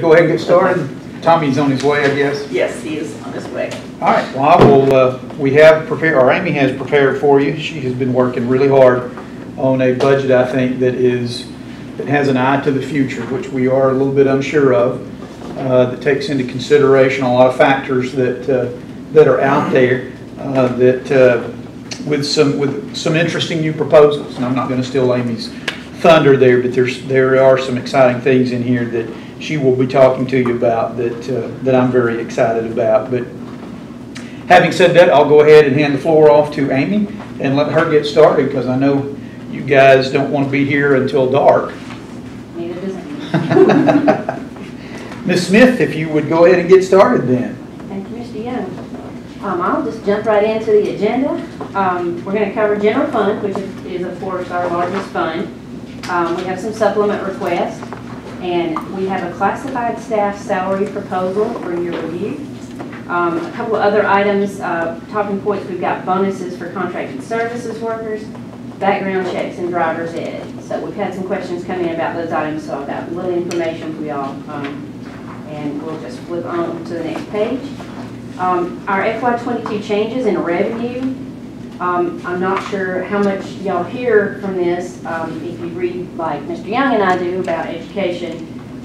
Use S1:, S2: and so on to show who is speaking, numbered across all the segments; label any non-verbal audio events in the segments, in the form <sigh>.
S1: Go ahead and get started. Tommy's on his way, I guess.
S2: Yes, he is on his way.
S1: All right, well, I will, uh, we have prepared, or Amy has prepared for you. She has been working really hard on a budget, I think, that is, that has an eye to the future, which we are a little bit unsure of, uh, that takes into consideration a lot of factors that, uh, that are out there, uh, that, uh, with some, with some interesting new proposals. And I'm not gonna steal Amy's thunder there, but there's, there are some exciting things in here that she will be talking to you about that, uh, that I'm very excited about. But having said that, I'll go ahead and hand the floor off to Amy and let her get started, because I know you guys don't want to be here until dark.
S3: Neither does <laughs> Amy.
S1: Ms. Smith, if you would go ahead and get started then.
S3: Thank you, Mr. Young. Um, I'll just jump right into the agenda. Um, we're gonna cover general fund, which is, is of course our largest fund. Um, we have some supplement requests, and we have a classified staff salary proposal for your review. Um, a couple of other items, uh, talking points, we've got bonuses for contracted services workers, background checks and driver's ed. So we've had some questions come in about those items, so I've got a little information for y'all. Um, and we'll just flip on to the next page. Um, Our FY twenty-two changes in revenue, um, I'm not sure how much y'all hear from this, um, if you read like Mr. Young and I do about education.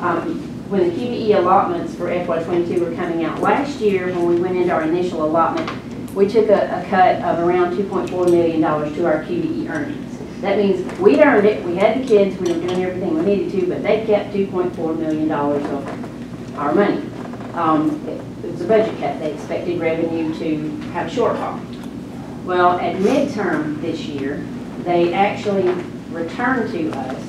S3: Um, When the QBE allotments for FY twenty-two were coming out last year, when we went into our initial allotment, we took a, a cut of around two point four million dollars to our QBE earnings. That means we'd earned it, we had the kids, we were doing everything we needed to, but they kept two point four million dollars of our money. Um, It it was a budget cut, they expected revenue to have a shortfall. Well, at midterm this year, they actually returned to us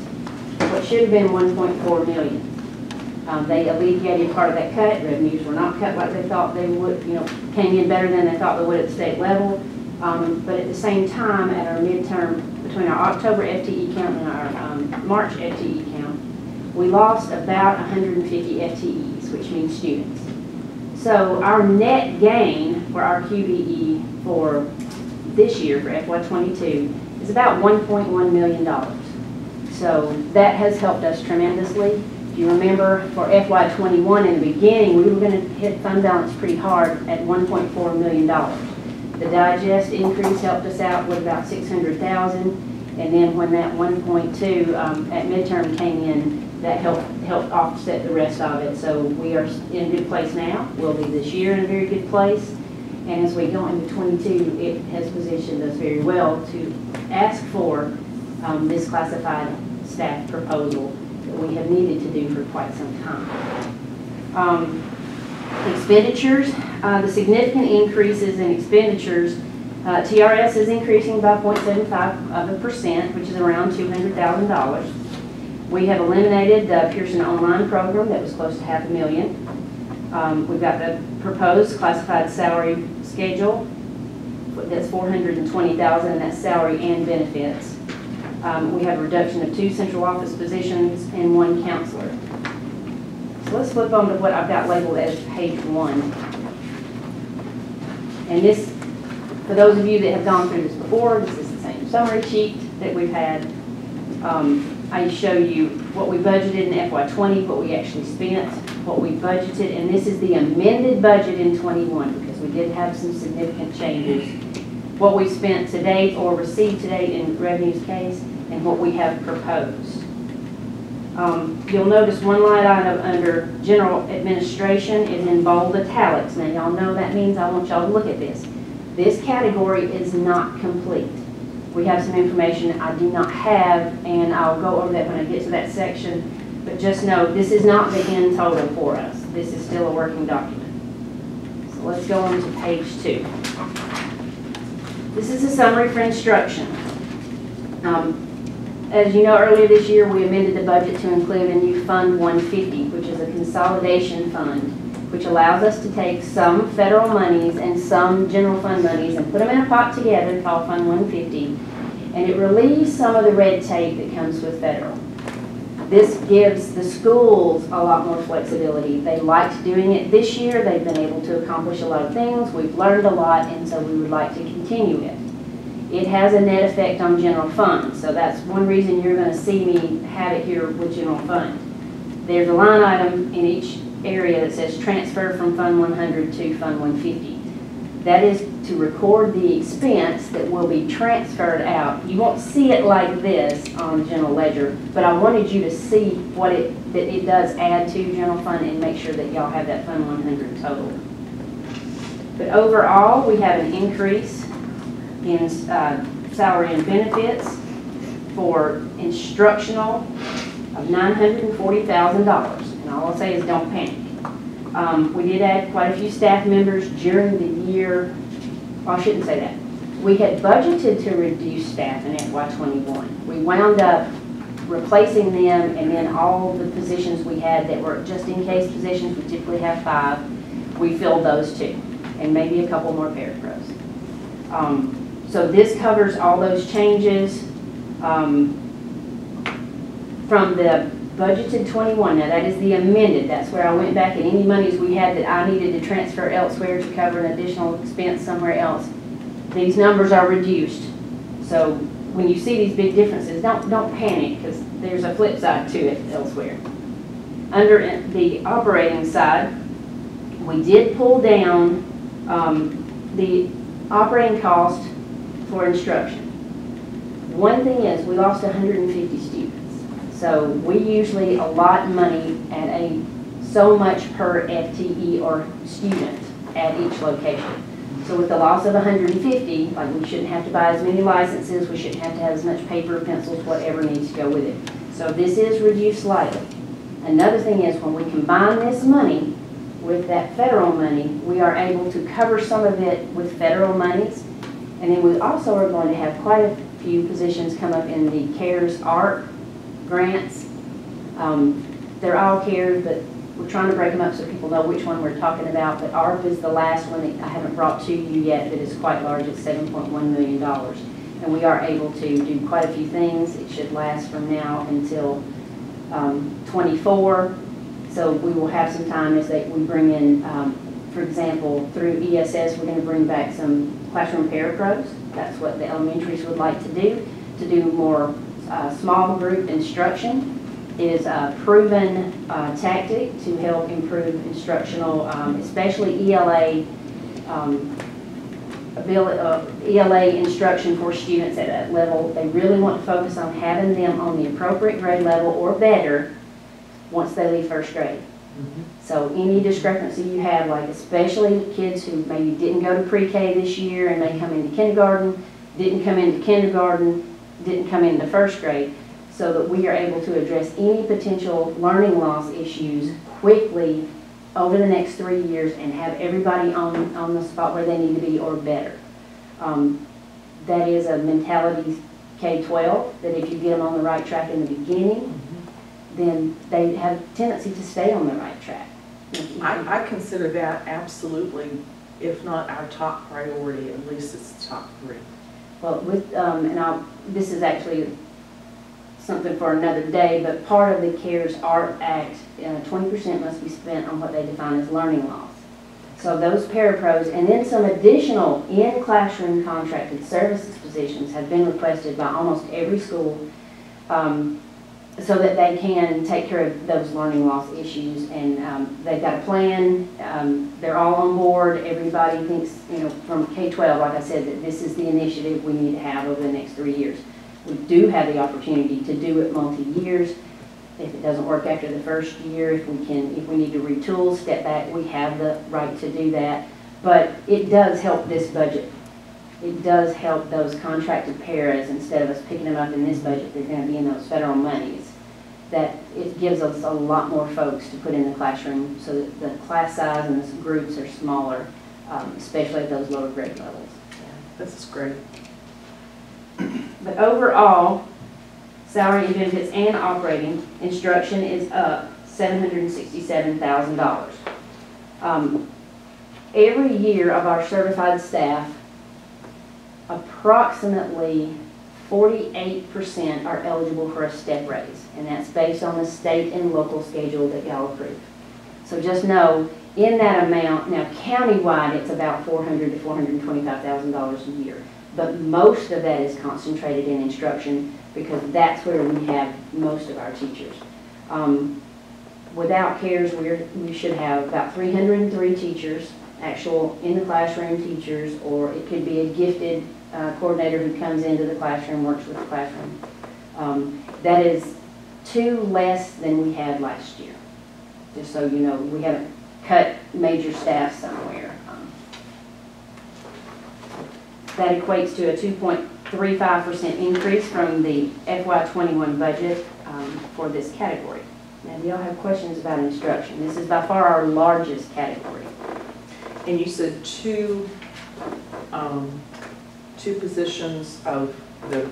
S3: what should have been 1.4 million. Um, They alleviated part of that cut, revenues were not cut like they thought they would, you know, came in better than they thought they would at the state level. Um, But at the same time, at our midterm, between our October FTE count and our um, March FTE count, we lost about 150 FTEs, which means students. So our net gain for our QBE for this year, for FY '22, is about $1.1 million. So that has helped us tremendously. If you remember, for FY '21, in the beginning, we were going to hit fund balance pretty hard at $1.4 million. The digest increase helped us out with about 600,000, and then when that 1.2 um, at midterm came in, that helped, helped offset the rest of it. So we are in a good place now. We'll be this year in a very good place. And as we go into '22, it has positioned us very well to ask for um, this classified staff proposal that we have needed to do for quite some time. Um, Expenditures, uh, the significant increases in expenditures, uh, TRS is increasing by 0.75 of a percent, which is around $200,000. We have eliminated the Pearson Online program that was close to half a million. Um, We've got the proposed classified salary schedule, that's 420,000, and that's salary and benefits. Um, We have a reduction of two central office positions and one counselor. So let's flip on to what I've got labeled as page one. And this, for those of you that have gone through this before, this is the same summary sheet that we've had. Um, I show you what we budgeted in FY '20, what we actually spent, what we budgeted, and this is the amended budget in '21, because we did have some significant changes. What we spent to date or received to date in revenues case, and what we have proposed. Um, You'll notice one line item under general administration is in bold italics. Now, y'all know that means I want y'all to look at this. This category is not complete. We have some information I do not have, and I'll go over that when I get to that section. But just know, this is not the end total for us. This is still a working document. So let's go on to page two. This is a summary for instruction. Um, As you know, earlier this year, we amended the budget to include a new Fund 150, which is a consolidation fund, which allows us to take some federal monies and some general fund monies and put them in a pot together called Fund 150, and it relieves some of the red tape that comes with federal. This gives the schools a lot more flexibility. They liked doing it this year, they've been able to accomplish a lot of things, we've learned a lot, and so we would like to continue it. It has a net effect on general fund, so that's one reason you're gonna see me have it here with general fund. there's a line item in each area that says transfer from Fund 100 to Fund 150. That is to record the expense that will be transferred out. You won't see it like this on general ledger, but I wanted you to see what it, that it does add to general fund and make sure that y'all have that Fund 100 total. But overall, we have an increase in uh, salary and benefits for instructional of $940,000. And all I'll say is don't panic. Um, We did add quite a few staff members during the year, well, I shouldn't say that. We had budgeted to reduce staff in FY '21. We wound up replacing them, and then all the positions we had that were just-in-case positions, we typically have five, we filled those two, and maybe a couple more parapros. Um, So this covers all those changes. Um, From the budgeted 21, now that is the amended, that's where I went back and any monies we had that I needed to transfer elsewhere to cover an additional expense somewhere else, these numbers are reduced. So when you see these big differences, don't, don't panic, because there's a flip side to it elsewhere. Under the operating side, we did pull down um, the operating cost for instruction. One thing is, we lost 150 students. So we usually allot money at a, so much per FTE or student at each location. So with the loss of 150, like we shouldn't have to buy as many licenses, we shouldn't have to have as much paper, pencils, whatever needs to go with it. So this is reduced slightly. Another thing is, when we combine this money with that federal money, we are able to cover some of it with federal monies. And then we also are going to have quite a few positions come up in the CARES ARP grants. Um, They're all CARES, but we're trying to break them up so people know which one we're talking about. But ARP is the last one that I haven't brought to you yet, that is quite large, it's $7.1 million. And we are able to do quite a few things. It should last from now until um, 24. So we will have some time as they, we bring in, um, for example, through ESS, we're going to bring back some classroom parapros. That's what the elementaries would like to do, to do more uh, small group instruction. is a proven uh, tactic to help improve instructional, um, especially ELA, um, ability, uh, ELA instruction for students at that level. They really want to focus on having them on the appropriate grade level or better once they leave first grade. So any discrepancy you have, like especially kids who maybe didn't go to pre-K this year and they come into kindergarten, didn't come into kindergarten, didn't come into first grade, so that we are able to address any potential learning loss issues quickly over the next three years and have everybody on, on the spot where they need to be or better. Um, That is a mentality K-12, that if you get them on the right track in the beginning, then they have a tendency to stay on the right track.
S2: I, I consider that absolutely, if not our top priority, at least it's top three.
S3: Well, with, um, and I'll, this is actually something for another day, but part of the CARES ARP Act, uh, twenty percent must be spent on what they define as learning loss. So those parapros, and then some additional in-classroom contracted services positions have been requested by almost every school, um, so that they can take care of those learning loss issues, and, um, they've got a plan, um, they're all on board, everybody thinks, you know, from K-12, like I said, that this is the initiative we need to have over the next three years. We do have the opportunity to do it multi-years. If it doesn't work after the first year, if we can, if we need to retool, step back, we have the right to do that. But it does help this budget. It does help those contracted paras, instead of us picking them up in this budget, they're gonna be in those federal monies. That it gives us a lot more folks to put in the classroom, so that the class size and the groups are smaller, um, especially at those lower grade levels.
S2: This is great.
S3: But overall, salary and benefits and operating, instruction is up seven hundred and sixty-seven thousand dollars. Um, Every year of our certified staff, approximately forty-eight percent are eligible for a step raise, and that's based on the state and local schedule that y'all approve. So just know, in that amount, now countywide, it's about four hundred to four hundred and twenty-five thousand dollars a year. But most of that is concentrated in instruction because that's where we have most of our teachers. Um, without CARES, we're, we should have about three hundred and three teachers, actual in the classroom teachers, or it could be a gifted uh, coordinator who comes into the classroom, works with the classroom. Um, That is two less than we had last year. Just so you know, we haven't cut major staff somewhere. Um, That equates to a two point three five percent increase from the FY twenty-one budget um, for this category. Now, do y'all have questions about instruction? This is by far our largest category.
S2: And you said two, um, two positions of the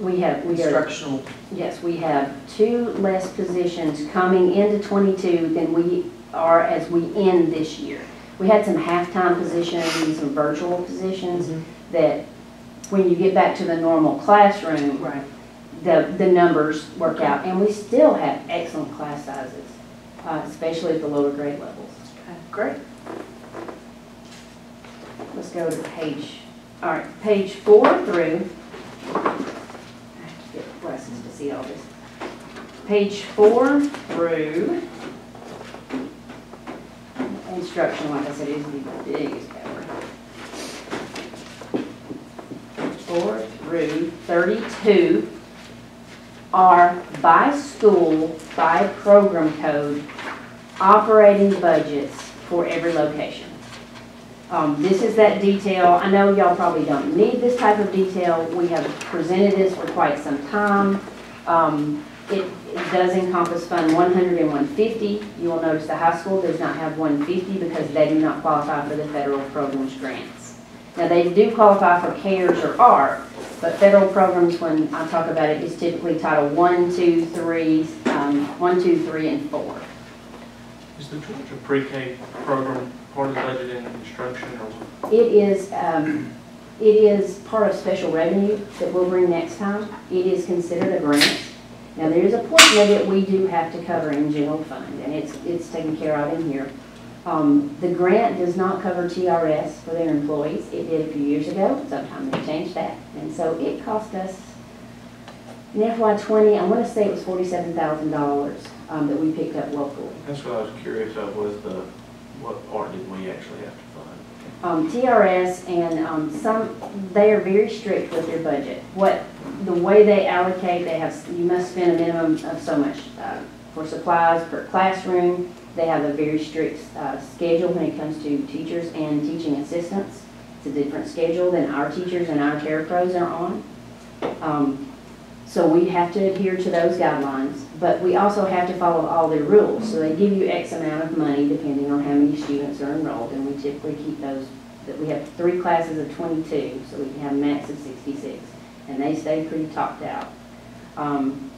S3: We have, we are,
S2: instructional,
S3: yes, we have two less positions coming into twenty-two than we are as we end this year. We had some half-time positions and some virtual positions that when you get back to the normal classroom,
S2: right,
S3: the, the numbers work out. And we still have excellent class sizes, uh, especially at the lower grade levels.
S2: okay, great.
S3: Let's go to page, all right, page four through, I have to get glasses to see all this. Page four through, instruction, like I said, is the biggest category. Four through thirty-two are by school, by program code, operating budgets for every location. Um, This is that detail. I know y'all probably don't need this type of detail. We have presented this for quite some time. Um, It it does encompass Fund 100 and 150. You will notice the high school does not have 150 because they do not qualify for the federal programs grants. Now, they do qualify for CARES or ARP, but federal programs, when I talk about it, is typically Title 1, 2, 3, um, 1, 2, 3, and 4.
S4: Is the Georgia pre-K program part of the budget in instruction or?
S3: It is, um, it is part of special revenue that we'll bring next time. It is considered a grant. Now, there is a portion of it we do have to cover in general fund, and it's, it's taken care of in here. Um, the grant does not cover TRS for their employees. It did a few years ago, Sometimes they changed that. And so it cost us, in FY twenty, I want to say it was forty-seven thousand dollars, um, that we picked up locally.
S4: That's what I was curious of, was the, what part did we actually have to fund?
S3: um, TRS and um, some, they are very strict with their budget. What, the way they allocate, they have, you must spend a minimum of so much uh, for supplies per classroom. They have a very strict uh, schedule when it comes to teachers and teaching assistants. It's a different schedule than our teachers and our parapros are on. Um, So we have to adhere to those guidelines, but we also have to follow all their rules. So they give you X amount of money depending on how many students are enrolled, and we typically keep those, that we have three classes of 22, so we can have a max of 66, and they stay pretty topped out. Um,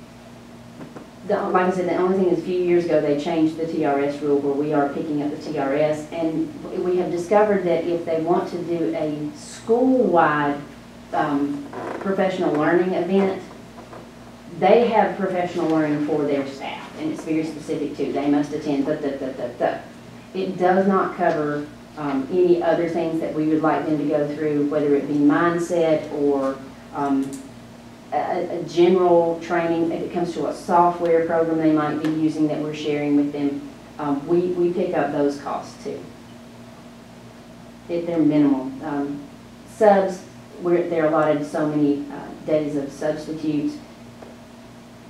S3: the, like I said, the only thing is a few years ago, they changed the TRS rule where we are picking up the TRS. And we have discovered that if they want to do a school-wide, um, professional learning event, they have professional learning for their staff, and it's very specific too. They must attend the. It does not cover, um, any other things that we would like them to go through, whether it be mindset or, um, a, a general training, if it comes to a software program they might be using that we're sharing with them, um, we, we pick up those costs too. If they're minimal. Um, subs, we're, they're allotted so many, uh, days of substitutes.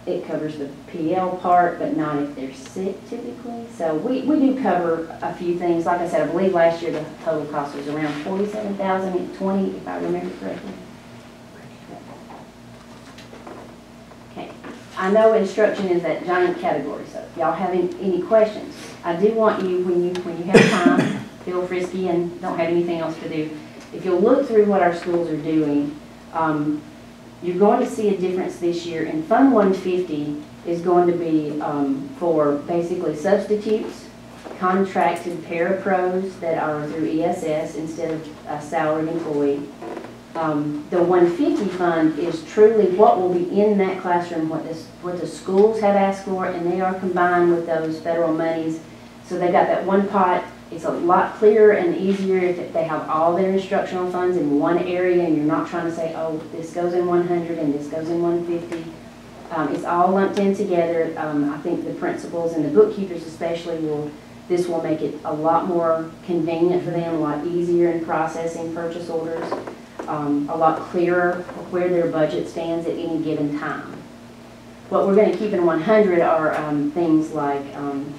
S3: It covers the PL part, but not if they're sick typically. So we, we do cover a few things. Like I said, I believe last year the total cost was around forty-seven thousand and twenty, if I remember correctly. Okay, I know instruction is that giant category, so if y'all have any, any questions, I do want you, when you, when you have time, <coughs> feel frisky and don't have anything else to do, if you'll look through what our schools are doing, um, you're going to see a difference this year, and Fund one fifty is going to be, um, for basically substitutes, contracted parapros that are through ESS instead of a salaried employee, um, the 150 fund is truly what will be in that classroom, what this, what the schools have asked for, and they are combined with those federal monies. So they got that one pot, it's a lot clearer and easier if they have all their instructional funds in one area, and you're not trying to say, oh, this goes in 100 and this goes in 150. Um, It's all lumped in together. Um, I think the principals and the bookkeepers especially will, this will make it a lot more convenient for them, a lot easier in processing purchase orders, um, a lot clearer where their budget stands at any given time. What we're going to keep in 100 are um, things like um,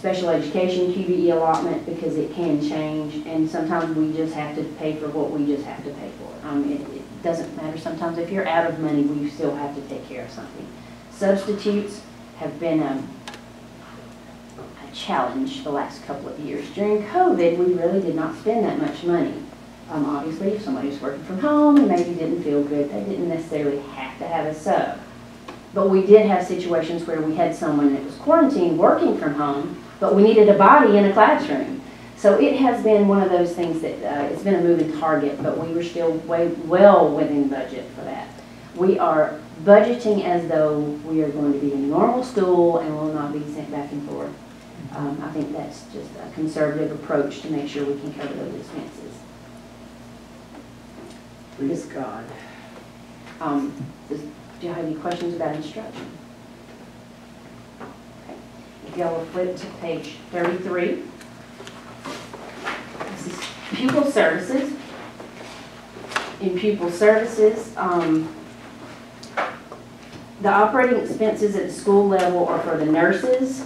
S3: special education QBE allotment because it can change and sometimes we just have to pay for what we just have to pay for. Um, it, it doesn't matter sometimes if you're out of money, we still have to take care of something. Substitutes have been um, a challenge the last couple of years. During COVID, we really did not spend that much money. Um, obviously, if somebody was working from home and maybe didn't feel good, they didn't necessarily have to have a sub. But we did have situations where we had someone that was quarantined working from home, but we needed a body in a classroom. So it has been one of those things that, uh, it's been a moving target, but we were still way, well within budget for that. We are budgeting as though we are going to be in normal school and will not be sent back and forth. Um, I think that's just a conservative approach to make sure we can cover those expenses.
S2: Please God.
S3: Um, does- do you have any questions about instruction? Y'all flip to page thirty-three. This is pupil services. In pupil services, um, the operating expenses at the school level are for the nurses,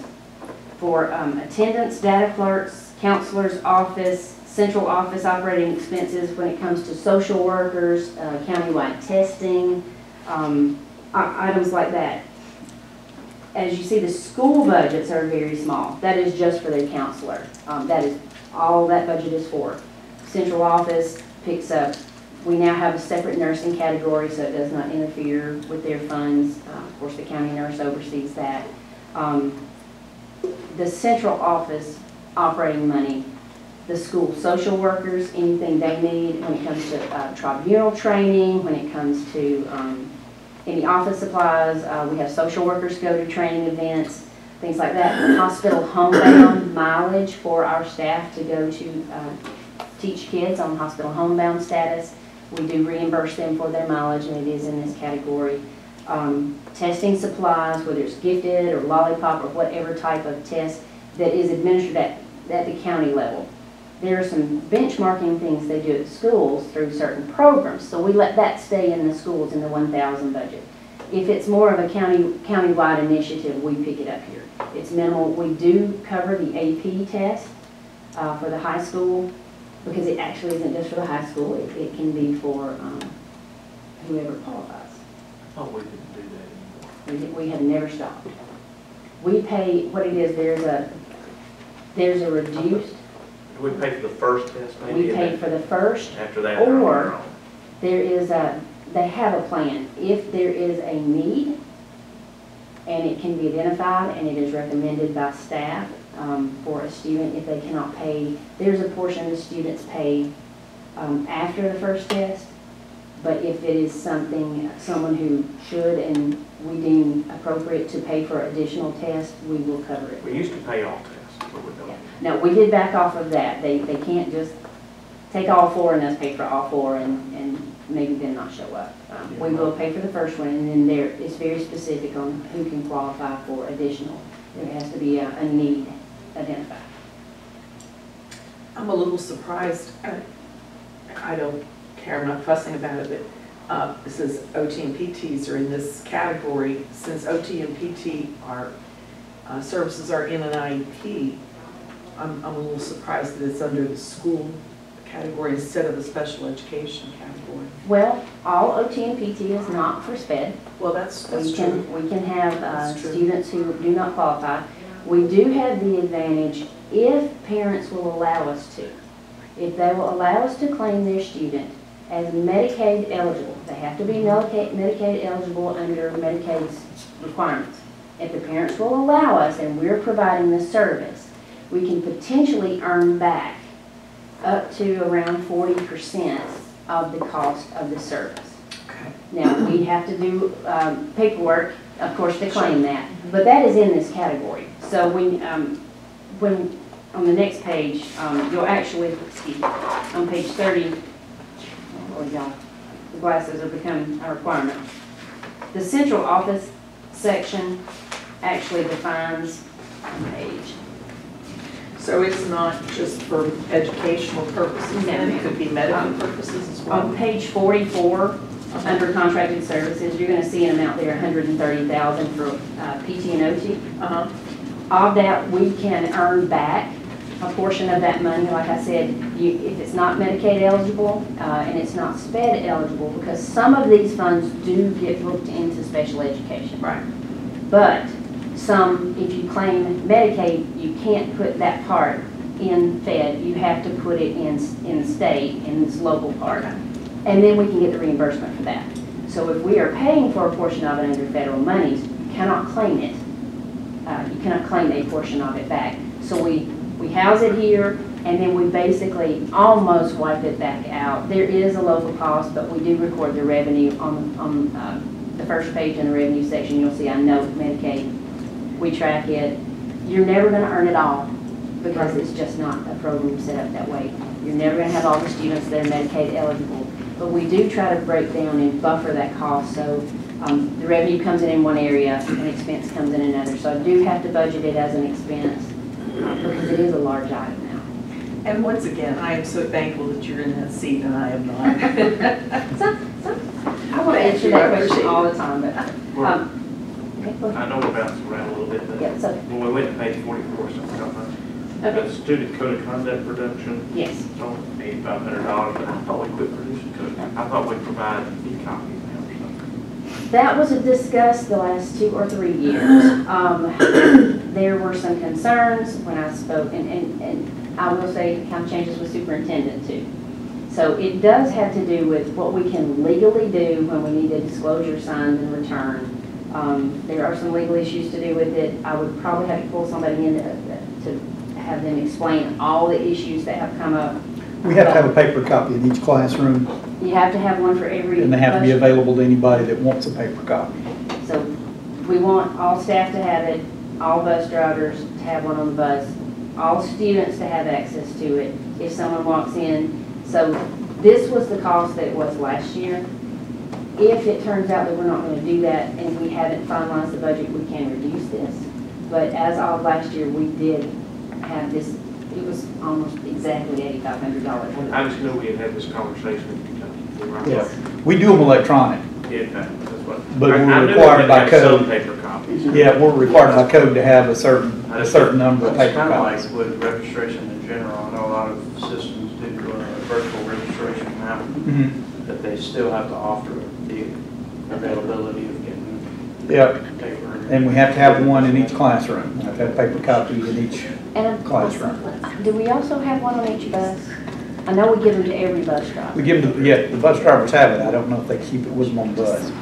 S3: for um, attendance, data clerks, counselor's office, central office operating expenses when it comes to social workers, uh, countywide testing, um, items like that. As you see, the school budgets are very small. That is just for the counselor. Um, That is all that budget is for. Central office picks up, we now have a separate nursing category, so it does not interfere with their funds. Uh, Of course, the county nurse oversees that. Um, The central office operating money the school social workers, anything they need when it comes to uh, tribunal training, when it comes to um, any office supplies. Uh, We have social workers go to training events, things like that. Hospital homebound mileage for our staff to go to uh, teach kids on hospital homebound status. We do reimburse them for their mileage, and it is in this category. Um, Testing supplies, whether it's gifted or lollipop or whatever type of test that is administered at, at the county level there are some benchmarking things they do at schools through certain programs, so we let that stay in the schools in the one thousand budget. If it's more of a county, countywide initiative, we pick it up here. It's minimal, we do cover the AP test, uh, for the high school, because it actually isn't just for the high school, it, it can be for, um, whoever qualifies.
S4: Oh, we didn't do that anymore.
S3: We, we have never stopped. We pay, what it is, there's a, there's a reduced,
S4: We pay for the first test maybe?
S3: we
S4: and
S3: pay
S4: then
S3: for the first,
S4: After that, they're on
S3: or-
S4: their own.
S3: There is a, they have a plan. If there is a need, and it can be identified, and it is recommended by staff um, for a student, if they cannot pay, there's a portion the students pay um, after the first test, but if it is something, someone who should and we deem appropriate to pay for additional tests, we will cover it.
S4: We used to pay all tests, but we don't.
S3: Yeah. No, we did back off of that. They, they can't just take all four and us pay for all four and, and maybe then not show up. Um, We will pay for the first one, and then there, it's very specific on who can qualify for additional. There has to be a, a need identified.
S2: I'm a little surprised, I- I don't care, I'm not fussing about it, but uh, it says OT and PTs are in this category, since OT and PT are, uh, services are in an IEP, I'm, I'm a little surprised that it's under the school category instead of the special education category.
S3: Well, all OT and PT is not for sped.
S2: Well, that's, that's
S3: We
S2: true.
S3: can, we can have uh, students who do not qualify. We do have the advantage, if parents will allow us to, if they will allow us to claim their student as Medicaid eligible, they have to be Medicaid, Medicaid eligible under Medicaid's requirements. If the parents will allow us and we're providing the service, we can potentially earn back up to around forty percent of the cost of the service.
S2: Okay.
S3: Now, we have to do um, paperwork, of course, to claim that, but that is in this category. So when, um, when, on the next page, um, you'll actually, see on page 30, oh, y'all, the glasses are becoming a requirement. The central office section actually defines page.
S2: So it's not just for educational purposes, then it could be medical
S3: Um,
S2: purposes as
S3: On
S2: well?
S3: page forty-four, under contracted services, you're gonna see an amount there, hundred and thirty thousand for uh, PT and OT.
S2: Uh-huh,
S3: Of that, we can earn back a portion of that money. Like I said, you, if it's not Medicaid eligible, uh, and it's not SPED eligible, because some of these funds do get booked into special education.
S2: right.
S3: But some, if you claim Medicaid, you can't put that part in Fed. You have to put it in, in state, in this local part. And then we can get the reimbursement for that. So if we are paying for a portion of it under federal monies, you cannot claim it. Uh, You cannot claim a portion of it back. So we, we house it here, and then we basically almost wipe it back out. There is a local cost, but we do record the revenue on, on uh, the first page in the revenue section. You'll see I note Medicaid. We track it. You're never gonna earn it all, because it's just not a program set up that way. You're never gonna have all the students that are Medicaid eligible. But we do try to break down and buffer that cost, so um, the revenue comes in in one area and expense comes in another. So I do have to budget it as an expense, uh, because it is a large item now.
S2: And once again, I am so thankful that you're in that seat and I am not. <laughs>
S3: Some, some, I want to answer that question all the time, but, um, okay, go ahead.
S4: I know we're bouncing around a little bit, but
S3: Yeah, so,
S4: when we went to page forty-four, something about
S3: okay,
S4: the student code of conduct production,
S3: yes.
S4: it's only eighty-five hundred dollars, but I thought we quit producing code. I thought we provided e-copies now or something.
S3: That was discussed the last two or three years. Um, There were some concerns when I spoke, and, and, and I will say, kind of changes with superintendent too. So it does have to do with what we can legally do when we need a disclosure signed and returned. Um, There are some legal issues to do with it. I would probably have to pull somebody in to, to have them explain all the issues that have come up.
S1: We have to have a paper copy in each classroom,
S3: You have to have one for every.
S1: and they have to be available to anybody that wants a paper copy.
S3: So we want all staff to have it, all bus drivers to have one on the bus, all students to have access to it if someone walks in. So this was the cost that it was last year. If it turns out that we're not going to do that and we haven't finalized the budget, we can reduce this. But as of last year, we did have this, it was almost exactly eighty-five hundred dollars.
S4: I just know we had had this conversation in Kentucky. Right?
S1: Yeah. We do them electronic.
S4: Yeah, that's what.
S1: But
S4: I-
S1: we're
S4: I knew we
S1: required
S4: had
S1: by
S4: had some
S1: code.
S4: paper copies.
S1: Yeah, we're required by code to have a certain, a certain number of
S5: It's
S1: paper
S5: kind of
S1: copies.
S5: like with registration in general, I know a lot of systems do uh, virtual registration now,
S1: Mhm.
S5: but they still have to offer the availability of getting
S1: Yep,
S5: paper.
S1: and we have to have one in each classroom. I've had paper copy in each
S3: And
S1: classroom.
S3: do we also have one on each bus? I know we give them to every bus driver.
S1: We give them, the- yeah, the bus drivers have it. I don't know if they keep it with them on the bus.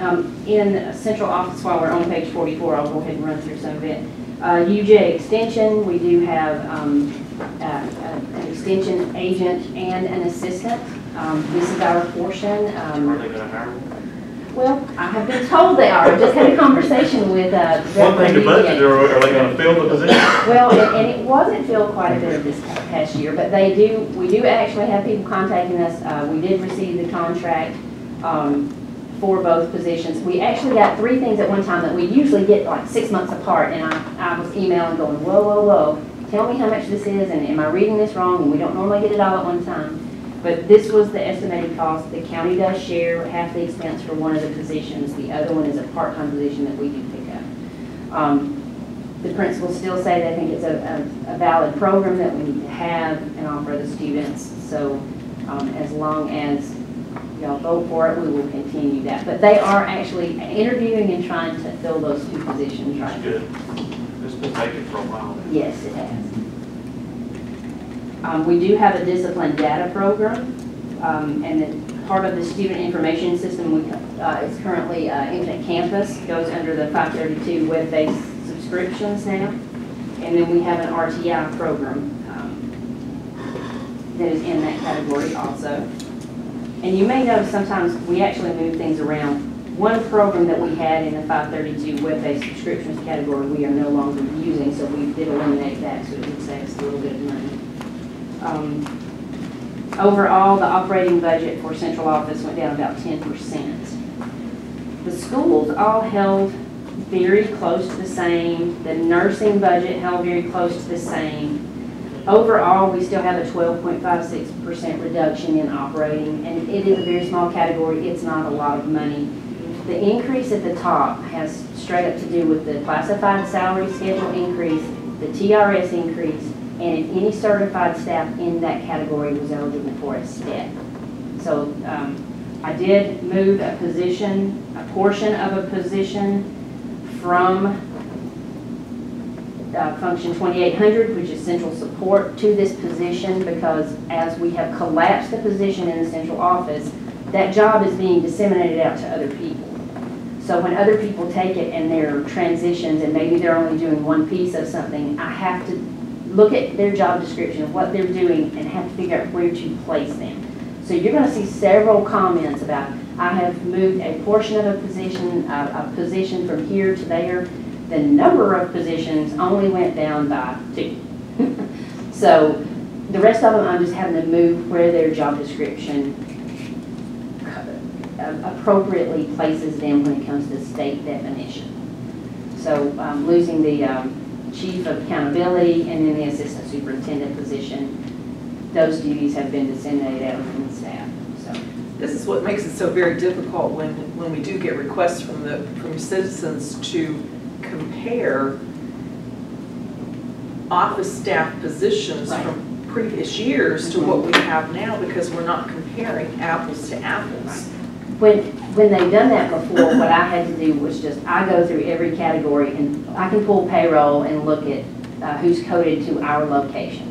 S3: Um, In central office, while we're on page 44, I'll go ahead and run through some of it. Uh, UGA Extension, we do have um, uh, an extension agent and an assistant. Um, This is our portion.
S4: Are
S3: Um,
S4: they gonna hire one?
S3: Well, I have been told they are. I just had a conversation with. uh,
S4: One thing to budget, or are they gonna fill the position?
S3: Well, and and it wasn't filled quite a bit this past year, but they do, we do actually have people contacting us. Uh, We did receive the contract um, for both positions. We actually got three things at one time that we usually get like six months apart, and I, I was emailing going, whoa, whoa, whoa, tell me how much this is, and am I reading this wrong? And we don't normally get it all at one time. But this was the estimated cost. The county does share half the expense for one of the positions. The other one is a part-time position that we do pick up. Um, the principals still say they think it's a, a- a valid program that we need to have and offer the students. So, um, as long as y'all vote for it, we will continue that. But they are actually interviewing and trying to fill those two positions right
S4: good. Been vacant for a while.
S3: Yes, it has. Um, we do have a discipline data program, um, and then part of the student information system, we, uh, is currently, uh, Infinite Campus, goes under the five thirty-two web-based subscriptions now. And then we have an RTI program, um, that is in that category also. And you may notice sometimes we actually move things around. One program that we had in the 532 web-based subscriptions category, we are no longer using, so we did eliminate that, so it would save us a little bit of money. Um, Overall, the operating budget for central office went down about ten percent. The schools all held very close to the same. The nursing budget held very close to the same. Overall, we still have a twelve point five six percent reduction in operating, and it is a very small category. It's not a lot of money. The increase at the top has straight up to do with the classified salary schedule increase, the TRS increase, and if any certified staff in that category was eligible for a step. So um, I did move a position, a portion of a position from uh, function 2800, which is central support, to this position because as we have collapsed the position in the central office, that job is being disseminated out to other people. So when other people take it and they're transitions and maybe they're only doing one piece of something, I have to look at their job description of what they're doing and have to figure out where to place them. So you're gonna see several comments about, I have moved a portion of a position, a, a position from here to there. The number of positions only went down by two. <laughs> So the rest of them, I'm just having to move where their job description uh, appropriately places them when it comes to state definition. So um, losing the um, chief of accountability and then the assistant superintendent position, those duties have been disseminated out from the staff, so.
S2: This is what makes it so very difficult when, when we do get requests from the, from citizens to compare office staff positions
S3: Right.
S2: from previous years to what we have now, because we're not comparing apples to apples.
S3: When, when they've done that before, what I had to do was just, I go through every category and I can pull payroll and look at uh, who's coded to our location.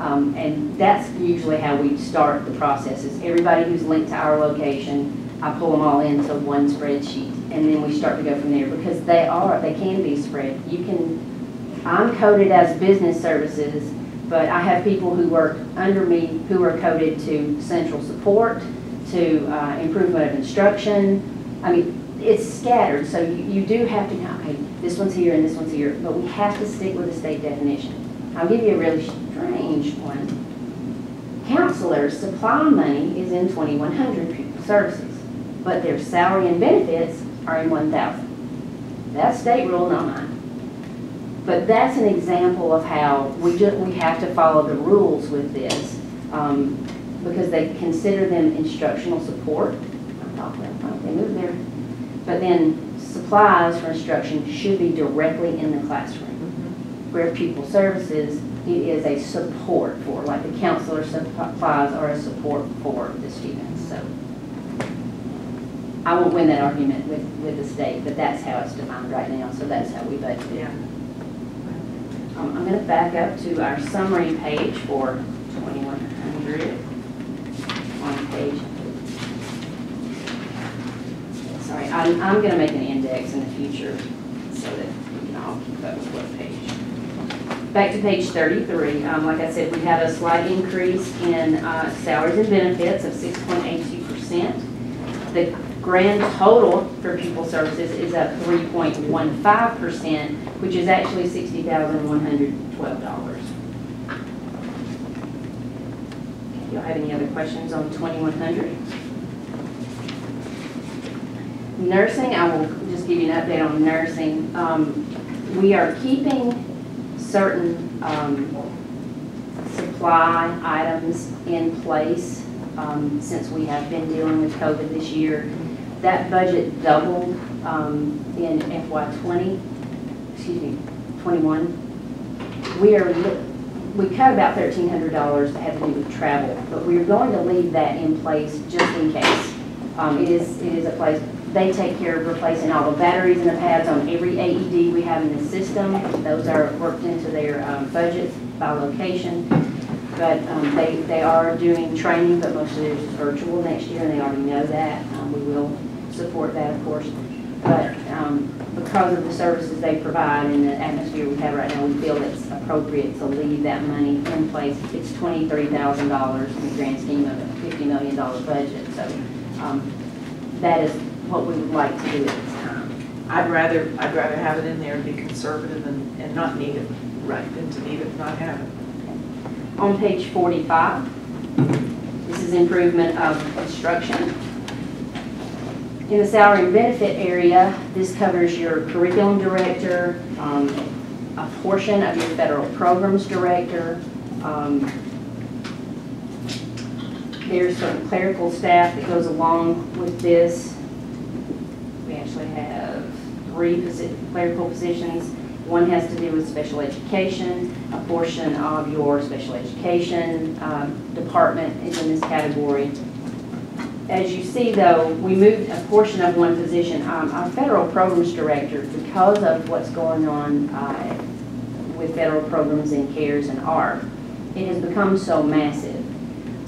S3: Um, And that's usually how we start the process, is everybody who's linked to our location, I pull them all into one spreadsheet. And then we start to go from there, because they are, they can be spread. You can, I'm coded as business services, but I have people who work under me who are coded to central support, to uh, improvement of instruction. I mean, it's scattered, so you, you do have to, okay, this one's here and this one's here, but we have to stick with the state definition. I'll give you a really strange one. Counselors' supply money is in twenty-one hundred pupil services, but their salary and benefits are in one thousand. That's state rule, not mine. But that's an example of how we ju, we have to follow the rules with this, um, because they consider them instructional support. I thought, well, why they move there? But then supplies for instruction should be directly in the classroom. Where pupil services, it is a support for, like the counselor supplies are a support for the students, so. I won't win that argument with, with the state, but that's how it's defined right now, so that's how we budget it.
S2: Yeah.
S3: Um, I'm gonna back up to our summary page for 2100 on page. Sorry, I'm, I'm gonna make an index in the future so that we can all keep up with what page. Back to page 33, um, like I said, we had a slight increase in uh, salaries and benefits of 6.82%. The grand total for pupil services is up 3.15%, which is actually $60,112. Okay, Y'all have any other questions on 2100? Nursing, I will just give you an update on nursing. Um, We are keeping certain um, supply items in place um, since we have been dealing with COVID this year. That budget doubled um, in FY '20, excuse me, '21. We are, we cut about $1,300 that had to do with travel, but we're going to leave that in place just in case. Um, It is, it is a place, they take care of replacing all the batteries and the pads on every AED we have in the system. Those are worked into their um, budgets by location. But um, they, they are doing training, but most of it is virtual next year, and they already know that. Um, We will support that, of course. But um, because of the services they provide and the atmosphere we have right now, we feel it's appropriate to leave that money in place. It's twenty-three thousand dollars in the grand scheme of a fifty million dollar budget, so um, that is what we would like to do at this time.
S2: I'd rather, I'd rather have it in there and be conservative and, and not need it, right, than to need it and not have it.
S3: On page 45, This is improvement of instruction. In the salary and benefit area, this covers your curriculum director, um, a portion of your federal programs director. um, There's certain clerical staff that goes along with this. We actually have three clerical positions. One has to do with special education. A portion of your special education um, department is in this category. As you see, though, we moved a portion of one position. Um, Our federal programs director, because of what's going on uh, with federal programs and CARES and ARP, it has become so massive.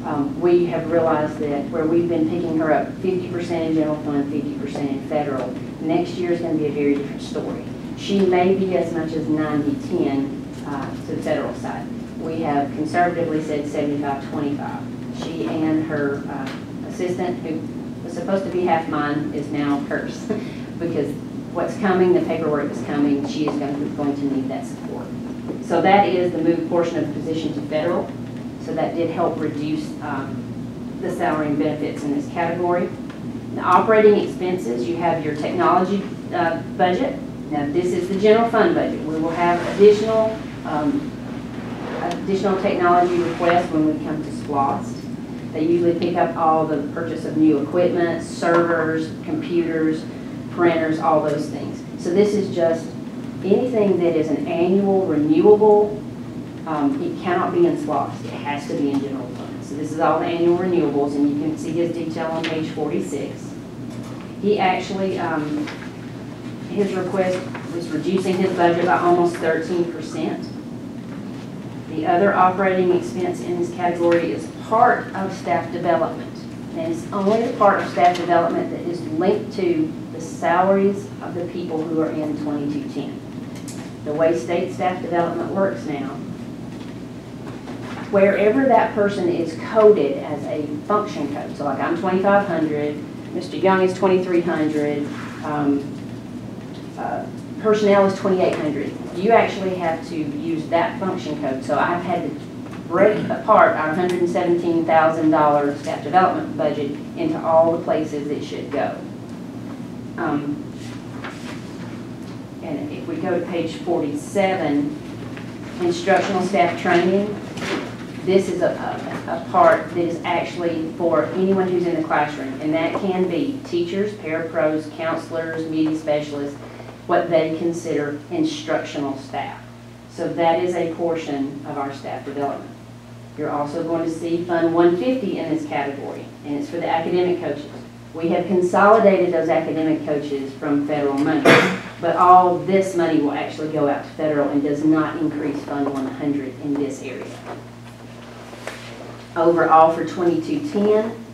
S3: Um, We have realized that where we've been picking her up 50% in general fund, 50% in federal, next year is going to be a very different story. She may be as much as 90-10 uh, to the federal side. We have conservatively said 75-25. She and her uh, assistant, who was supposed to be half mine, is now hers. <laughs> Because what's coming, the paperwork is coming, she is going to, going to need that support. So that is the move portion of the position to federal. So that did help reduce um, the salary and benefits in this category. The operating expenses, you have your technology uh, budget. Now, this is the general fund budget. We will have additional, um, additional technology requests when we come to SPLOST. They usually pick up all the purchase of new equipment, servers, computers, printers, all those things. So this is just anything that is an annual renewable, um, it cannot be in SPLOST. It has to be in general fund. So this is all the annual renewables, and you can see his detail on page 46. He actually, um, his request was reducing his budget by almost 13%. The other operating expense in this category is part of staff development. And it's only the part of staff development that is linked to the salaries of the people who are in 2210. The way state staff development works now, wherever that person is coded as a function code, so like I'm 2500, Mr. Young is 2300, um, uh, personnel is 2800, you actually have to use that function code. So I've had to break apart our $117,000 staff development budget into all the places it should go. Um, And if we go to page 47, instructional staff training, this is a, a, a part that is actually for anyone who's in the classroom, and that can be teachers, parapros, counselors, media specialists, what they consider instructional staff. So that is a portion of our staff development. You're also going to see Fund 150 in this category, and it's for the academic coaches. We have consolidated those academic coaches from federal money, but all this money will actually go out to federal and does not increase Fund 100 in this area. Overall for 2210,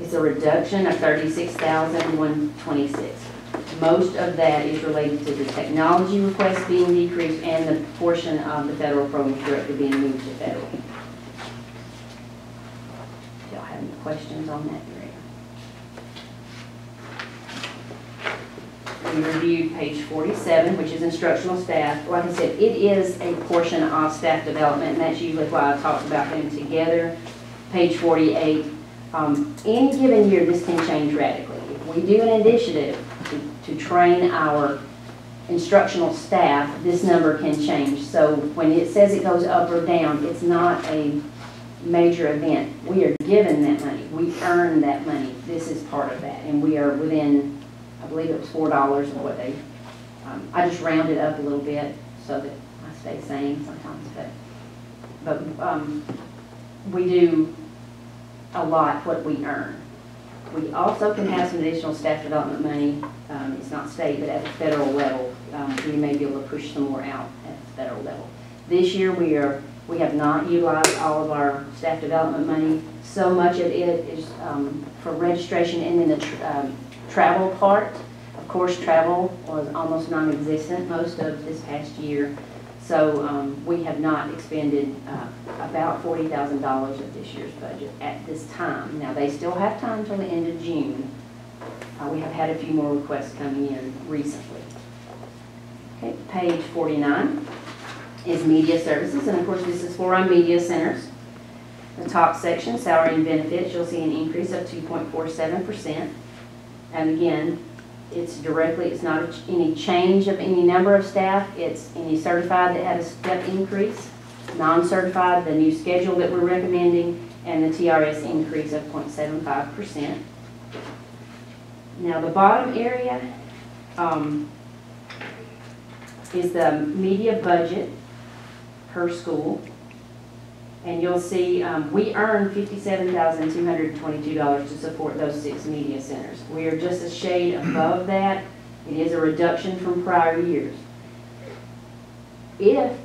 S3: it's a reduction of 36,126. Most of that is related to the technology requests being decreased and the portion of the federal programs director being moved to federal. Y'all have any questions on that area? We reviewed page 47, which is instructional staff. Like I said, it is a portion of staff development, and that's usually why I talked about them together. Page 48, um, any given year, this can change radically. If we do an initiative to, train our instructional staff, this number can change. So when it says it goes up or down, it's not a major event. We are given that money. We earn that money. This is part of that, and we are within I believe it was four dollars of what they, um, I just rounded up a little bit so that I stay sane sometimes, but, but, um, we do a lot what we earn. We also can have some additional staff development money, um, it's not state, but at the federal level, um, we may be able to push some more out at the federal level. This year, we are, we have not utilized all of our staff development money. So much of it is, um, for registration and then the, um, travel part. Of course, travel was almost non-existent most of this past year. So um, we have not expended uh, about $40,000 of this year's budget at this time. Now, they still have time till the end of June. Uh, We have had a few more requests coming in recently. Okay, page 49 is media services, and of course, this is for our media centers. The top section, salary and benefits, you'll see an increase of 2.47%. And again, it's directly, it's not any change of any number of staff, it's any certified that had a step increase, non-certified, the new schedule that we're recommending, and the TRS increase of 0.75%. Now, the bottom area um, is the media budget per school. And you'll see, um, we earn fifty-seven thousand two hundred and twenty-two dollars to support those six media centers. We are just a shade above that. It is a reduction from prior years. If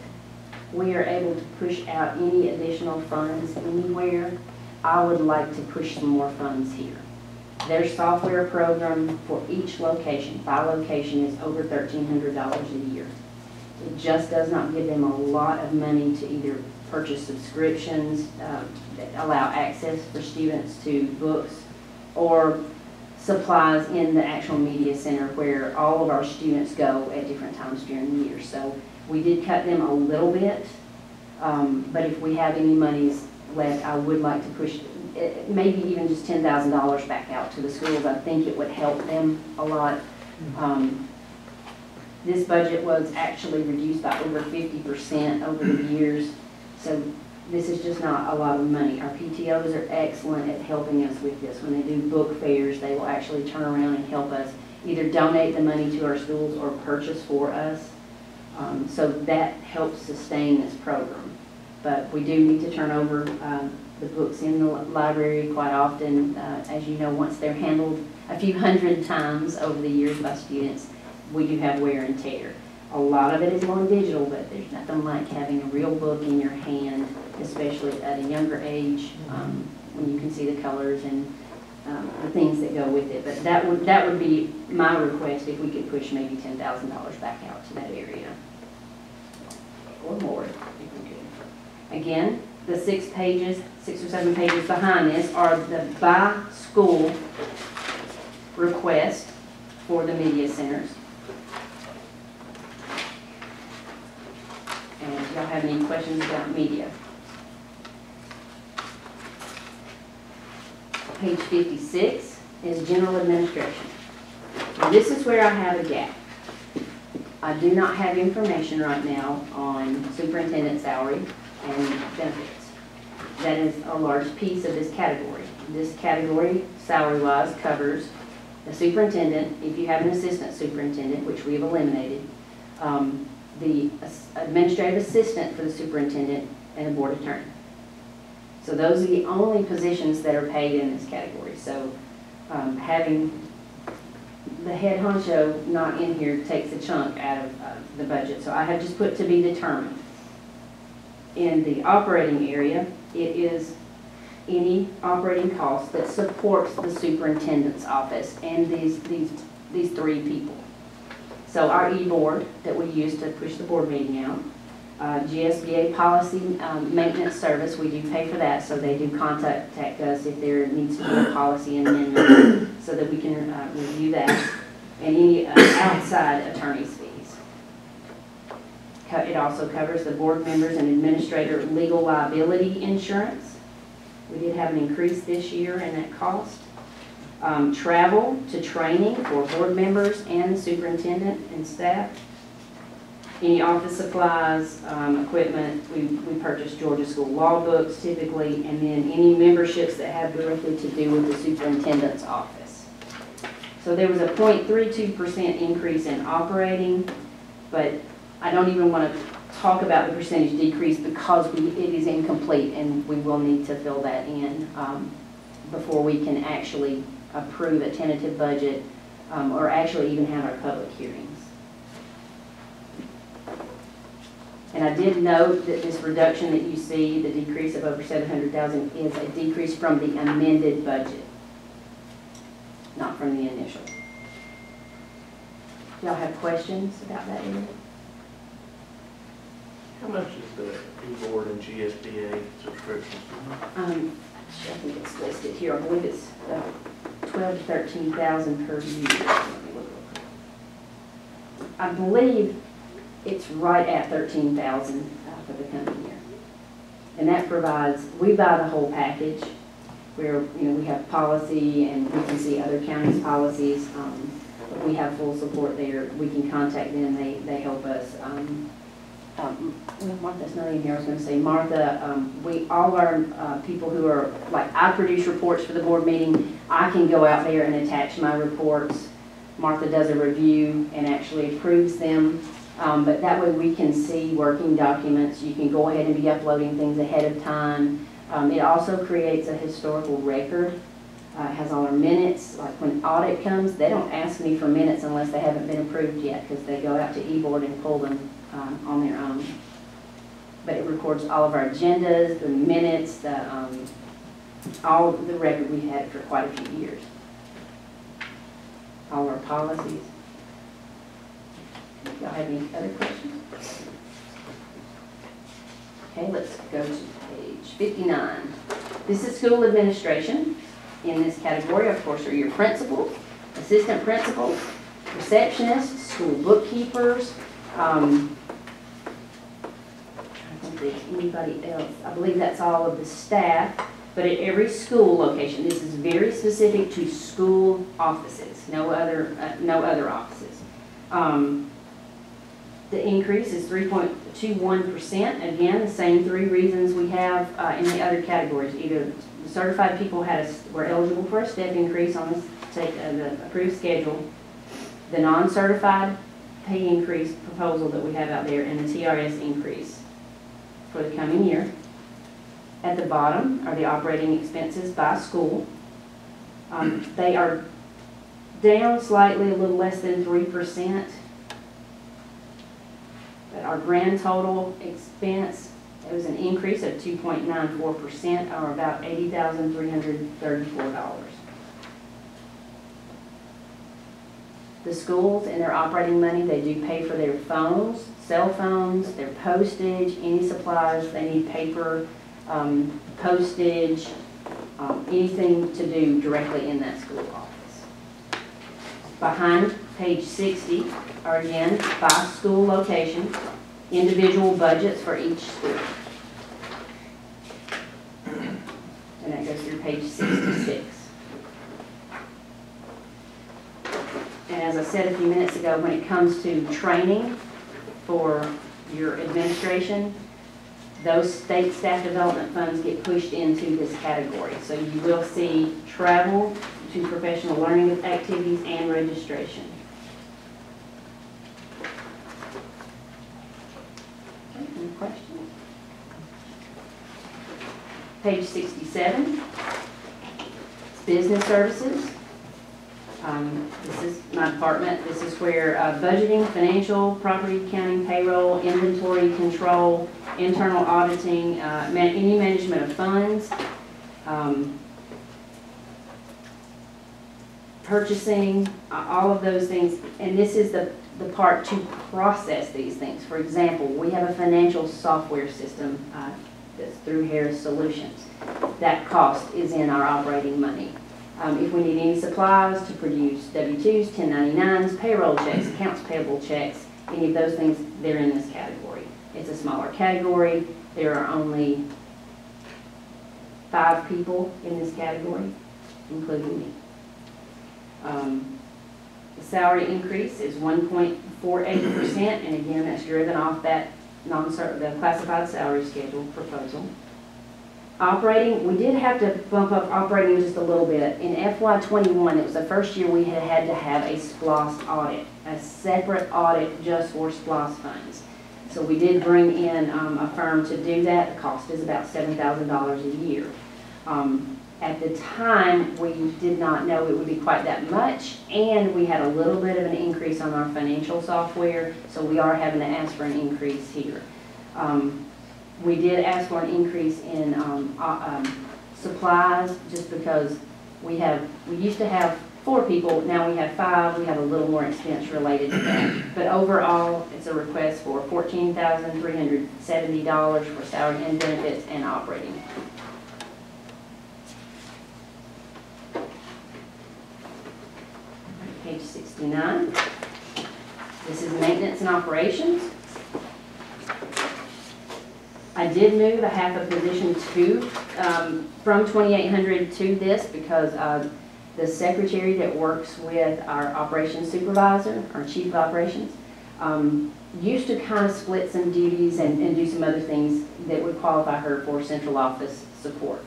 S3: we are able to push out any additional funds anywhere, I would like to push some more funds here. Their software program for each location, by location, is over thirteen hundred dollars a year. It just does not give them a lot of money to either purchase subscriptions, um, that allow access for students to books, or supplies in the actual media center where all of our students go at different times during the year. So we did cut them a little bit, um, but if we have any monies left, I would like to push, eh, maybe even just ten thousand dollars back out to the schools. I think it would help them a lot. Um, This budget was actually reduced by over fifty percent over the years, so this is just not a lot of money. Our PTOs are excellent at helping us with this. When they do book fairs, they will actually turn around and help us either donate the money to our schools or purchase for us. Um, So that helps sustain this program. But we do need to turn over um, the books in the library quite often. Uh, As you know, once they're handled a few <laughs> hundred times over the years by students, we do have wear and tear. A lot of it is on digital, but there's nothing like having a real book in your hand, especially at a younger age, um, when you can see the colors and um, the things that go with it. But that would, that would be my request, if we could push maybe ten thousand dollars back out to that area. Or more, if we could. Again, the six pages, six or seven pages behind this are the by-school request for the media centers. And if y'all have any questions about media? Page fifty-six is general administration. Now, This is where I have a gap. I do not have information right now on superintendent salary and benefits. That is a large piece of this category. This category, salary-wise, covers the superintendent, if you have an assistant superintendent, which we have eliminated, um, the administrative assistant for the superintendent, and the board attorney. So those are the only positions that are paid in this category. So um, having the head honcho not in here takes a chunk out of uh, the budget. So I have just put to be determined. In the operating area, it is any operating cost that supports the superintendent's office and these, these, these three people. So our e-board that we use to push the board meeting out, uh, GSBA policy um, maintenance service, we do pay for that, so they do contact us if there needs to be a policy amendment, so that we can uh, review that, and any uh, outside attorney's fees. It also covers the board members and administrator legal liability insurance. We did have an increase this year in that cost. Um, Travel to training for board members and superintendent and staff. Any office supplies, um, equipment, we, we purchase Georgia School Law books typically, and then any memberships that have directly to do with the superintendent's office. So there was a 0.32 percent increase in operating, but I don't even want to talk about the percentage decrease because we, it is incomplete, and we will need to fill that in, um, before we can actually approve a tentative budget, um, or actually even have our public hearings. And I did note that this reduction that you see, the decrease of over seven hundred thousand, is a decrease from the amended budget, not from the initial. Y'all have questions about that?
S4: How much is the e-board and GSBA subscription?
S3: Um, I think it's listed here, I believe it's uh, twelve to thirteen thousand per year. I believe it's right at thirteen thousand uh, for the coming year. And that provides, we buy the whole package, where, you know, we have policy and we can see other counties' policies. um, We have full support there. We can contact them, they, they help us. um, um, Martha's not in here, I was gonna say, Martha, um, we, all our, uh, people who are, like, I produce reports for the board meeting, I can go out there and attach my reports. Martha does a review and actually approves them, um, but that way we can see working documents. You can go ahead and be uploading things ahead of time. Um, it also creates a historical record. Uh, has all our minutes, like when audit comes, they don't ask me for minutes unless they haven't been approved yet, because they go out to e-board and pull them, um, on their own. But it records all of our agendas, the minutes, the, um, all the record we had for quite a few years. All our policies. Y'all have any other questions? Okay, let's go to page fifty-nine. This is school administration. In this category, of course, are your principals, assistant principals, receptionists, school bookkeepers, um, I don't think anybody else. I believe that's all of the staff, but at every school location, this is very specific to school offices, no other, uh, no other offices. Um, the increase is three point two one percent. Again, the same three reasons we have uh, in the other categories. Either the certified people had, a- were eligible for a step increase on this, take, uh, the approved schedule. The non-certified pay increase proposal that we have out there and the TRS increase for the coming year. At the bottom are the operating expenses by school. Um, they are down slightly, a little less than 3%. But our grand total expense, it was an increase of 2.94%, or about $80,334. The schools and their operating money, they do pay for their phones, cell phones, their postage, any supplies, they need paper, um, postage, um, anything to do directly in that school office. Behind page sixty are again by school location, individual budgets for each school. And that goes through page sixty-six. And as I said a few minutes ago, when it comes to training for your administration, those state staff development funds get pushed into this category. So you will see travel to professional learning activities and registration. Any questions? Page sixty-seven, business services. Um, This is my department, this is where uh, budgeting, financial, property accounting, payroll, inventory control, internal auditing, uh, ma- any management of funds, um, purchasing, a- all of those things. And this is the, the part to process these things. For example, we have a financial software system uh, that's through Harris Solutions. That cost is in our operating money. Um, If we need any supplies to produce W-2s, 1099s, payroll checks, accounts payable checks, any of those things, they're in this category. It's a smaller category. There are only five people in this category, including me. Um, The salary increase is 1.48%, and again, that's driven off that non-cert, the classified salary schedule proposal. Operating, we did have to bump up operating just a little bit. In FY '21, it was the first year we had had to have a SPLOST audit, a separate audit just for SPLOST funds. So we did bring in um, a firm to do that. The cost is about $7,000 a year. Um, At the time, we did not know it would be quite that much, and we had a little bit of an increase on our financial software, so we are having to ask for an increase here. Um, we did ask for an increase in um, uh, um, supplies, just because we have, we used to have four people, now we have five, we have a little more expense related to that. But overall, it's a request for fourteen thousand three hundred seventy dollars for salary and benefits and operating. Page sixty-nine. This is maintenance and operations. I did move a half a position to, um, from 2,800 to this because uh, the secretary that works with our operations supervisor, our chief of operations, um, used to kind of split some duties and, and do some other things that would qualify her for central office support.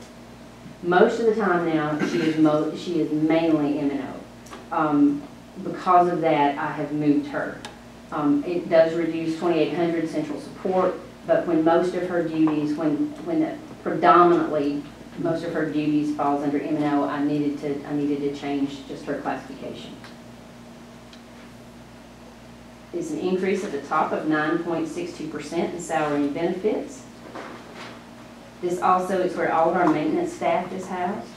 S3: Most of the time now, she is mo, she is mainly M and O. Um, because of that, I have moved her. Um, it does reduce twenty-eight hundred central support, but when most of her duties, when, when predominantly, most of her duties falls under M and O, I needed to, I needed to change just her classification. It's an increase at the top of nine point six two percent in salary and benefits. This also is where all of our maintenance staff is housed.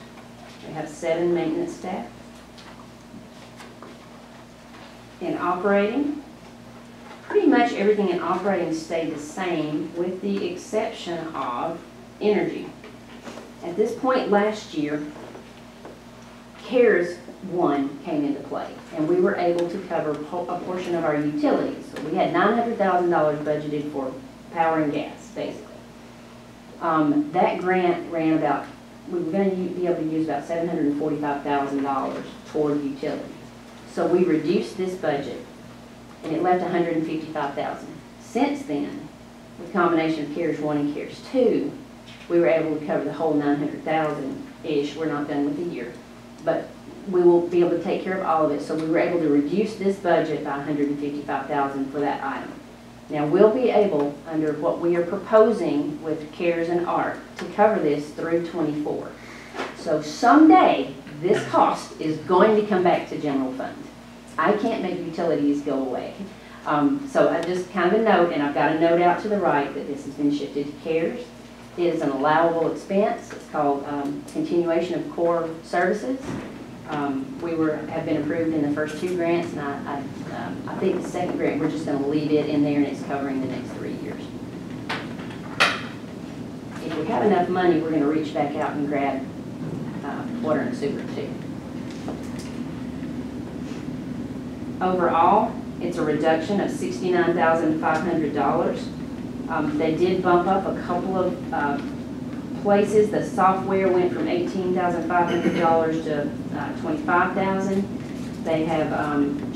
S3: We have seven maintenance staff. In operating, pretty much everything in operating stayed the same with the exception of energy. At this point last year, CARES one came into play, and we were able to cover a portion of our utilities. So we had nine hundred thousand dollars budgeted for power and gas, basically. Um, that grant ran about, we were gonna be able to use about seven hundred and forty-five thousand dollars toward utilities. So we reduced this budget, and it left hundred and fifty-five thousand. Since then, with combination of CARES one and CARES two, we were able to cover the whole nine hundred thousand-ish, we're not done with the year. But we will be able to take care of all of it, so we were able to reduce this budget by hundred and fifty-five thousand for that item. Now, we'll be able, under what we are proposing with CARES and ARP, to cover this through twenty-four. So someday, this cost is going to come back to general fund. I can't make utilities go away. Um, so I just kind of a note, and I've got a note out to the right that this has been shifted to CARES. It is an allowable expense. It's called, um, continuation of core services. Um, we were, have been approved in the first two grants, and I, I, um, I think the second grant, we're just gonna leave it in there, and it's covering the next three years. If we have enough money, we're gonna reach back out and grab, uh, water and sewer too. Overall, it's a reduction of sixty-nine thousand five hundred dollars. Um, they did bump up a couple of, uh, places. The software went from eighteen thousand five hundred dollars to, uh, twenty-five thousand. They have, um.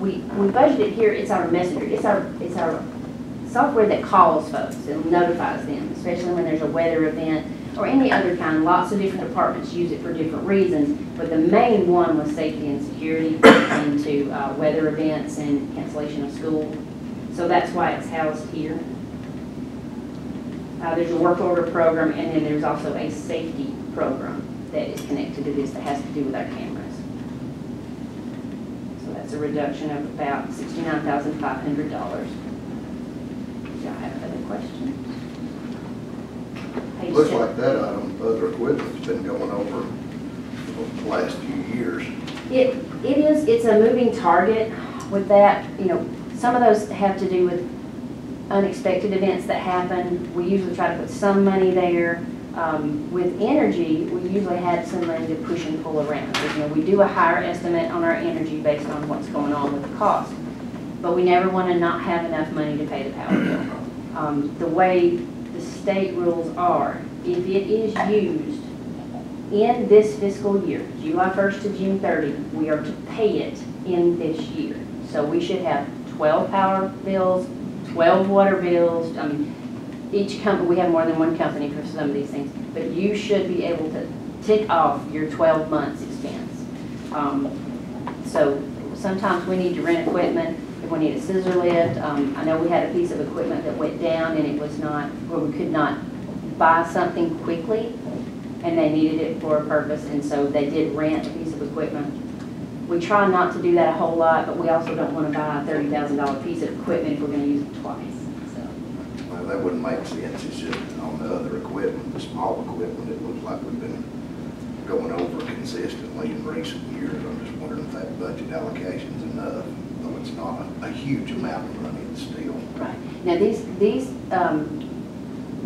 S3: We, we budgeted here, it's our messenger, it's our, it's our software that calls folks and notifies them, especially when there's a weather event or any other kind. Lots of different departments use it for different reasons, but the main one was safety and security into uh, weather events and cancellation of school. So that's why it's housed here. Uh, There's a work order program, and then there's also a safety program that is connected to this that has to do with our cameras. So that's a reduction of about sixty-nine thousand five hundred dollars. Do y'all have other questions?
S6: Looks like that item, other equipment's been going over the last few years.
S3: It, it is, it's a moving target with that, you know, some of those have to do with unexpected events that happen. We usually try to put some money there. Um, with energy, we usually had some money to push and pull around. You know, we do a higher estimate on our energy based on what's going on with the cost. But we never want to not have enough money to pay the power bill. Um, the way state rules are, if it is used in this fiscal year, July 1st to June 30, we are to pay it in this year. So we should have 12 power bills, 12 water bills, I mean, each company, we have more than one company for some of these things, but you should be able to tick off your 12 months expense. Um, So sometimes we need to rent equipment, we need a scissor lift. Um, I know we had a piece of equipment that went down and it was not, where we could not buy something quickly and they needed it for a purpose, and so they did rent a piece of equipment. We try not to do that a whole lot, but we also don't want to buy a thirty thousand dollar piece of equipment if we're gonna use it twice, so.
S6: Well, that wouldn't make sense, it's just on the other equipment, the small equipment, it looks like we've been going over consistently in recent years. I'm just wondering if that budget allocation's enough, though it's not a, a huge amount of money, still.
S3: Right. Now, these, these, um,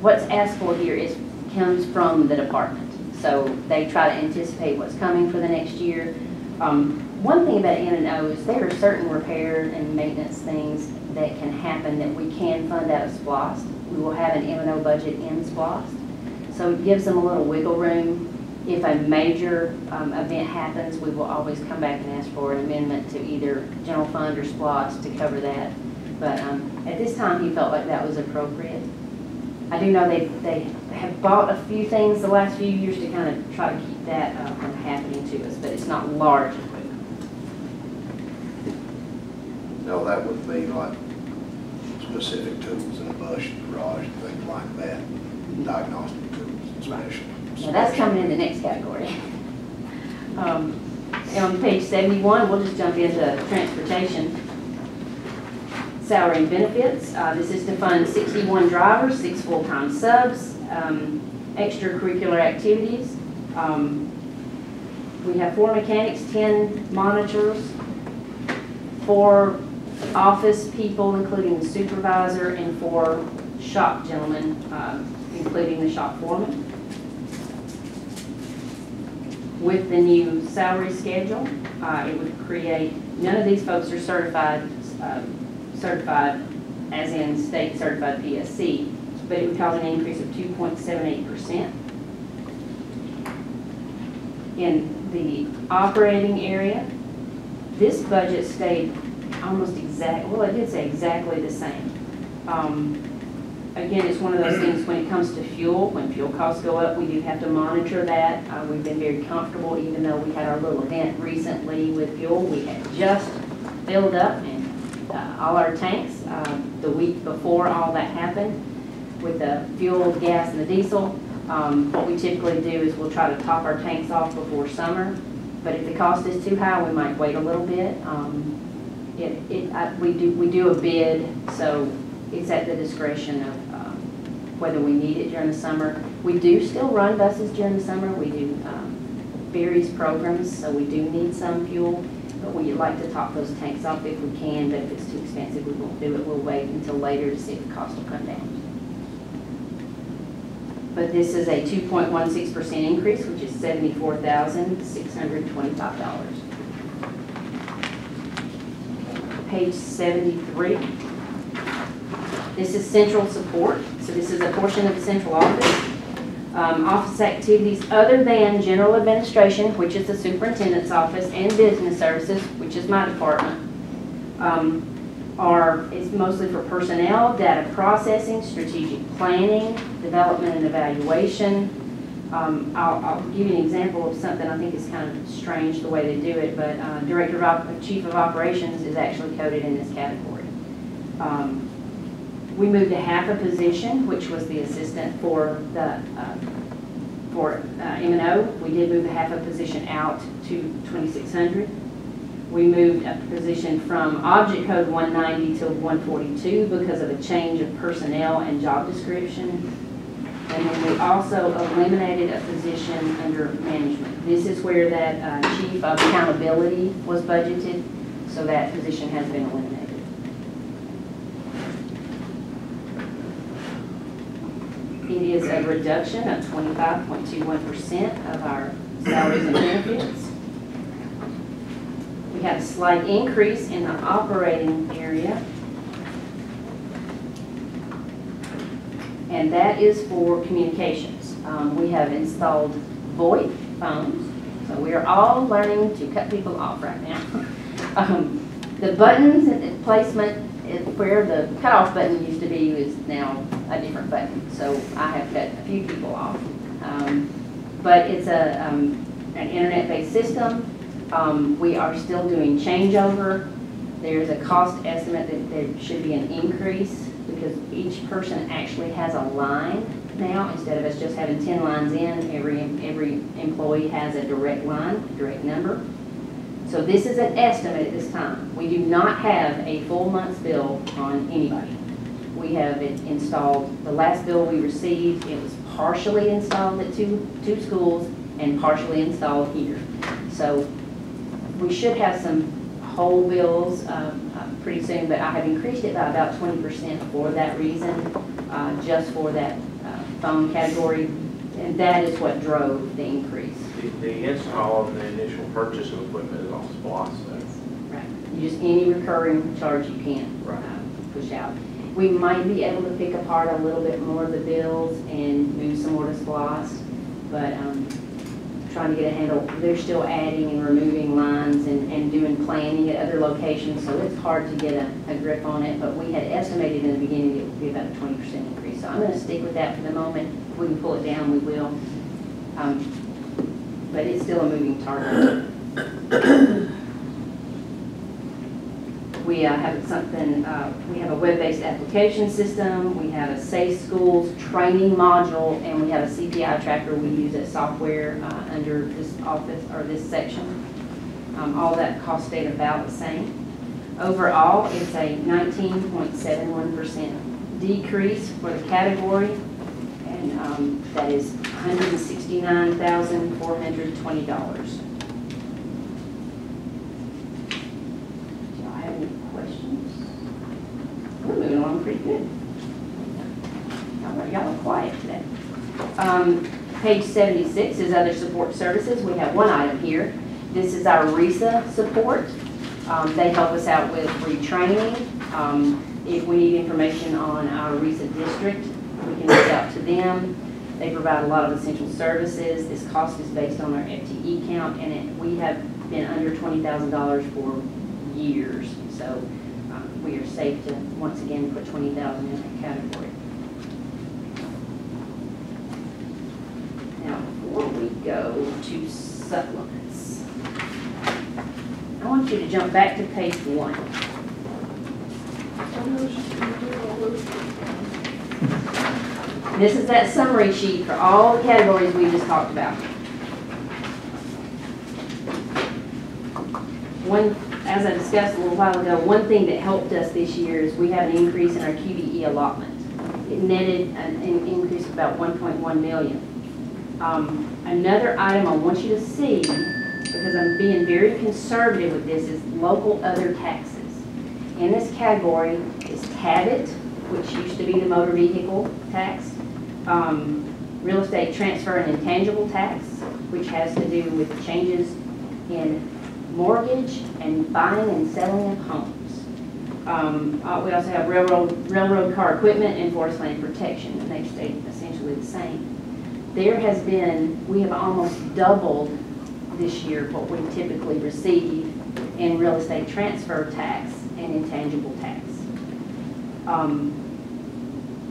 S3: what's asked for here is, comes from the department. So they try to anticipate what's coming for the next year. Um, one thing about M and O is there are certain repair and maintenance things that can happen that we can fund out of SPLOST. We will have an M and O budget in SPLOST. So it gives them a little wiggle room. If a major um, event happens, we will always come back and ask for an amendment to either general fund or SPLOST to cover that. But um, at this time, he felt like that was appropriate. I do know they, they have bought a few things the last few years to kind of try to keep that uh, from happening to us, but it's not large equipment.
S6: No, that would be like specific tools in a bush, garage, and things like that, diagnostic tools especially.
S3: Now, that's coming in the next category. Um, on page 71, we'll just jump into transportation. Salary and benefits, uh, this is to fund 61 drivers, six full-time subs, um, extracurricular activities. Um, We have four mechanics, 10 monitors, four office people, including the supervisor, and four shop gentlemen, uh, including the shop foreman with the new salary schedule, uh, it would create, none of these folks are certified, um, certified as in state certified PSC, but it would cause an increase of 2.78%. In the operating area, this budget stayed almost exact, well, it did say exactly the same. Um, Again, it's one of those things when it comes to fuel, when fuel costs go up, we do have to monitor that. Uh, We've been very comfortable, even though we had our little event recently with fuel. We had just filled up and uh, all our tanks uh, the week before all that happened with the fuel, gas, and the diesel. Um, What we typically do is we'll try to top our tanks off before summer. But if the cost is too high, we might wait a little bit. Um, It, it, I- we do, we do a bid, so it's at the discretion of um, whether we need it during the summer. We do still run buses during the summer. We do um, various programs, so we do need some fuel. But we like to top those tanks off if we can, but if it's too expensive, we won't do it. We'll wait until later to see if the cost will come down. But this is a 2.16% increase, which is $74,625. Page 73. This is central support, so this is a portion of the central office. Um, Office activities other than general administration, which is the superintendent's office, and business services, which is my department, um, are, is mostly for personnel, data processing, strategic planning, development and evaluation. Um, I'll, I'll give you an example of something I think is kind of strange the way they do it, but uh, Director of, Chief of Operations is actually coded in this category. Um, we moved a half a position, which was the assistant for the, uh, for uh, M and O. We did move a half a position out to 2600. We moved a position from object code 190 to 142 because of a change of personnel and job description. And then we also eliminated a position under management. This is where that uh, chief of accountability was budgeted, so that position has been eliminated. It is a reduction of 25.21% of our salaries and benefits. We have a slight increase in the operating area. And that is for communications. Um, We have installed VoIP phones, so we are all learning to cut people off right now. <laughs> Um, The buttons and placement, is where the cutoff button used to be is now a different button. So I have cut a few people off. Um, But it's a, um, an internet-based system. Um, We are still doing changeover. There's a cost estimate that there should be an increase because each person actually has a line now. Instead of us just having 10 lines in, every, every employee has a direct line, a direct number. So this is an estimate at this time. We do not have a full month's bill on anybody. We have it installed, the last bill we received, it was partially installed at two, two schools and partially installed here. So we should have some whole bills um, uh, pretty soon, but I have increased it by about 20% for that reason, uh, just for that uh, phone category. And that is what drove the increase.
S4: The, the install and the initial purchase of equipment is on SPLOST, so.
S3: Right. You Just any recurring charge you can.
S4: Right.
S3: uh, push out. We might be able to pick apart a little bit more of the bills and move some more to SPLOST, but, um, trying to get a handle, they're still adding and removing lines and, and doing planning at other locations, so it's hard to get a, a grip on it, but we had estimated in the beginning it would be about a twenty percent increase, so I'm gonna stick with that for the moment. If we can pull it down, we will. Um, But it's still a moving target. <coughs> <coughs> We uh, have something, uh, we have a web-based application system, we have a Safe Schools training module, and we have a CPI tracker we use as software uh, under this office, or this section. Um, All that cost stayed about the same. Overall, it's a 19.71% decrease for the category, and um, that is $169,420. Do y'all have any questions? We're moving along pretty good. Y'all are, quiet today. Um, Page 76 is other support services. We have one item here. This is our RESA support. Um, They help us out with retraining. Um, If we need information on our RESA district, we can reach out to them. They provide a lot of essential services. This cost is based on our FTE count, and it, we have been under twenty thousand dollars for years. So, we are safe to, once again, put twenty thousand in that category. Now, before we go to supplements, I want you to jump back to page one. This is that summary sheet for all the categories we just talked about. One, as I discussed a little while ago, one thing that helped us this year is we had an increase in our QBE allotment. It netted an, an increase of about 1.1 million. Um, Another item I want you to see, because I'm being very conservative with this, is local other taxes. In this category is TAVT, which used to be the motor vehicle tax, um, real estate transfer and intangible tax, which has to do with changes in mortgage and buying and selling of homes. Um, uh, We also have railroad, railroad car equipment and forest land protection, and they stay essentially the same. There has been, we have almost doubled this year what we typically receive in real estate transfer tax and intangible tax. Um,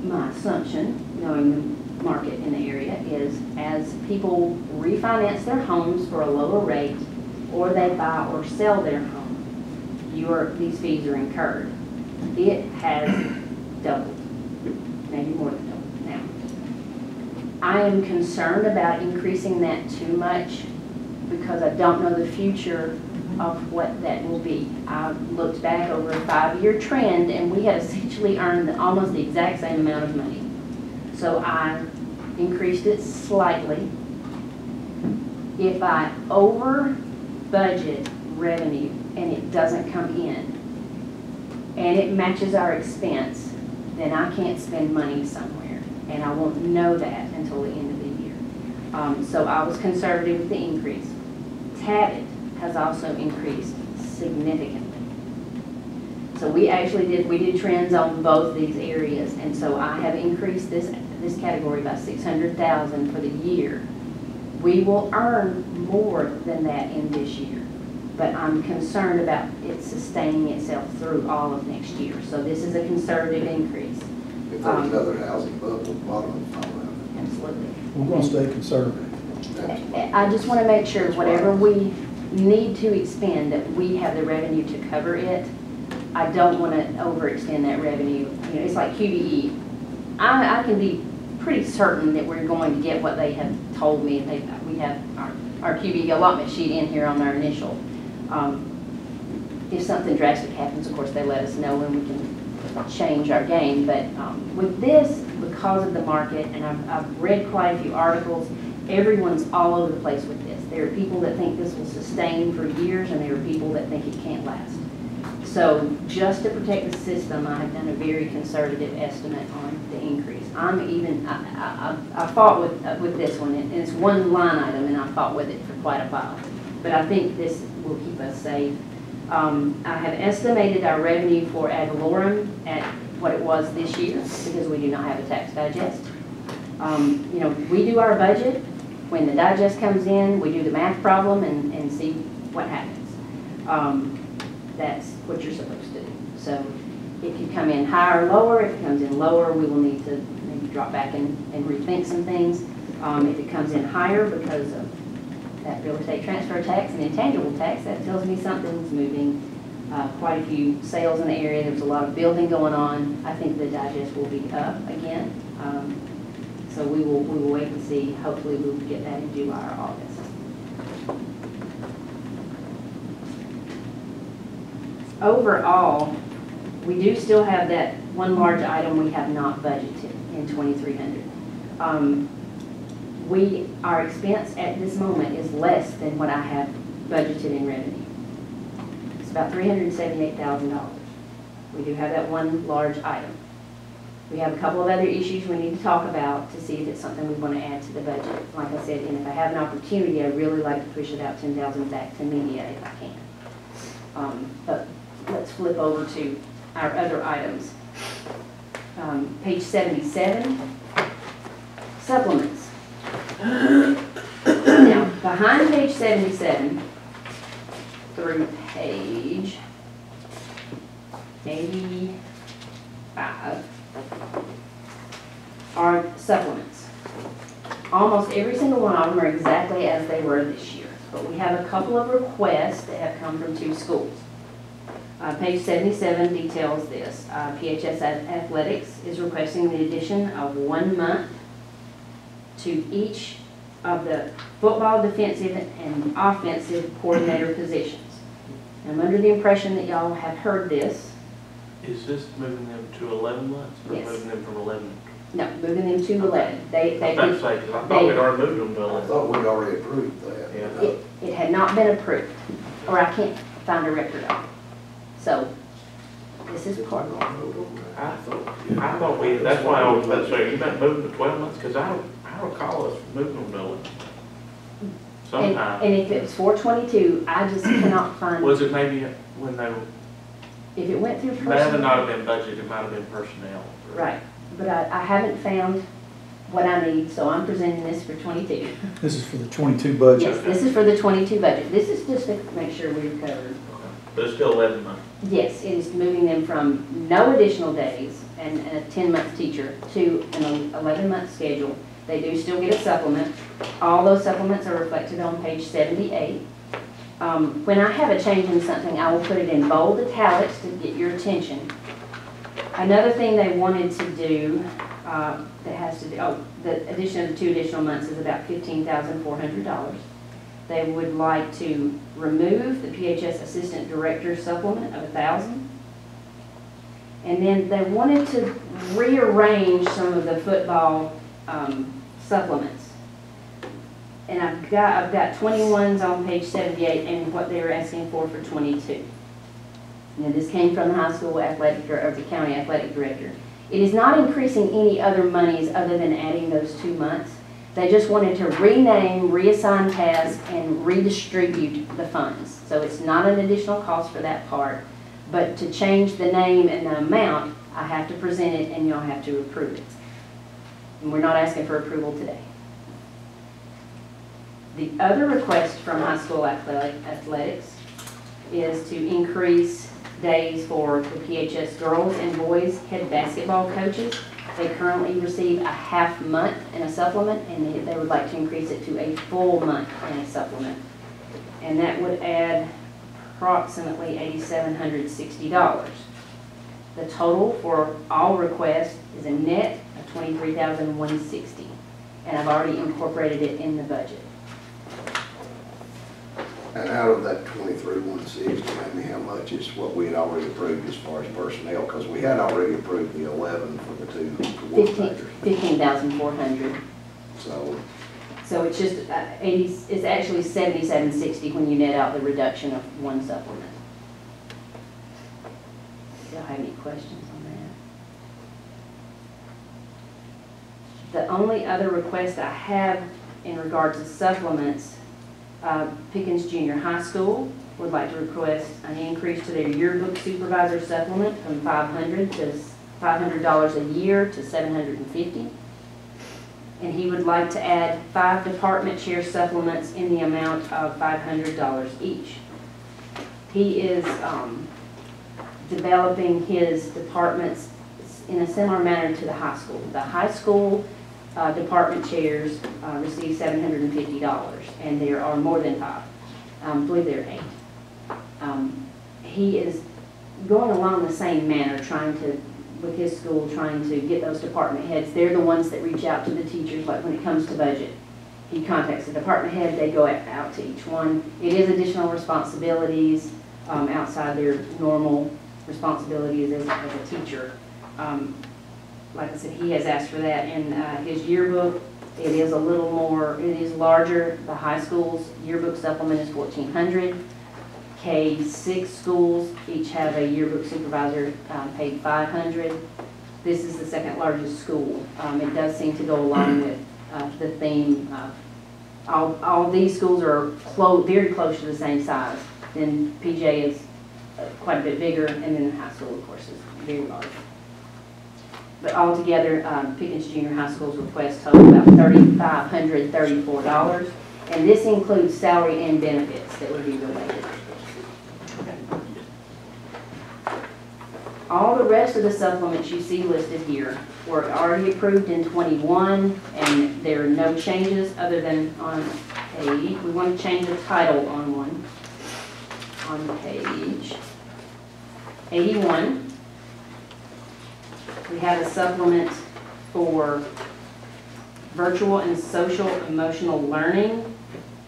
S3: My assumption, knowing the market in the area, is as people refinance their homes for a lower rate, or they buy or sell their home, your, these fees are incurred. It has doubled, maybe more than doubled now. I am concerned about increasing that too much because I don't know the future of what that will be. I looked back over a five-year trend and we have essentially earned almost the exact same amount of money. So I increased it slightly. If I over budget revenue and it doesn't come in, and it matches our expense, then I can't spend money somewhere. And I won't know that until the end of the year. Um, so I was conservative with the increase. TAVT has also increased significantly. So we actually did, we did trends on both these areas, and so I have increased this, this category by six hundred thousand for the year. We will earn more than that in this year, but I'm concerned about it sustaining itself through all of next year. So this is a conservative increase,
S6: If there's um, another housing bubble, bottom of the
S3: absolutely.
S7: We're gonna stay conservative.
S6: Absolutely.
S3: I just want to make sure whatever we need to expend, that we have the revenue to cover it. I don't want to overextend that revenue. You know, it's like QBE. I, I can be pretty certain that we're going to get what they have told me. They, we have our, our QBE allotment sheet in here on our initial. Um, If something drastic happens, of course, they let us know and we can change our game. But um, with this, because of the market, and I've, I've read quite a few articles, everyone's all over the place with this. There are people that think this will sustain for years, and there are people that think it can't last. So just to protect the system, I have done a very conservative estimate on the increase. I'm even, I, I, I fought with, with this one, and it's one line item, and I fought with it for quite a while. But I think this will keep us safe. Um, I have estimated our revenue for ad valorem at what it was this year, because we do not have a tax digest. Um, You know, we do our budget, when the digest comes in, we do the math problem and, and see what happens. Um, That's what you're supposed to do. So if you come in higher or lower, if it comes in lower, we will need to drop back and, and rethink some things. Um, If it comes in higher because of that real estate transfer tax and intangible tax, that tells me something's moving. Uh, Quite a few sales in the area, there's a lot of building going on. I think the digest will be up again. Um, So we will, we will wait and see. Hopefully we will get that in July or August. Overall, we do still have that one large item we have not budgeted in 2,300. Um, We, our expense at this moment is less than what I have budgeted in revenue. It's about $378,000. We do have that one large item. We have a couple of other issues we need to talk about to see if it's something we want to add to the budget. Like I said, and if I have an opportunity, I'd really like to push it out 10,000 back to media if I can. Um, But let's flip over to our other items. Um, Page 77, supplements. Now, behind page 77 through page 85 are supplements. Almost every single one of them are exactly as they were this year, but we have a couple of requests that have come from two schools. Uh, Page 77 details this. Uh, PHS Athletics is requesting the addition of one month to each of the football defensive and offensive coordinator positions. I'm under the impression that y'all have heard this.
S4: Is this moving them to eleven months or
S3: Yes.
S4: moving them from eleven?
S3: No, moving them to 11. They,
S4: I
S3: they,
S4: was about to
S3: did-
S4: say, 'cause I
S3: they-
S4: thought we'd already moved them to
S6: 11.
S4: I
S6: thought we'd already approved that.
S4: Yeah.
S3: it, it had not been approved, or I can't find a record of it. So, this is part of
S4: I thought, I thought we, that's why I was about to say, you meant moving to twelve months, because I don't, I recall us moving them to eleven.
S3: And,
S4: Sometime.
S3: and if it was 422, I just cannot find,
S4: Was it maybe when they, were-
S3: if it went through
S4: that would
S3: personnel.
S4: not have been budget, it might have been personnel.
S3: Right, but I, I haven't found what I need, so I'm presenting this for 22.
S1: This is for the 22 budget.
S3: Yes, this is for the 22 budget. This is just to make sure we're covered.
S4: But it's still eleven months.
S3: Yes, it is moving them from no additional days and a 10-month teacher to an 11-month schedule. They do still get a supplement. All those supplements are reflected on page 78. Um, When I have a change in something, I will put it in bold italics to get your attention. Another thing they wanted to do, uh, that has to do, oh, the addition of two additional months is about $15,400. They would like to remove the PHS Assistant Director supplement of a thousand. And then they wanted to rearrange some of the football um, supplements. And I've got, I've got 21s on page 78 and what they were asking for for 22. Now, this came from the high school athletic, or the county athletic director. It is not increasing any other monies other than adding those two months. They just wanted to rename, reassign tasks, and redistribute the funds. So it's not an additional cost for that part, but to change the name and the amount, I have to present it and y'all have to approve it. And we're not asking for approval today. The other request from high school athletic- athletics is to increase days for the PHS girls and boys head basketball coaches. They currently receive a half month in a supplement, and they, they would like to increase it to a full month in a supplement. And that would add approximately eighty-seven hundred sixty dollars. The total for all requests is a net of twenty-three thousand one sixty, and I've already incorporated it in the budget.
S6: And out of that twenty-three, one sixty, I mean, how much is what we had already approved as far as personnel? Because we had already approved the eleven for the two
S3: Fifteen,
S6: coordinators.
S3: fifteen thousand four hundred.
S6: So,
S3: So it's just uh, 80, it's actually 7760 when you net out the reduction of one supplement. Do y'all have any questions on that? The only other request I have in regards to supplements, uh, Pickens Junior High School would like to request an increase to their yearbook supervisor supplement from five hundred to five hundred dollars a year to seven hundred and fifty. And he would like to add five department chair supplements in the amount of five hundred dollars each. He is, um, developing his departments in a similar manner to the high school. The high school uh, department chairs uh, receive $750, and there are more than five. Um, I believe there are eight. Um, He is going along the same manner, trying to, with his school, trying to get those department heads. They're the ones that reach out to the teachers, like when it comes to budget. He contacts the department head, they go out to each one. It is additional responsibilities um, outside their normal responsibilities as, as a teacher. Um, Like I said, he has asked for that in uh, his yearbook. It is a little more, it is larger. The high school's yearbook supplement is fourteen hundred. K six schools each have a yearbook supervisor um, paid five hundred. This is the second largest school. Um, It does seem to go along with uh, the theme of, all, all these schools are close, very close to the same size. Then PJ is uh, quite a bit bigger, and then the high school, of course, is very large. But altogether, um, Pickens Junior High School's request total about thirty-five hundred thirty-four dollars, and this includes salary and benefits that would be related. All the rest of the supplements you see listed here were already approved in twenty-one, and there are no changes other than on page, we want to change the title on one. On page eighty-one, we have a supplement for virtual and social emotional learning,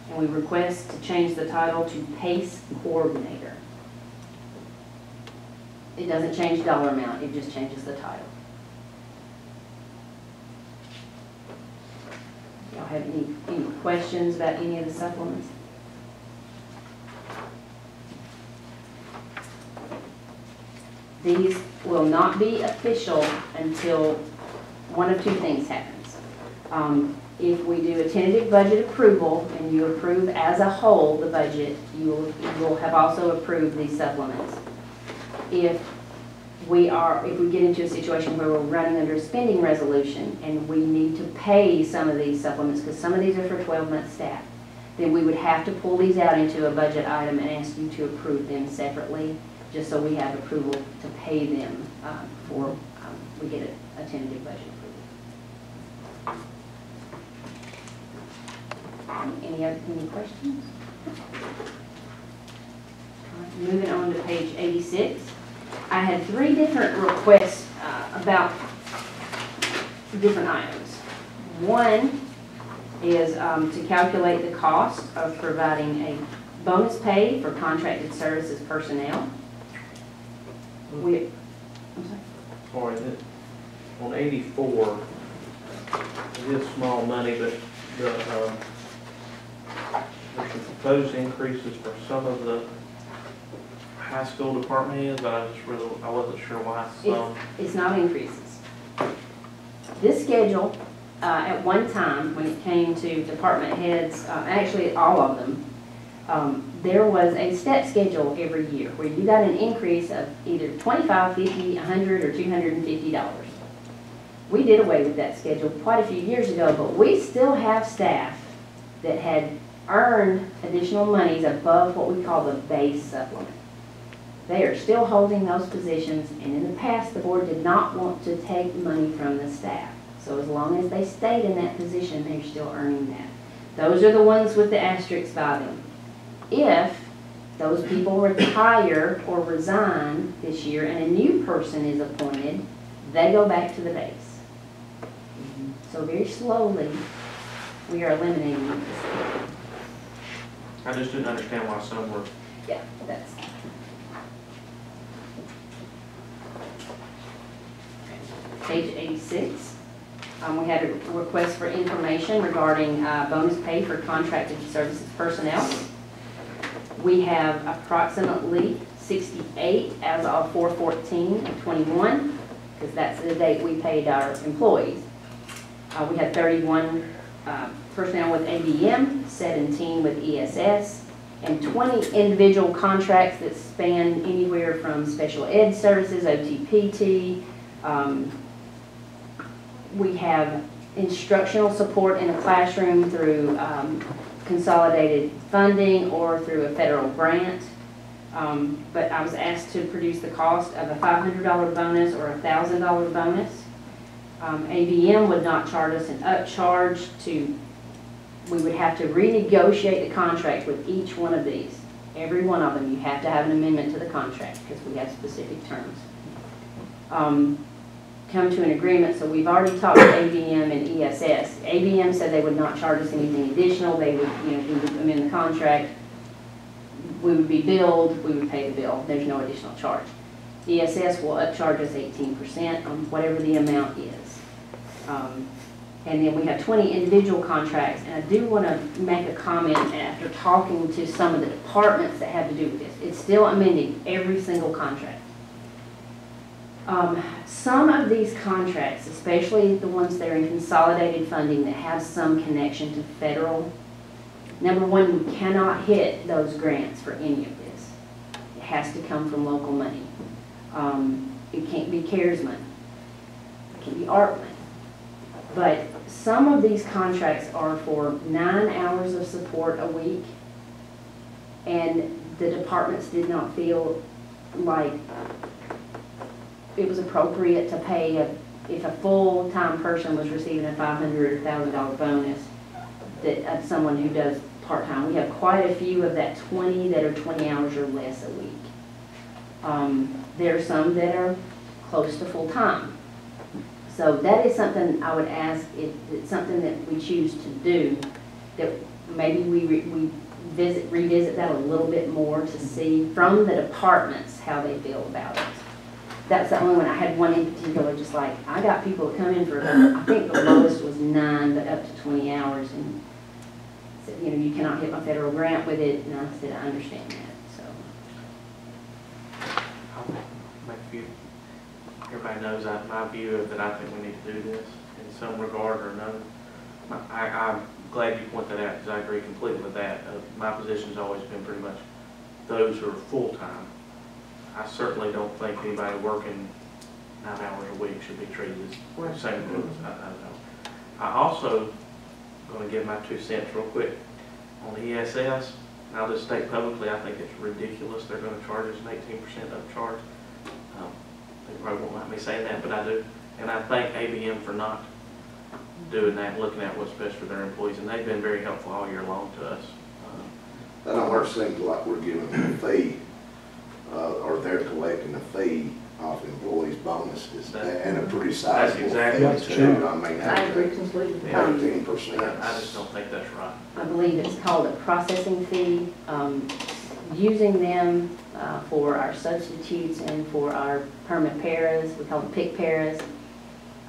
S3: and we request to change the title to PACE Coordinator. It doesn't change dollar amount, it just changes the title. Y'all have any, any questions about any of the supplements? These will not be official until one of two things happens. Um, If we do a tentative budget approval and you approve as a whole the budget, you will, you will have also approved these supplements. If we are, if we get into a situation where we're running under a spending resolution and we need to pay some of these supplements, because some of these are for 12-month staff, then we would have to pull these out into a budget item and ask you to approve them separately, just so we have approval to pay them uh, before um, we get a a tentative budget approval. Any other, any questions? Right, Moving on to page 86. I had three different requests uh, about different items. One is um, to calculate the cost of providing a bonus pay for contracted services personnel. We, I'm sorry.
S5: Sorry, that, on eighty-four, it is small money, but the, um, there's some proposed increases for some of the high school department heads, but I just really, I wasn't sure why some.
S3: It's not increases. This schedule, uh, at one time, when it came to department heads, uh, actually all of them, um, there was a step schedule every year where you got an increase of either 25, 50, 100, or 250 dollars. We did away with that schedule quite a few years ago, but we still have staff that had earned additional monies above what we call the base supplement. They are still holding those positions, and in the past, the board did not want to take money from the staff. So as long as they stayed in that position, they're still earning that. Those are the ones with the asterisks by them. If those people retire or resign this year and a new person is appointed, they go back to the base. So very slowly, we are eliminating this.
S4: I just didn't understand why some were,
S3: Yeah, that's. Page eighty-six, um, we had a request for information regarding, uh, bonus pay for contracted services personnel. We have approximately sixty-eight as of four fourteen of twenty-one, because that's the date we paid our employees. Uh, we had thirty-one, uh, personnel with ABM, seventeen with ESS, and 20 individual contracts that span anywhere from special ed services, OTPT. um, We have instructional support in the classroom through um, consolidated funding or through a federal grant. Um, But I was asked to produce the cost of a $500 bonus or a $1,000 bonus. Um, ABM would not charge us an upcharge to, we would have to renegotiate the contract with each one of these. Every one of them, you have to have an amendment to the contract because we have specific terms. Um, Come to an agreement, so we've already talked to ABM and ESS. ABM said they would not charge us anything additional, they would, you know, we would amend the contract. We would be billed, we would pay the bill, there's no additional charge. ESS will upcharge us eighteen percent on whatever the amount is. Um, And then we have twenty individual contracts, and I do want to make a comment after talking to some of the departments that have to do with this. It's still amending every single contract. Um, Some of these contracts, especially the ones that are in consolidated funding that have some connection to federal, number one, we cannot hit those grants for any of this. It has to come from local money. Um, It can't be CARES money. It can be ARP money. But some of these contracts are for nine hours of support a week, and the departments did not feel like it was appropriate to pay a, if a full-time person was receiving a five hundred thousand dollar bonus, that, of someone who does part-time. We have quite a few of that twenty that are twenty hours or less a week. Um, there are some that are close to full-time. So that is something I would ask, if it's something that we choose to do, that maybe we, re- we visit, revisit that a little bit more to see from the departments how they feel about it. That's the only one, I had one in particular, just like, I got people that come in for, I think the lowest was nine, but up to twenty hours, and said, you know, you cannot hit my federal grant with it, and I said, I understand that, so.
S5: A few, everybody knows that my view of that I think we need to do this in some regard or another. I, I'm glad you point that out, because I agree completely with that. Uh, My position's always been pretty much those who are full-time. I certainly don't think anybody working nine hours a week should be treated as same as, I, I don't know. I also, gonna give my two cents real quick on the ESS. And I'll just state publicly, I think it's ridiculous, they're gonna charge us an eighteen percent upcharge. Um, They probably won't like me saying that, but I do. And I thank ABM for not doing that, looking at what's best for their employees, and they've been very helpful all year long to us. Um,
S6: That almost seems like we're giving them a fee, uh, or they're collecting a fee off employees' bonuses, and a pretty sizable
S5: exactly
S6: fee
S7: what's
S6: too.
S7: true.
S6: I mean,
S2: I agree completely.
S5: Yeah.
S6: eighteen percent.
S5: I I just don't think that's right.
S3: I believe it's called a processing fee. Um, Using them uh, for our substitutes and for our permanent paras, we call them pick paras,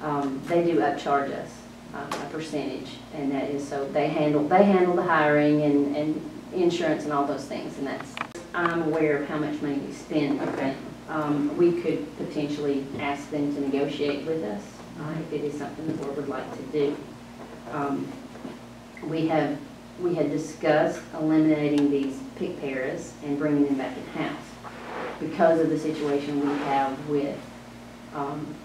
S3: um, they do upcharge us uh, a percentage. And that is, so they handle, they handle the hiring and, and insurance and all those things. And that's, I'm aware of how much money we spend them. Um, We could potentially ask them to negotiate with us uh, if it is something the board would like to do. Um, we have, we had discussed eliminating these pick paras and bringing them back in-house because of the situation we have with, um,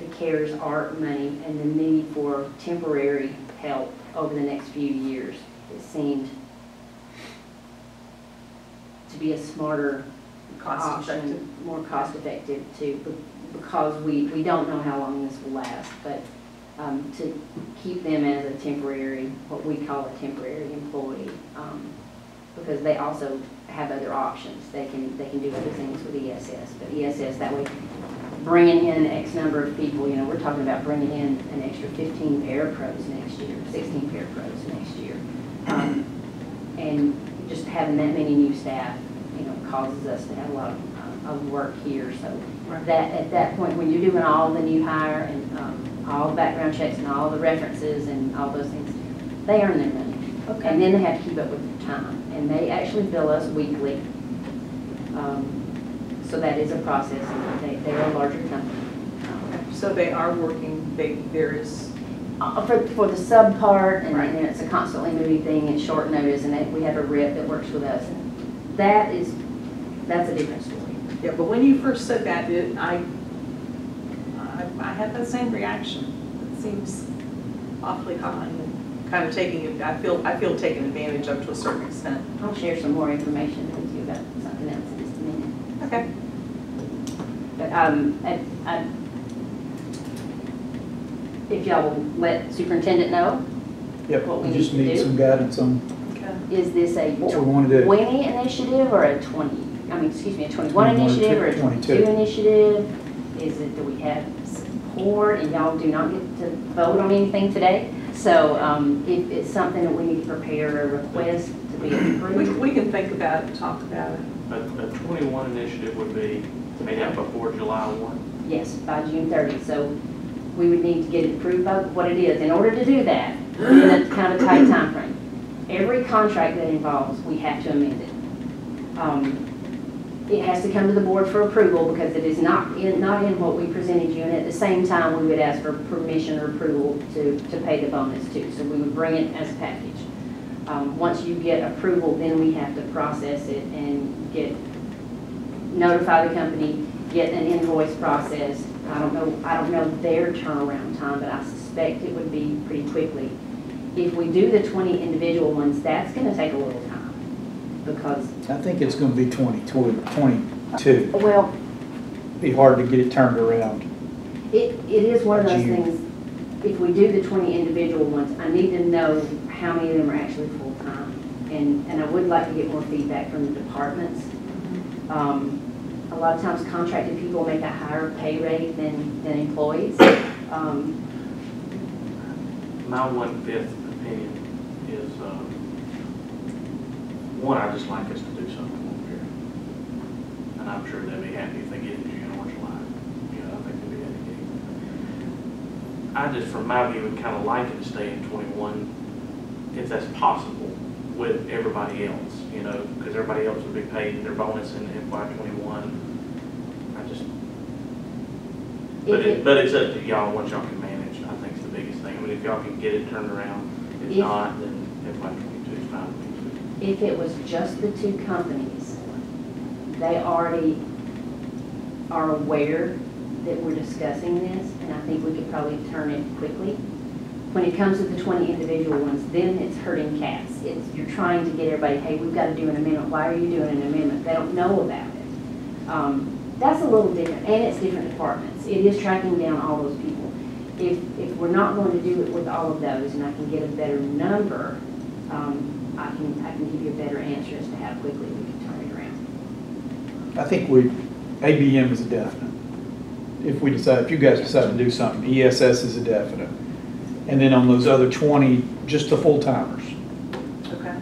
S3: the CARES ARP money and the need for temporary help over the next few years. It seemed to be a smarter
S2: Cost
S3: option,
S2: effective.
S3: more cost-effective too, because we, we don't know how long this will last, but um, to keep them as a temporary, what we call a temporary employee, um, because they also have other options. They can, they can do other things with ESS, but ESS, that way, bringing in X number of people, you know, we're talking about bringing in an extra 15 parapros next year, 16 parapros next year. Um, And just having that many new staff, you know, causes us to have a lot of, uh, of work here, so that, at that point, when you're doing all the new hire and, um, all the background checks and all the references and all those things, they earn their money. And then they have to keep up with their time, and they actually bill us weekly. Um, So that is a process, they, they're a larger company. Um,
S2: So they are working, they, there is
S3: Uh, For, for the sub part, and
S2: Right.
S3: then it's a constantly moving thing, it's short notice, and that we have a rep that works with us. That is, that's a different story.
S2: Yeah, but when you first said that, it, I, I, I had that same reaction. It seems awfully high and kind of taking, it. I feel, I feel taken advantage of to a certain extent.
S3: I'll share some more information with you about something else in just a minute.
S2: Okay.
S3: But, um, I, I, if y'all will let superintendent know,
S1: Yep,
S3: What we
S1: we just
S3: need to
S1: need
S3: do?
S1: some guidance on
S2: Okay.
S3: is this a
S1: what we want to do.
S3: twenty initiative or a twenty, I mean, excuse me, a twenty-one
S1: 21,
S3: initiative or a
S1: 22.
S3: twenty-two initiative? Is it, do we have support and y'all do not get to vote on anything today? So, um, if it's something that we need to prepare a request to be
S2: We,
S3: approved,
S2: we can think about it, and talk about it.
S4: A, a twenty-one initiative would be made up before July one.
S3: yes, by June thirtieth. So we would need to get it approved by what it is. In order to do that, in a kind of tight <clears throat> timeframe, every contract that involves, we have to amend it. Um, It has to come to the board for approval because it is not in, not in what we presented you. And at the same time, we would ask for permission or approval to, to pay the bonus too. So we would bring it as a package. Um, Once you get approval, then we have to process it and get, notify the company, get an invoice processed. I don't know, I don't know their turnaround time, but I suspect it would be pretty quickly. If we do the 20 individual ones, that's going to take a little time because,
S1: I think it's going to be 20, 22.
S3: well,
S1: Be hard to get it turned around.
S3: It, it is one of those
S1: June.
S3: things, if we do the twenty individual ones, I need to know how many of them are actually full-time. And, and I would like to get more feedback from the departments. Um, a lot of times contracted people make a higher pay rate than, than employees. Um,
S4: My one-fifth opinion is, uh, one, I just like us to do something over here. And I'm sure they'd be happy if they get in June or July. I think they'll be happy. I just, from my view, would kind of like it to stay in twenty-one, if that's possible, with everybody else, you know, because everybody else would be paid their bonus in FY twenty-one. I just, but
S3: If
S4: it,
S3: it,
S4: but it's up to y'all, what y'all can manage, I think is the biggest thing. I mean, if y'all can get it turned around, if
S3: If-
S4: not, then FY twenty-two is fine with me
S3: if it was just the two companies, they already are aware that we're discussing this, and I think we could probably turn it quickly. When it comes to the 20 individual ones, then it's hurting cats. It's, you're trying to get everybody, hey, we've got to do an amendment. Why are you doing an amendment? They don't know about it. Um, That's a little different, and it's different departments. It is tracking down all those people. If, if we're not going to do it with all of those, and I can get a better number, um, I can, I can give you a better answer as to how quickly we can turn it around.
S1: I think we, ABM is a definite. If we decide, if you guys decide to do something, ESS is a definite. And then on those other 20, just the full timers.
S2: Okay.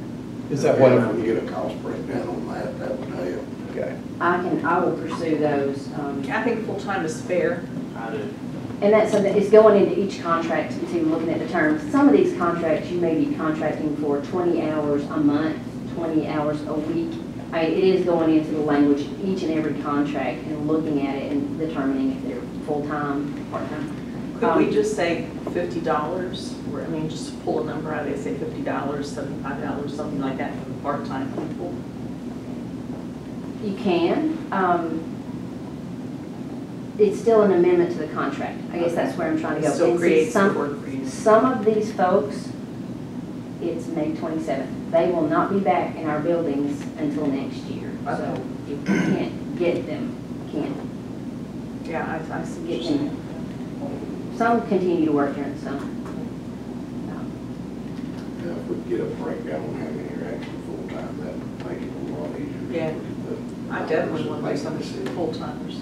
S1: Is that
S6: Yeah,
S1: what?
S6: If we get a cost breakdown on that, that would help.
S1: Okay.
S3: I can, I will pursue those, um,
S2: I think full-time is fair.
S4: I do.
S3: and that's something, it's going into each contract to looking at the terms. Some of these contracts, you may be contracting for 20 hours a month, 20 hours a week. I, it is going into the language, each and every contract, and looking at it and determining if they're full-time, part-time.
S2: Could we
S3: Um,
S2: just say fifty dollars, or, I mean, just pull a number out, of they say fifty dollars, seventy-five dollars, something like that for the part-time people?
S3: You can. um, It's still an amendment to the contract. I guess that's where I'm trying to go.
S2: It Still
S3: And see,
S2: creates
S3: some-
S2: some work for you.
S3: Some of these folks, it's May 27th. They will not be back in our buildings until next year. So
S2: Okay.
S3: if we can't get them, can't.
S2: Yeah, I, I see what you're
S3: Get
S2: saying.
S3: Them. Some continue to work during the summer. Um,
S6: Yeah, If we get a breakdown on how many are actually full-time, that would make it a lot easier.
S2: Yeah.
S6: But
S2: I definitely want to do
S6: make a
S2: something
S6: decision.
S2: full-timers.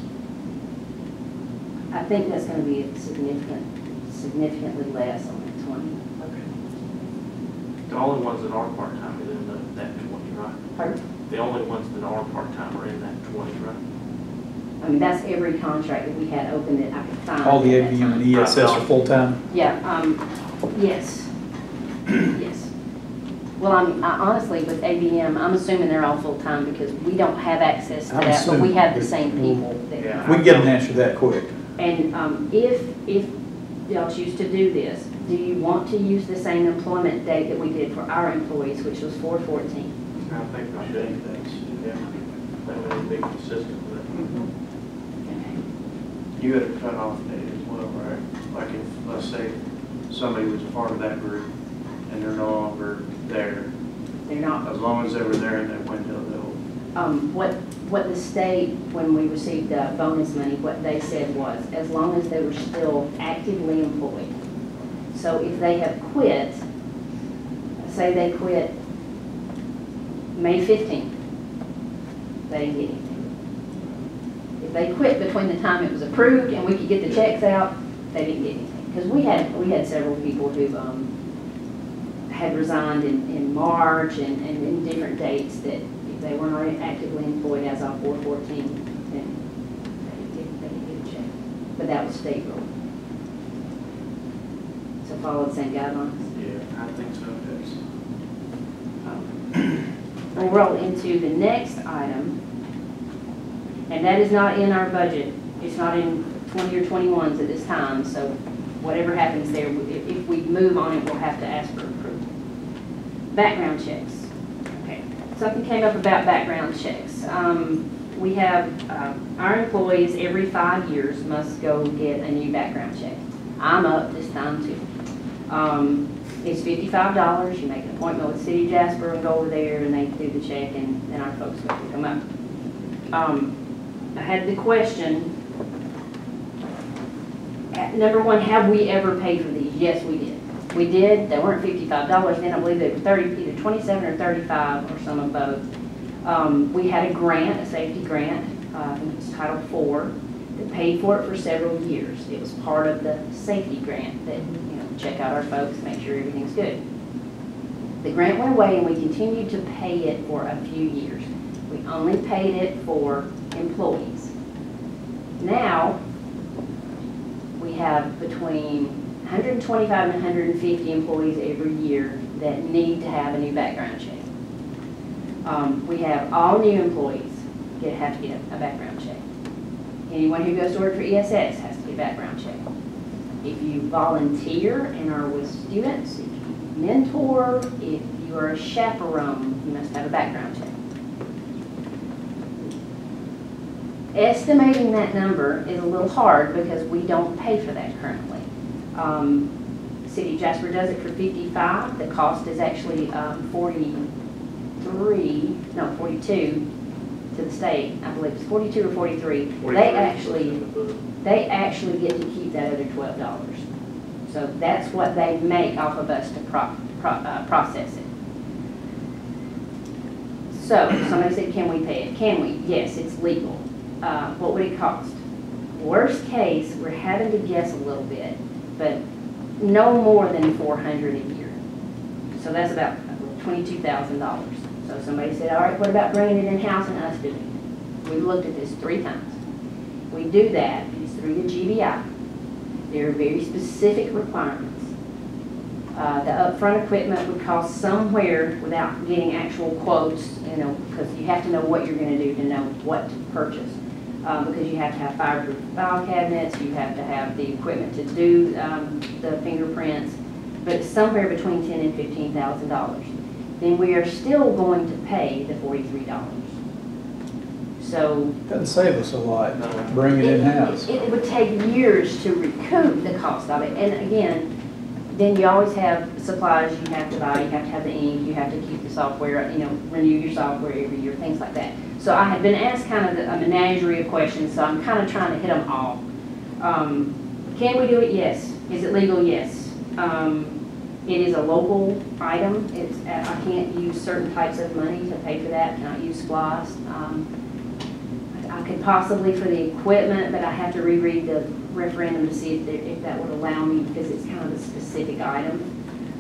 S3: I think that's going to be a significant, significantly less on the 20.
S2: Okay.
S4: The only ones that are part-time is in the, that twenty, right?
S3: Pardon?
S4: The only ones that are part-time are in that twenty, right?
S3: I mean, that's every contract that we had open that I could find.
S1: All the
S3: at that
S1: ABM
S3: time.
S1: and ESS are full-time?
S3: Yeah, um, yes, yes. Well, I'm, I honestly, with ABM, I'm assuming they're all full-time because we don't have access to
S1: I'm
S3: that, but we
S1: assuming
S3: have the same people that.
S4: Yeah.
S1: We can get an answer that quick.
S3: And, um, if, if y'all choose to do this, do you want to use the same employment date that we did for our employees, which was four fourteen?
S4: I think we should, that's, yeah, that would be consistent with it.
S5: You had a cutoff date as well, right? Like if, let's say, somebody was a part of that group and they're no longer there,
S3: They're not
S5: as long as they were there in that window, they'll,
S3: um, what, what the state, when we received uh, bonus money, what they said was, as long as they were still actively employed. So if they have quit, say they quit May fifteenth, they didn't get anything. They quit between the time it was approved and we could get the checks out, they didn't get anything. Because we had, we had several people who, um, had resigned in, in March and, and in different dates that if they were not actively employed as of four fourteen, then they didn't, they didn't get a check. But that was state rule. So follow the same guidelines.
S4: Yeah, I think so, that's. <clears throat>
S3: We'll roll into the next item, and that is not in our budget. It's not in twenty or twenty-ones at this time, so whatever happens there, if, we move on it, we'll have to ask for approval. Background checks. Okay, something came up about background checks. Um, we have, uh, our employees every five years must go get a new background check. I'm up this time too. Um, it's fifty-five dollars, you make an appointment with City Jasper and go over there and they do the check and then our folks go pick them up. Um, I had the question, uh, number one, have we ever paid for these? Yes, we did. We did, they weren't fifty-five dollars, then I believe they were thirty, either twenty-seven or thirty-five or some of both. Um, we had a grant, a safety grant, uh, I think it was Title IV, that paid for it for several years. It was part of the safety grant that, you know, check out our folks, make sure everything's good. The grant went away and we continued to pay it for a few years. We only paid it for employees. Now, we have between 125 and 150 employees every year that need to have a new background check. Um, we have all new employees get, have to get a background check. Anyone who goes to work for ESS has to get a background check. If you volunteer and are with students, if you mentor, if you are a chaperone, you must have a background check. Estimating that number is a little hard because we don't pay for that currently. Um, City of Jasper does it for fifty-five, the cost is actually um, forty-three, no, forty-two to the state, I believe it's forty-two or forty-three. They actually, they actually get to keep that other twelve dollars. So that's what they make off of us to pro, pro, uh, process it. So, somebody said, can we pay it? Can we? Yes, it's legal. Uh, what would it cost? Worst case, we're having to guess a little bit, but no more than four hundred a year. So that's about twenty-two thousand dollars. So somebody said, all right, what about bringing it in-house and us doing it? We've looked at this three times. We do that, it's through the GBI. There are very specific requirements. Uh, the upfront equipment would cost somewhere, without getting actual quotes, you know, because you have to know what you're gonna do to know what to purchase. Uh, because you have to have fireproof file cabinets, you have to have the equipment to do, um, the fingerprints, but it's somewhere between ten and fifteen thousand dollars. Then we are still going to pay the forty-three dollars. So
S7: Doesn't save us a lot, bring it in-house.
S3: it it would take years to recoup the cost of it, and again, then you always have supplies you have to buy, you have to have the ink, you have to keep the software, you know, renew your software every year, things like that. So I had been asked kind of a menagerie of questions, so I'm kind of trying to hit them all. Um, Can we do it? Yes. Is it legal? Yes. Um, It is a local item, it's, I can't use certain types of money to pay for that, I cannot use SPLOST. Um, I could possibly for the equipment, but I have to reread the referendum to see if, there- if that would allow me, because it's kind of a specific item.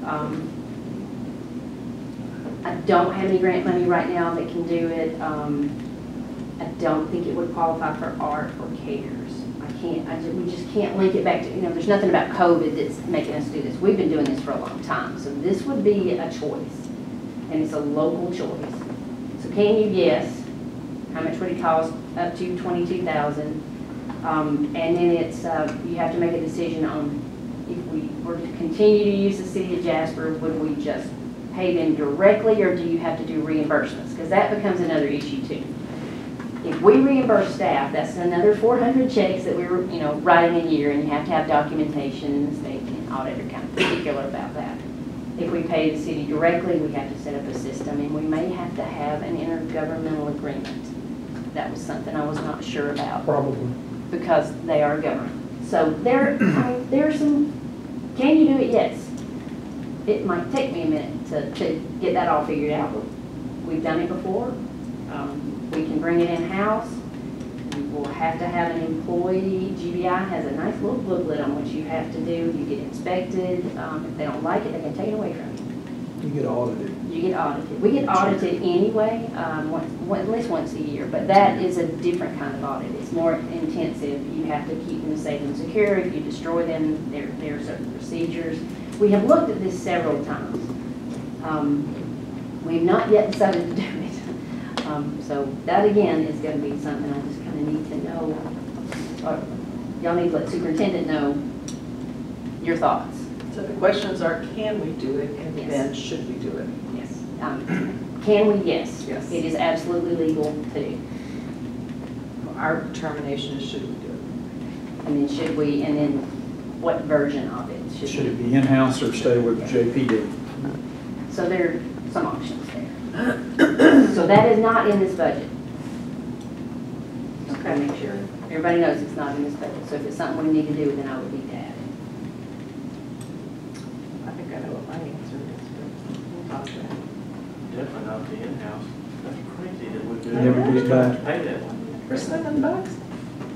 S3: Um, I don't have any grant money right now that can do it. Um, I don't think it would qualify for ARP or cares. I can't, I ju- we just can't link it back to, you know, there's nothing about COVID that's making us do this. We've been doing this for a long time, so this would be a choice, and it's a local choice. So can you guess how much would it cost? Up to twenty-two thousand. Um, and then it's, uh, you have to make a decision on if we were to continue to use the city of Jasper, would we just pay them directly, or do you have to do reimbursements? Because that becomes another issue too. If we reimburse staff, that's another four hundred checks that we're, you know, writing a year, and you have to have documentation, and the state and auditor kind of particular about that. If we pay the city directly, we have to set up a system, and we may have to have an intergovernmental agreement. That was something I was not sure about
S1: Probably.
S3: because they are government. So there, I mean, there's some, can you do it? Yes. It might take me a minute to, to get that all figured out. We've done it before. Um, We can bring it in-house. We will have to have an employee. GBI has a nice little booklet on what you have to do. You get inspected. Um, If they don't like it, they can take it away from you.
S1: You get audited.
S3: You get audited. We get audited anyway, um, once, one- at least once a year, but that is a different kind of audit. It's more intensive. You have to keep them safe and secure. If you destroy them, there, there are certain procedures. We have looked at this several times. Um, We've not yet decided to do it. Um, so that again is gonna be something I just kinda need to know. Or Y'all need to let superintendent know your thoughts.
S2: So the questions are, can we do it, and
S3: Yes.
S2: then should we do it?
S3: Yes. Um, Can we? Yes.
S2: Yes.
S3: It is absolutely legal to do.
S2: Our determination is should we do it?
S3: And then should we, and then what version of it should
S1: Should it be in-house or stay with JPD?
S3: So there are some options there. <coughs> So that is not in this budget. Okay, make sure, everybody knows it's not in this budget. So if it's something we need to do, then I would need to add it.
S2: I think I know what my answer is, but we'll talk about it.
S4: Definitely not the in-house. That's crazy that we do.
S1: Never get it back.
S4: Pay that one.
S2: For seven bucks?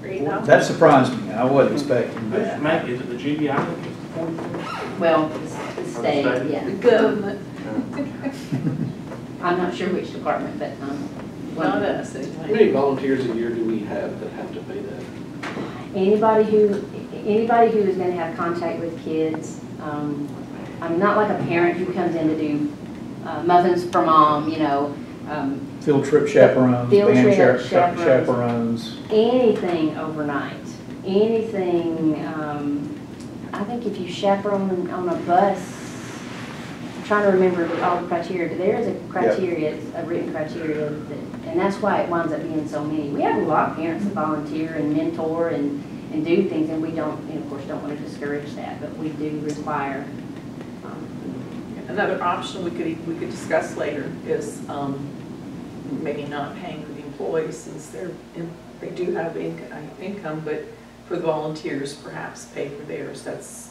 S2: Or eight dollars?
S1: That surprised me. I wasn't expecting that.
S4: make, is it the GBI that gets the forty-four?
S3: Well, the the state,
S4: state?
S3: yeah.
S2: The government, <laughs>
S3: I'm not sure which department, but, um. one-
S2: not us
S8: How many volunteers a year do we have that have to pay that?
S3: Anybody who, anybody who is gonna have contact with kids, um, I mean, not like a parent who comes in to do uh, muffins for mom, you know, um,
S1: Field trip chaperones,
S3: Field
S1: band
S3: trip
S1: chap-
S3: chaperones.
S1: chaperones.
S3: anything overnight, anything, um, I think if you chaperone on a bus, I'm trying to remember all the criteria, but there is a criteria, a written criteria that, and that's why it winds up being so many. We have a lot of parents that volunteer and mentor and, and do things, and we don't, and of course, don't want to discourage that, but we do require,
S2: Another option we could, we could discuss later is um, maybe not paying for the employees since they're, in- they do have inc- uh, income, but for the volunteers, perhaps pay for theirs. That's,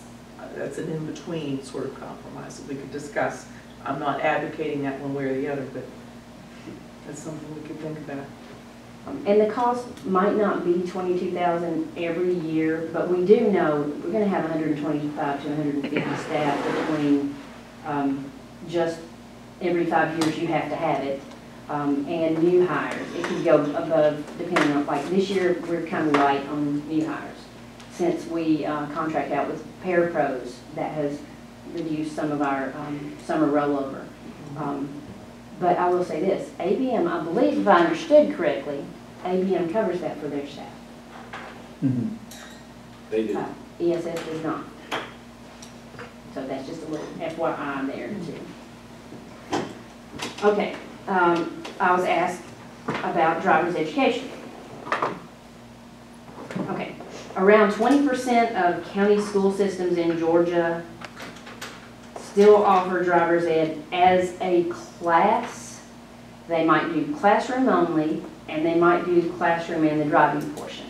S2: that's an in-between sort of compromise that we could discuss. I'm not advocating that one way or the other, but that's something we could think about.
S3: And the cost might not be twenty-two thousand every year, but we do know we're gonna have hundred and twenty-five to hundred and fifty staff between, um, just every five years you have to have it, um, and new hires. It can go above, depending on, like, this year, we're kind of light on new hires. Since we, uh, contract out with parapros, that has reduced some of our, um, summer rollover. Um, But I will say this, ABM, I believe if I understood correctly, ABM covers that for their staff.
S1: Mhm.
S8: They do.
S3: Uh, ESS does not. So that's just a little FYI there too. Okay, um, I was asked about driver's education. Okay, around twenty percent of county school systems in Georgia still offer driver's ed as a class. They might do classroom only, and they might do classroom and the driving portion.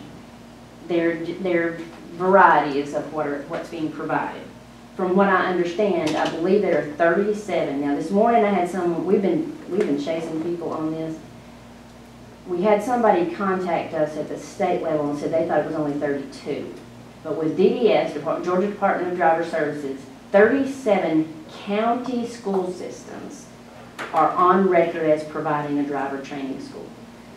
S3: There, there varieties of what are, what's being provided. From what I understand, I believe there are thirty-seven. Now, this morning I had someone, we've been, we've been chasing people on this. We had somebody contact us at the state level and said they thought it was only thirty-two. But with DDS, Depart- Georgia Department of Driver Services, thirty-seven county school systems are on record as providing a driver training school.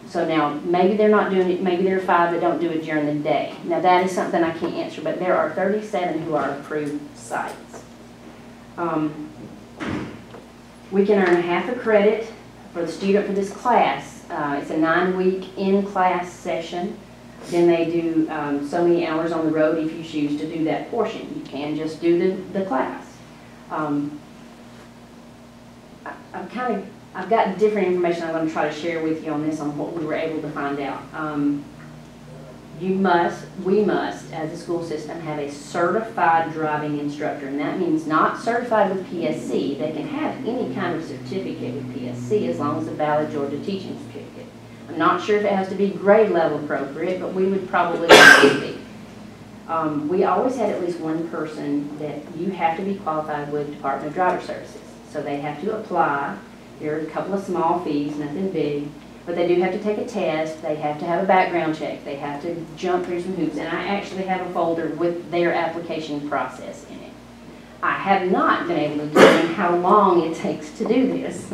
S3: So now, maybe they're not doing it, maybe there are five that don't do it during the day. Now, that is something I can't answer, but there are thirty-seven who are approved sites. Um, We can earn half a credit for the student for this class. Uh, It's a nine-week in-class session. Then they do um, so many hours on the road if you choose to do that portion. You can just do the, the class. Um, I- I'm kind of, I've got different information I'm going to try to share with you on this, on what we were able to find out. Um, You must, we must, as a school system, have a certified driving instructor. And that means not certified with PSC. They can have any kind of certificate with PSC as long as a valid Georgia teaching certificate. I'm not sure if it has to be grade level appropriate, but we would probably be. Um, we always had at least one person that you have to be qualified with Department of Driver Services. So they have to apply. There are a couple of small fees, nothing big, but they do have to take a test. They have to have a background check. They have to jump through some hoops. And I actually have a folder with their application process in it. I have not been able to determine how long it takes to do this.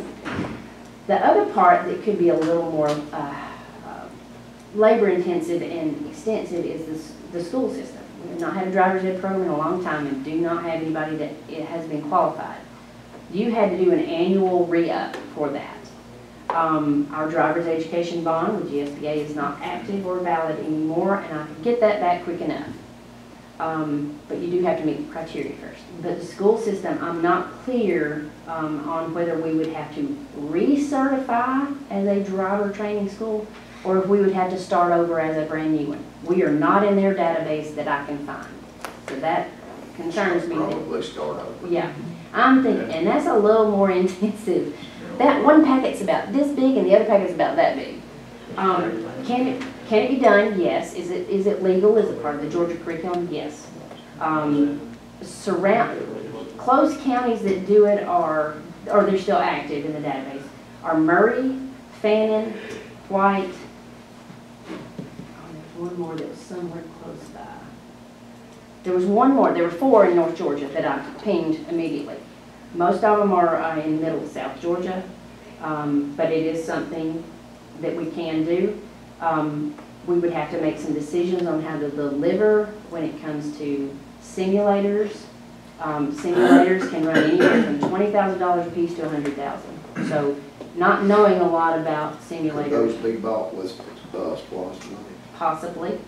S3: The other part that could be a little more uh, uh, labor intensive and extensive is the school system. We have not had a driver's ed program in a long time and do not have anybody that it has been qualified. You had to do an annual re-up for that. Um, Our driver's education bond with GSBA is not active or valid anymore, and I can get that back quick enough. Um, But you do have to meet the criteria first. But the school system, I'm not clear um, on whether we would have to recertify as a driver training school, or if we would have to start over as a brand new one. We are not in their database that I can find. So that concerns me. that-
S6: Probably start over.
S3: yeah, I'm thinking, and that's a little more <laughs> intensive. That one packet's about this big and the other packet's about that big. Um, can it, can it be done? Yes. Is it, is it legal? Is it part of the Georgia curriculum? Yes. Um, surround, close counties that do it are, or they're still active in the database, are Murray, Fannin, White. Oh, there's one more that was somewhere close by. There was one more, there were four in North Georgia that I pinged immediately. Most of them are uh, in middle South Georgia, um, but it is something that we can do. Um, We would have to make some decisions on how to deliver when it comes to simulators. Um, Simulators can run anywhere from twenty thousand dollars a piece to a hundred thousand. So not knowing a lot about
S6: Could
S3: simulators,
S6: those be bought with, uh, SPLOST money?
S3: possibly.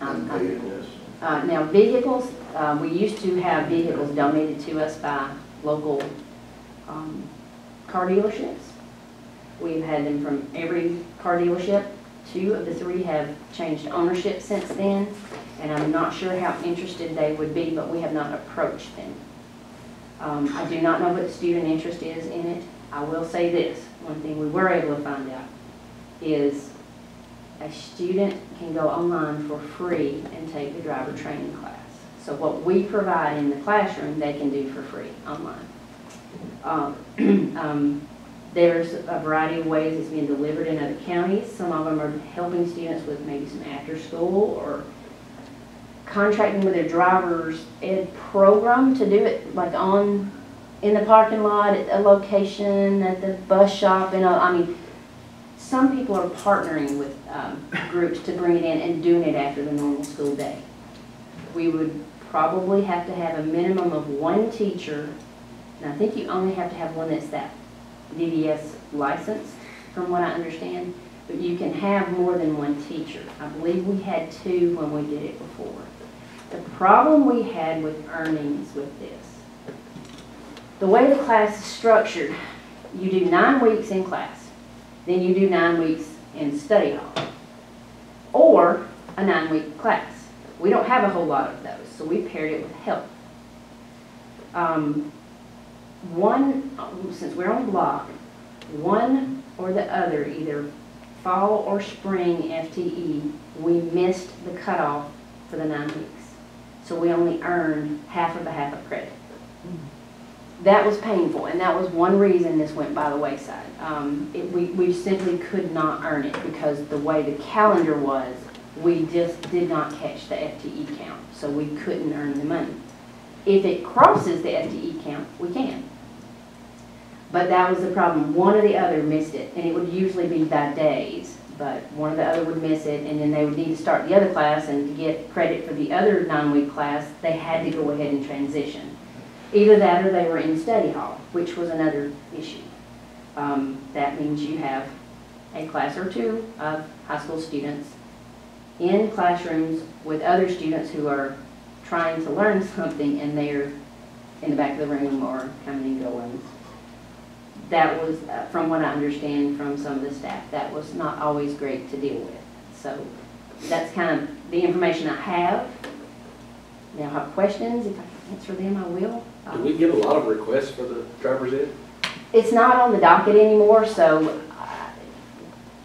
S3: Um,
S6: vehicles?
S3: Uh, Now, vehicles, uh, we used to have vehicles donated to us by local um, car dealerships. We've had them from every car dealership. Two of the three have changed ownership since then, and I'm not sure how interested they would be, but we have not approached them. Um, I do not know what the student interest is in it. I will say this, one thing we were able to find out is a student can go online for free and take the driver training class. So what we provide in the classroom, they can do for free online. Um, <clears throat> um, There's a variety of ways it's being delivered in other counties. Some of them are helping students with maybe some after-school or contracting with their driver's ed program to do it like on, in the parking lot, at a location, at the bus shop, and, I mean, some people are partnering with um, groups to bring it in and doing it after the normal school day. We would probably have to have a minimum of one teacher, and I think you only have to have one that's that DDS license, from what I understand, but you can have more than one teacher. I believe we had two when we did it before. The problem we had with earnings with this, the way the class is structured, you do nine weeks in class then you do nine weeks in study hall, or a nine-week class. We don't have a whole lot of those, so we paired it with help. Um, One, since we're on block, one or the other, either fall or spring FTE, we missed the cutoff for the nine weeks. So we only earned half of a half a credit that was painful, and that was one reason this went by the wayside. Um, it, we, we simply could not earn it because the way the calendar was, we just did not catch the FTE count, so we couldn't earn the money. If it crosses the FTE count, we can. But that was the problem. One or the other missed it, and it would usually be by days, but one or the other would miss it, and then they would need to start the other class, and to get credit for the other nine-week class, they had to go ahead and transition. Either that or they were in study hall, which was another issue. Um, That means you have a class or two of high school students in classrooms with other students who are trying to learn <laughs> something and they're in the back of the room or coming and going. That was, uh, from what I understand from some of the staff, that was not always great to deal with. So that's kind of the information I have. Now, I have questions, if I can answer them, I will.
S8: Do we get a lot of requests for the driver's ed?
S3: It's not on the docket anymore, so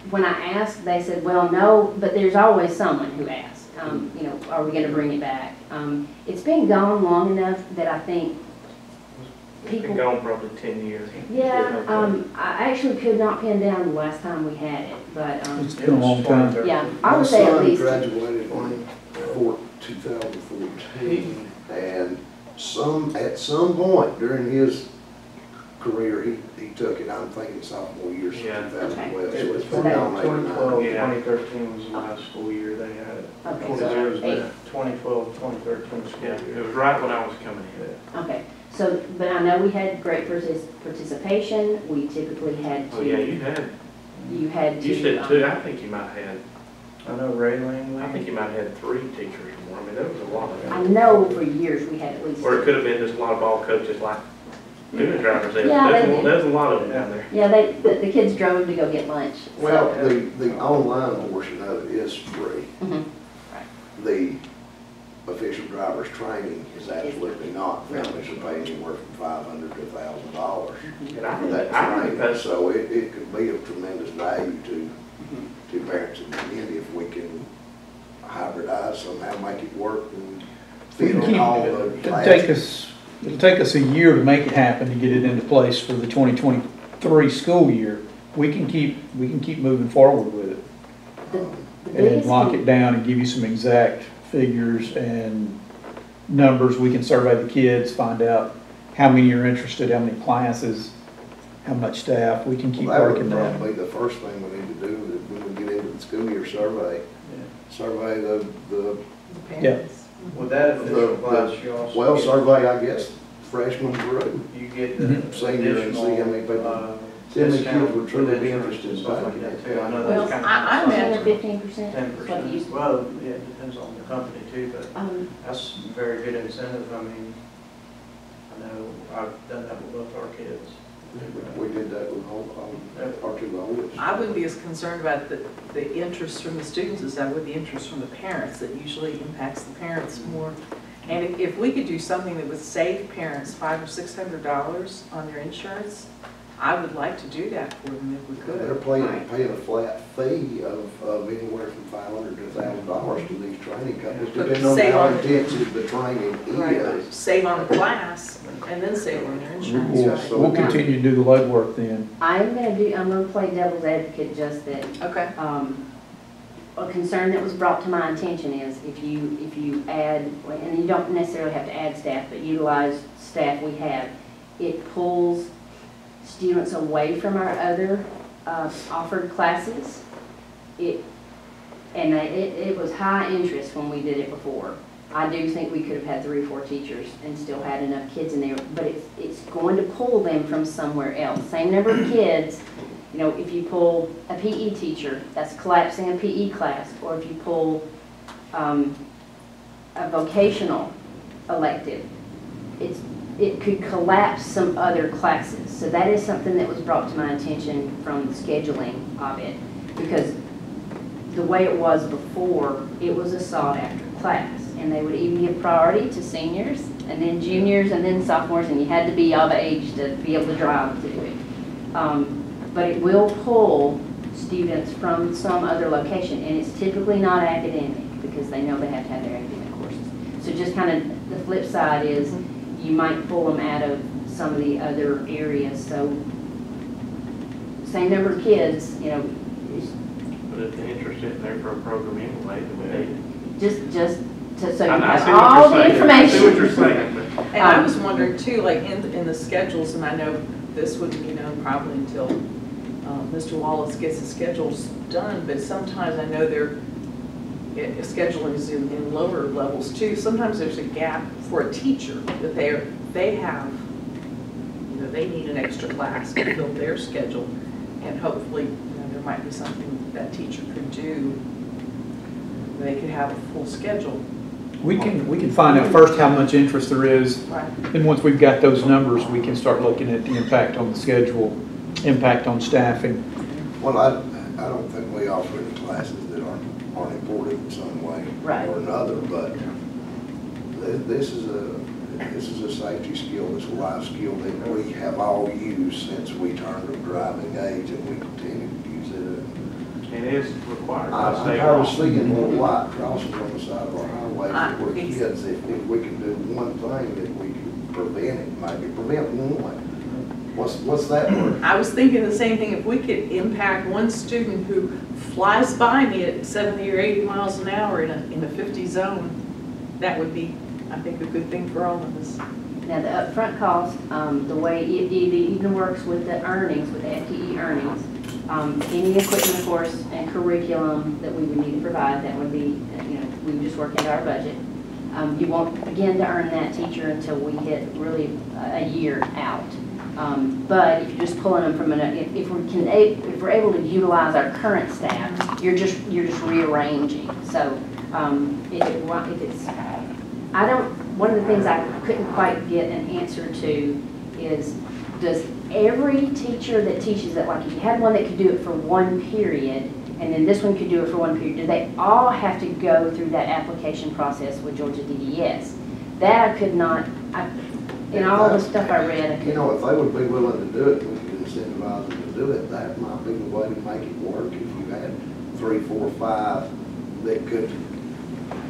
S3: when I asked, they said, well, no, but there's always someone who asks, um, you know, are we gonna bring it back? Um, It's been gone long enough that I think
S5: It's been
S3: people,
S5: gone probably ten years.
S3: yeah, um, I actually could not pin down the last time we had it, but, um,
S1: It's been a long time.
S3: yeah, I would say at least.
S6: My son graduated in two thousand fourteen, and some, at some point during his career, he, he took it, I'm thinking sophomore year, two
S4: Yeah.
S6: thousand twelve, so
S5: It was
S6: it's been gone eight or nine
S5: 2012,
S4: Yeah.
S5: 2013 was the last school year they had it.
S3: Okay,
S5: Because
S3: so
S5: it was
S3: eight.
S5: the 2012, 2013 school
S4: Yeah,
S5: year.
S4: it was right when I was coming in.
S3: Okay, so, but I know we had great partic- participation, we typically had
S4: Oh, yeah,
S3: to,
S4: you had,
S3: you had to.
S4: you said
S3: um,
S4: two, I think you might have had,
S5: I know Ray Langley.
S4: I think you might have had three teachers or more. I mean, there was a lot of them.
S3: I know for years we had at least.
S4: Or it could have been just a lot of ball coaches like doing driver's ed.
S3: Yeah,
S4: There's,
S3: they
S4: a-
S3: do.
S4: there's a lot of them down there.
S3: Yeah, they, the, the kids drove to go get lunch. so-
S6: Well, the, the online portion of it is free.
S3: Mhm.
S6: The official driver's training is absolutely not. Families are paying anywhere from five hundred to thousand dollars
S4: And I
S6: for
S4: think,
S6: that
S4: think
S6: training.
S4: that's,
S6: So it, it could be of tremendous value to, to parents and community if we can hybridize somehow, make it work and
S1: We
S6: fit
S1: can
S6: in all the
S1: it'll take
S6: classes.
S1: us, it'll take us a year to make it happen, to get it into place for the 2023 school year. We can keep, we can keep moving forward with it
S3: The the
S1: and
S3: biggest,
S1: lock
S3: con-
S1: it down and give you some exact figures and numbers. We can survey the kids, find out how many are interested, how many classes, how much staff. We can keep
S6: Well, That
S1: working
S6: would
S1: that.
S6: probably be the first thing we need to do, that when we get into the school year survey. Survey the, the,
S2: The
S1: Yeah.
S2: parents.
S5: With that official
S6: The-
S5: class, you also.
S6: well,
S5: get-
S6: survey, I guess, freshman through.
S5: You get the
S1: Mhm.
S6: Senior and see how many
S5: additional,
S6: people-
S5: uh,
S6: see how many kids would truly
S5: with
S6: be
S5: insurance
S6: interested in
S5: stuff like that too. I know
S2: Well,
S5: that's kind of.
S2: I- I
S3: ten or
S2: imagine-
S3: fifteen percent?
S5: Ten percent. Well, yeah, it depends on the company too, but
S3: um,
S5: that's very good incentive. I mean, I know I've done that with both our kids.
S6: We did that with um, two.
S2: I wouldn't be as concerned about the, the interest from the students as I would the interest from the parents. That usually impacts the parents more. And if, if we could do something that would save parents five or six hundred dollars on their insurance, I would like to do that for them if we could.
S6: They're paying, paying a flat fee of, of anywhere from five hundred to thousand dollars to these training companies,
S2: But
S6: depending on
S2: save
S6: how
S2: on-
S6: intensive the training
S2: Right,
S6: is.
S2: save on the class and then save on their insurance.
S1: We'll,
S6: Yeah, so-
S1: we'll continue to do the legwork then.
S3: I'm gonna do, I'm gonna play devil's advocate just that
S2: Okay.
S3: Um, A concern that was brought to my attention is if you, if you add, and you don't necessarily have to add staff, but utilize staff we have, it pulls students away from our other uh, offered classes. It, and it, it was high interest when we did it before. I do think we could have had three or four teachers and still had enough kids in there, but it's, it's going to pull them from somewhere else. Same number of kids, you know, if you pull a PE teacher, that's collapsing a PE class, or if you pull um, a vocational elective, it's, it could collapse some other classes. So that is something that was brought to my attention from the scheduling of it, because the way it was before, it was a sought-after class, and they would even give priority to seniors, and then juniors, and then sophomores, and you had to be of age to be able to drive to do it. Um, But it will pull students from some other location, and it's typically not academic, because they know they have to have their academic courses. So just kind of, the flip side is, you might pull them out of some of the other areas, so same number of kids, you know, it's
S4: but if the interest isn't there for a program anyway, then we need it.
S3: just, just to, so you
S4: I- I
S3: have
S4: see what
S3: all
S4: you're
S3: the
S4: saying. I see what you're saying, but
S2: And I
S3: Um,
S2: was wondering too, like in, in the schedules, and I know this wouldn't be known probably until uh, Mr. Wallace gets the schedules done, but sometimes I know their eh, scheduling is in, in lower levels too. Sometimes there's a gap for a teacher that they're, they have, you know, they need an extra class to fill their schedule. And hopefully, you know, there might be something that teacher could do they could have a full schedule.
S1: We can, we can find out first how much interest there is,
S2: Right.
S1: and once we've got those numbers, we can start looking at the impact on the schedule, impact on staffing.
S6: Well, I, I don't think we offer any classes that aren't, aren't important in some way
S3: Right.
S6: or another, but thi- this is a, this is a safety skill, it's a life skill that we have all used since we turned of driving age, and we continue to use it.
S4: And it is required
S6: I-
S4: by
S6: I'm
S4: state
S6: tired
S4: law.
S6: of seeing little white crosses on the side of our highway
S2: I-
S6: for kids. If, if we can do one thing, that we can prevent it, maybe prevent one. What's, what's that worth?
S2: I was thinking the same thing, if we could impact one student who flies by me at 70 or 80 miles an hour in a, in a 50 zone, that would be, I think, a good thing for all of us.
S3: Now, the upfront cost, um, the way it, even works with the earnings, with the FTE earnings, um, any equipment, of course, and curriculum that we would need to provide, that would be, you know, we would just work into our budget. Um, you won't begin to earn that teacher until we hit really a year out. Um, but if you're just pulling them from an, if, if we can, if we're able to utilize our current staff, you're just, you're just rearranging. So, um, if it, if it's, I don't, one of the things I couldn't quite get an answer to is, does every teacher that teaches it, like if you had one that could do it for one period, and then this one could do it for one period, do they all have to go through that application process with Georgia DDS? That I could not, I, in all the stuff I read,
S6: You know, if they would be willing to do it, we could incentivize them to do it, that might be the way to make it work. If you had three, four, five that could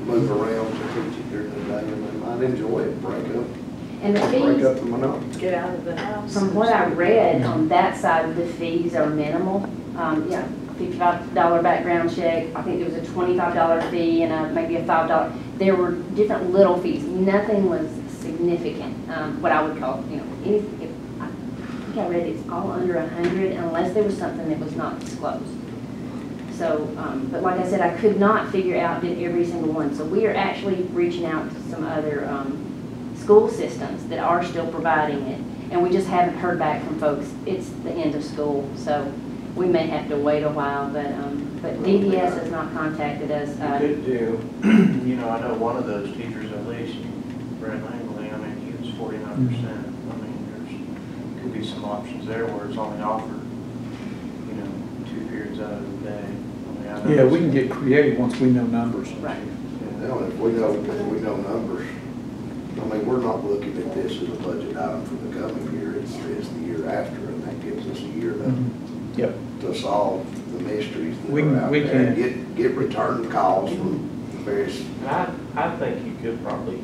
S6: move around to teach it during the day, and they might enjoy it, break up,
S3: and the
S6: break up the monotony.
S2: Get out of the house.
S3: from what I read on that side, the fees are minimal. Um, yeah, fifty-five dollar background check, I think there was a twenty-five dollar fee and a, maybe a five dollar. There were different little fees, nothing was significant, um, what I would call, you know, any, if, I think I read it's all under a hundred unless there was something that was not disclosed. So, um, but like I said, I could not figure out did every single one. So we are actually reaching out to some other, um, school systems that are still providing it. And we just haven't heard back from folks. It's the end of school, so we may have to wait a while, but, um, but DDS has not contacted us.
S4: You
S3: Uh,
S4: could do, <clears throat> you know, I know one of those teachers at least, Brad Langley, I mean, he was forty-nine percent. I mean, there's, could be some options there where it's only offered, you know, two periods out of the day. I mean, I know
S1: Yeah, we can get creative once we know numbers.
S3: Right.
S6: Now, if we know, if we know numbers, I mean, we're not looking at this as a budget item for the coming year, it's, it's the year after, and that gives us a year to mm-hmm.
S1: Yep.
S6: to solve the mysteries
S1: We
S6: that
S1: can-
S6: are out
S1: we
S6: there.
S1: can.
S6: Get, get return calls from various,
S4: And I, I think you could probably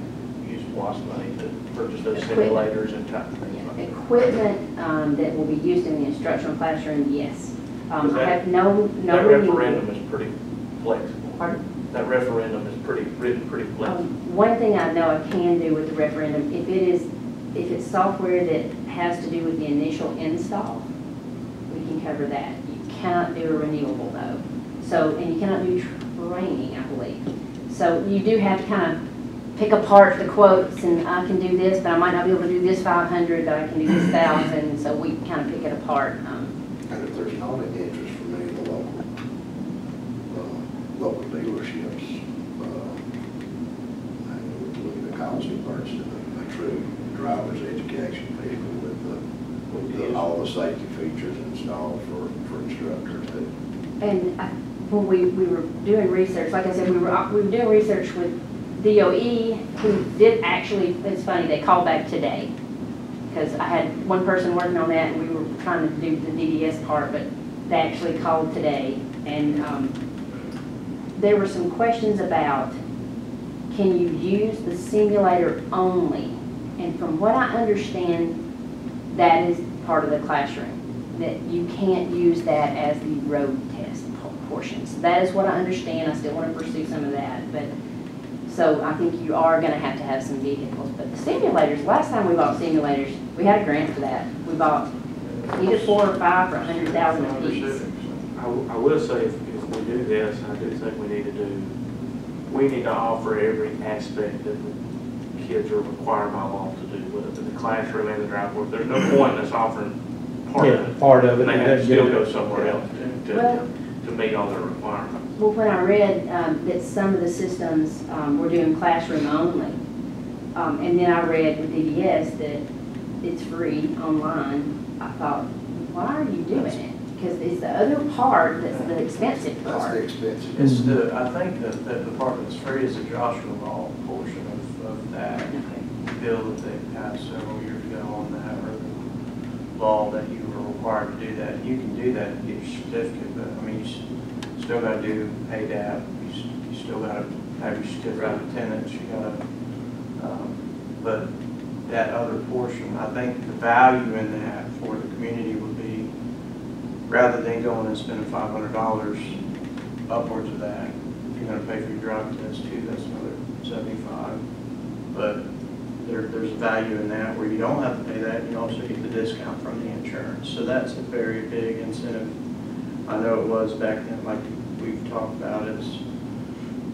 S4: use WAS money to purchase those
S3: Equipment.
S4: simulators and type things like that.
S3: Equipment, um, that will be used in the instructional classroom, yes. Um, I
S4: That-
S3: have no, no.
S4: That
S3: renewal-
S4: referendum is pretty flexible.
S3: Pardon?
S4: That referendum is pretty, written pretty flexible.
S3: Um, One thing I know I can do with the referendum, if it is, if it's software that has to do with the initial install, we can cover that. You cannot do a renewable though. So, and you cannot do training, I believe. So you do have to kind of pick apart the quotes and I can do this, but I might not be able to do this five hundred, but I can do this <coughs> thousand, so we kind of pick it apart. Um,
S6: and if there's not any interest from any of the local, uh, local dealerships, uh, and we look at the cost of purchasing a, a true driver's education vehicle with the, with the, all the safety features installed for, for instructors too.
S3: And I- when we, we were doing research, like I said, we were, we were doing research with DOE, who did actually, it's funny, they called back today. Because I had one person working on that, and we were trying to do the DDS part, but they actually called today. And um, there were some questions about, can you use the simulator only? And from what I understand, that is part of the classroom, that you can't use that as the road test portion. So that is what I understand, I still want to pursue some of that, but, so I think you are gonna have to have some vehicles. But the simulators, last time we bought simulators, we had a grant for that. We bought either four or five for a hundred thousand apiece.
S4: I, w- I will say, if, if we do this, I do think we need to do, we need to offer every aspect that the kids are required by law to do, whether it's in the classroom and the drive work. There's no point in us offering part of it.
S1: part of it.
S4: And they have to still go
S1: it.
S4: somewhere else to- to.
S3: Well,
S4: to meet all their requirements.
S3: Well, when I read um, that some of the systems um, were doing classroom only, um, and then I read with DDS that it's free online, I thought, why are you doing it? Because it's the other part that's the expensive
S6: That's the
S3: part.
S6: expensive.
S4: It's the, I think that, that the part that's free is the Joshua Law portion of, of that bill that they passed several years ago on that, or the law that you were required to do that. You can do that and get your certificate, but, I mean, you still gotta do ADAP, you, you still gotta have your certificate of attendance, you gotta, um, but that other portion, I think the value in that for the community would be, rather than going and spending five hundred dollars upwards of that, if you're gonna pay for your drug test too, that's another seventy-five. But there, there's a value in that where you don't have to pay that, and you also get the discount from the insurance. So that's a very big incentive. I know it was back then, like we've talked about, it's,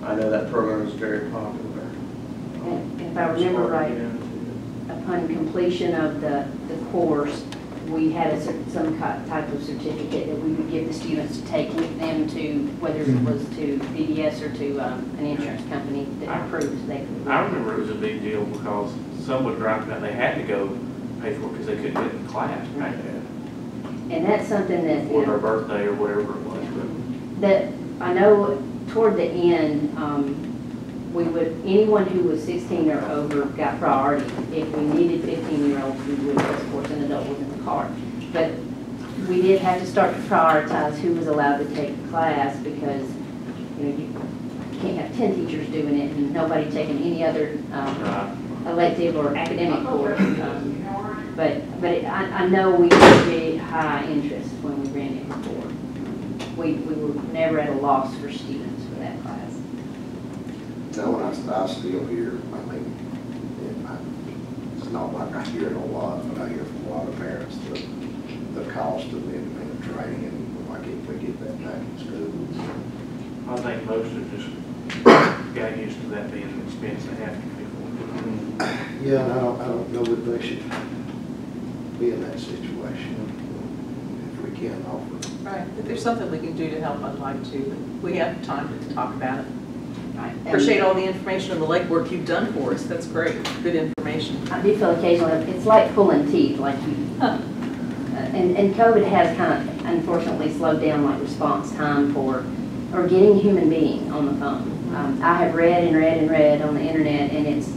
S4: I know that program was very popular.
S3: And If I remember right, upon completion of the, the course, we had a, cer- some type of certificate that we would give the students to take with them to, whether it was to DDS or to um, an insurance company that approves they could.
S4: I remember it was a big deal because some would drive that they had to go pay for it because they couldn't get in class back then,
S3: And that's something that, you
S4: for their birthday or whatever it was, but.
S3: that, I know toward the end, um, we would, anyone who was sixteen or over got priority. If we needed fifteen-year-olds, we would, of course, an adult was in the car. But we did have to start to prioritize who was allowed to take the class because, you know, you can't have ten teachers doing it and nobody taking any other, um, elective or academic course. um, But, but it- I, I know we had high interest when we ran it before. We, we were never at a loss for students for that class.
S6: No, and I, I still hear, I mean, and I, it's not like I hear it a lot, but I hear from a lot of parents, the, the cost of the independent training, and like if we get that back in schools.
S4: I think most have just got used to that being an expense they have to pay for.
S6: Yeah, and I don't, I don't know that they should be in that situation, if we can offer.
S2: Right, if there's something we can do to help, I'd like to, but we have time to talk about it. Appreciate all the information and the legwork you've done for us, that's great, good information.
S3: I do feel occasionally, it's like pulling teeth, like you, uh, and, and COVID has kind of unfortunately slowed down like response time for, or getting a human being on the phone. Um, I have read and read and read on the internet and it's,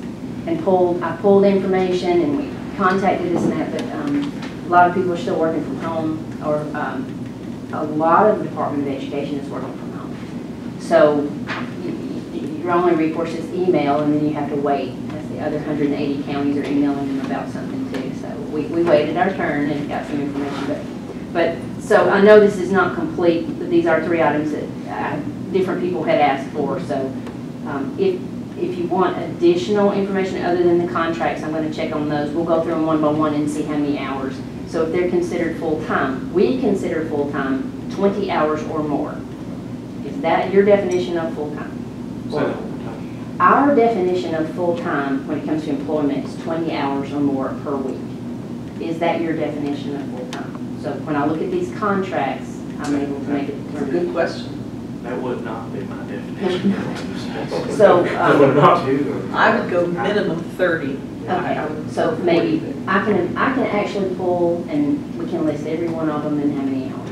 S3: and pulled, I pulled information and we contacted this and that, but, um, a lot of people are still working from home or, um, a lot of the Department of Education is working from home. So your only recourse is email and then you have to wait. As the other 180 counties are emailing them about something too. So we, we waited our turn and got some information. But, but, so I know this is not complete, but these are three items that uh, different people had asked for. So um, if, if you want additional information other than the contracts, I'm going to check on those. We'll go through them one by one and see how many hours. So if they're considered full-time, we consider full-time 20 hours or more. Is that your definition of full-time?
S4: Say that one more time.
S3: Our definition of full-time when it comes to employment is 20 hours or more per week. Is that your definition of full-time? So when I look at these contracts, I'm able to make a
S2: It's a good question.
S4: That would not be my definition. <laughs>
S3: So,
S4: That would
S3: um,
S4: not do.
S2: I would go minimum 30. I- I
S3: okay,
S2: would
S3: so maybe, I can, I can actually pull, and we can list every one of them and how many hours.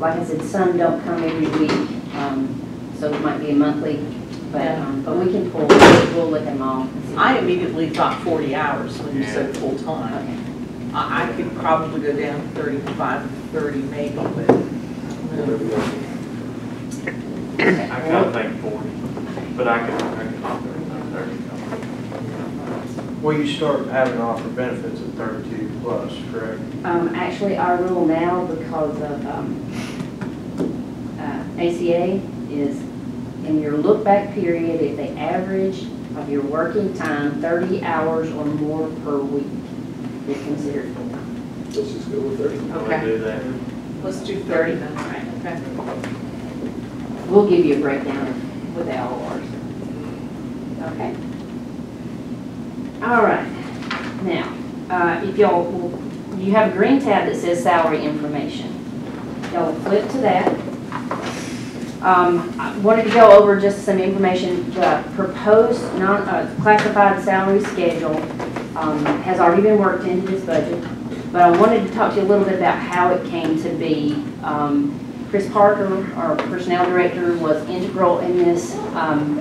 S3: Like I said, some don't come every week, um, so it might be a monthly, but,
S2: Yeah.
S3: um, but we can pull, we'll look at them all.
S2: I immediately thought 40 hours when you
S4: Yeah.
S2: said full-time.
S3: Okay.
S2: I, I could probably go down to 35, 30 maybe, but. I don't.
S4: I kind of think forty, but I can, I can offer thirty. Well, you start having to offer benefits at thirty-two plus, correct?
S3: Um, actually, our rule now, because of, um, uh, ACA, is in your look-back period, if the average of your working time thirty hours or more per week, you're considered full-time.
S8: Let's just go with thirty.
S4: Wanna
S2: Okay.
S4: Do that.
S2: Let's do 30 then.
S3: Right.
S2: Okay.
S3: We'll give you a breakdown of- with the LORs. Okay? All right. Now, uh, if y'all, will- you have a green tab that says salary information. Y'all will flip to that. Um, I wanted to go over just some information, the proposed non, uh, classified salary schedule, um, has already been worked into this budget. But I wanted to talk to you a little bit about how it came to be. Um, Chris Parker, our personnel director, was integral in this. Um,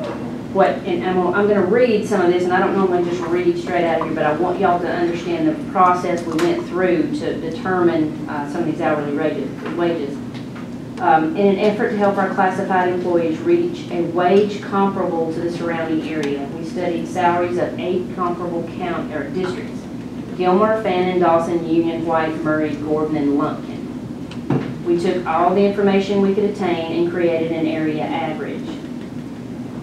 S3: what, and I'm, I'm gonna read some of this, and I don't normally just read straight out of here, but I want y'all to understand the process we went through to determine, uh, some of these hourly wages. Um, in an effort to help our classified employees reach a wage comparable to the surrounding area, we studied salaries of eight comparable count, or districts. Gilmer, Fannin, Dawson, Union, White, Murray, Gordon, and Lumpkin. We took all the information we could obtain and created an area average.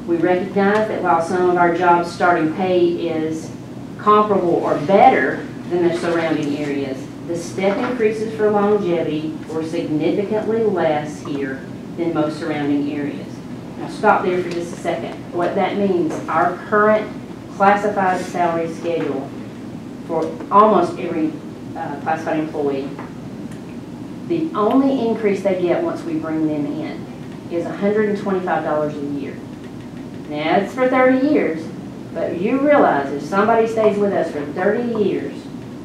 S3: We recognize that while some of our jobs' starting pay is comparable or better than the surrounding areas, the step increases for longevity were significantly less here than most surrounding areas. Now stop there for just a second. What that means, our current classified salary schedule for almost every uh, classified employee, the only increase they get once we bring them in is $125 a year. Now, it's for 30 years, but you realize if somebody stays with us for 30 years,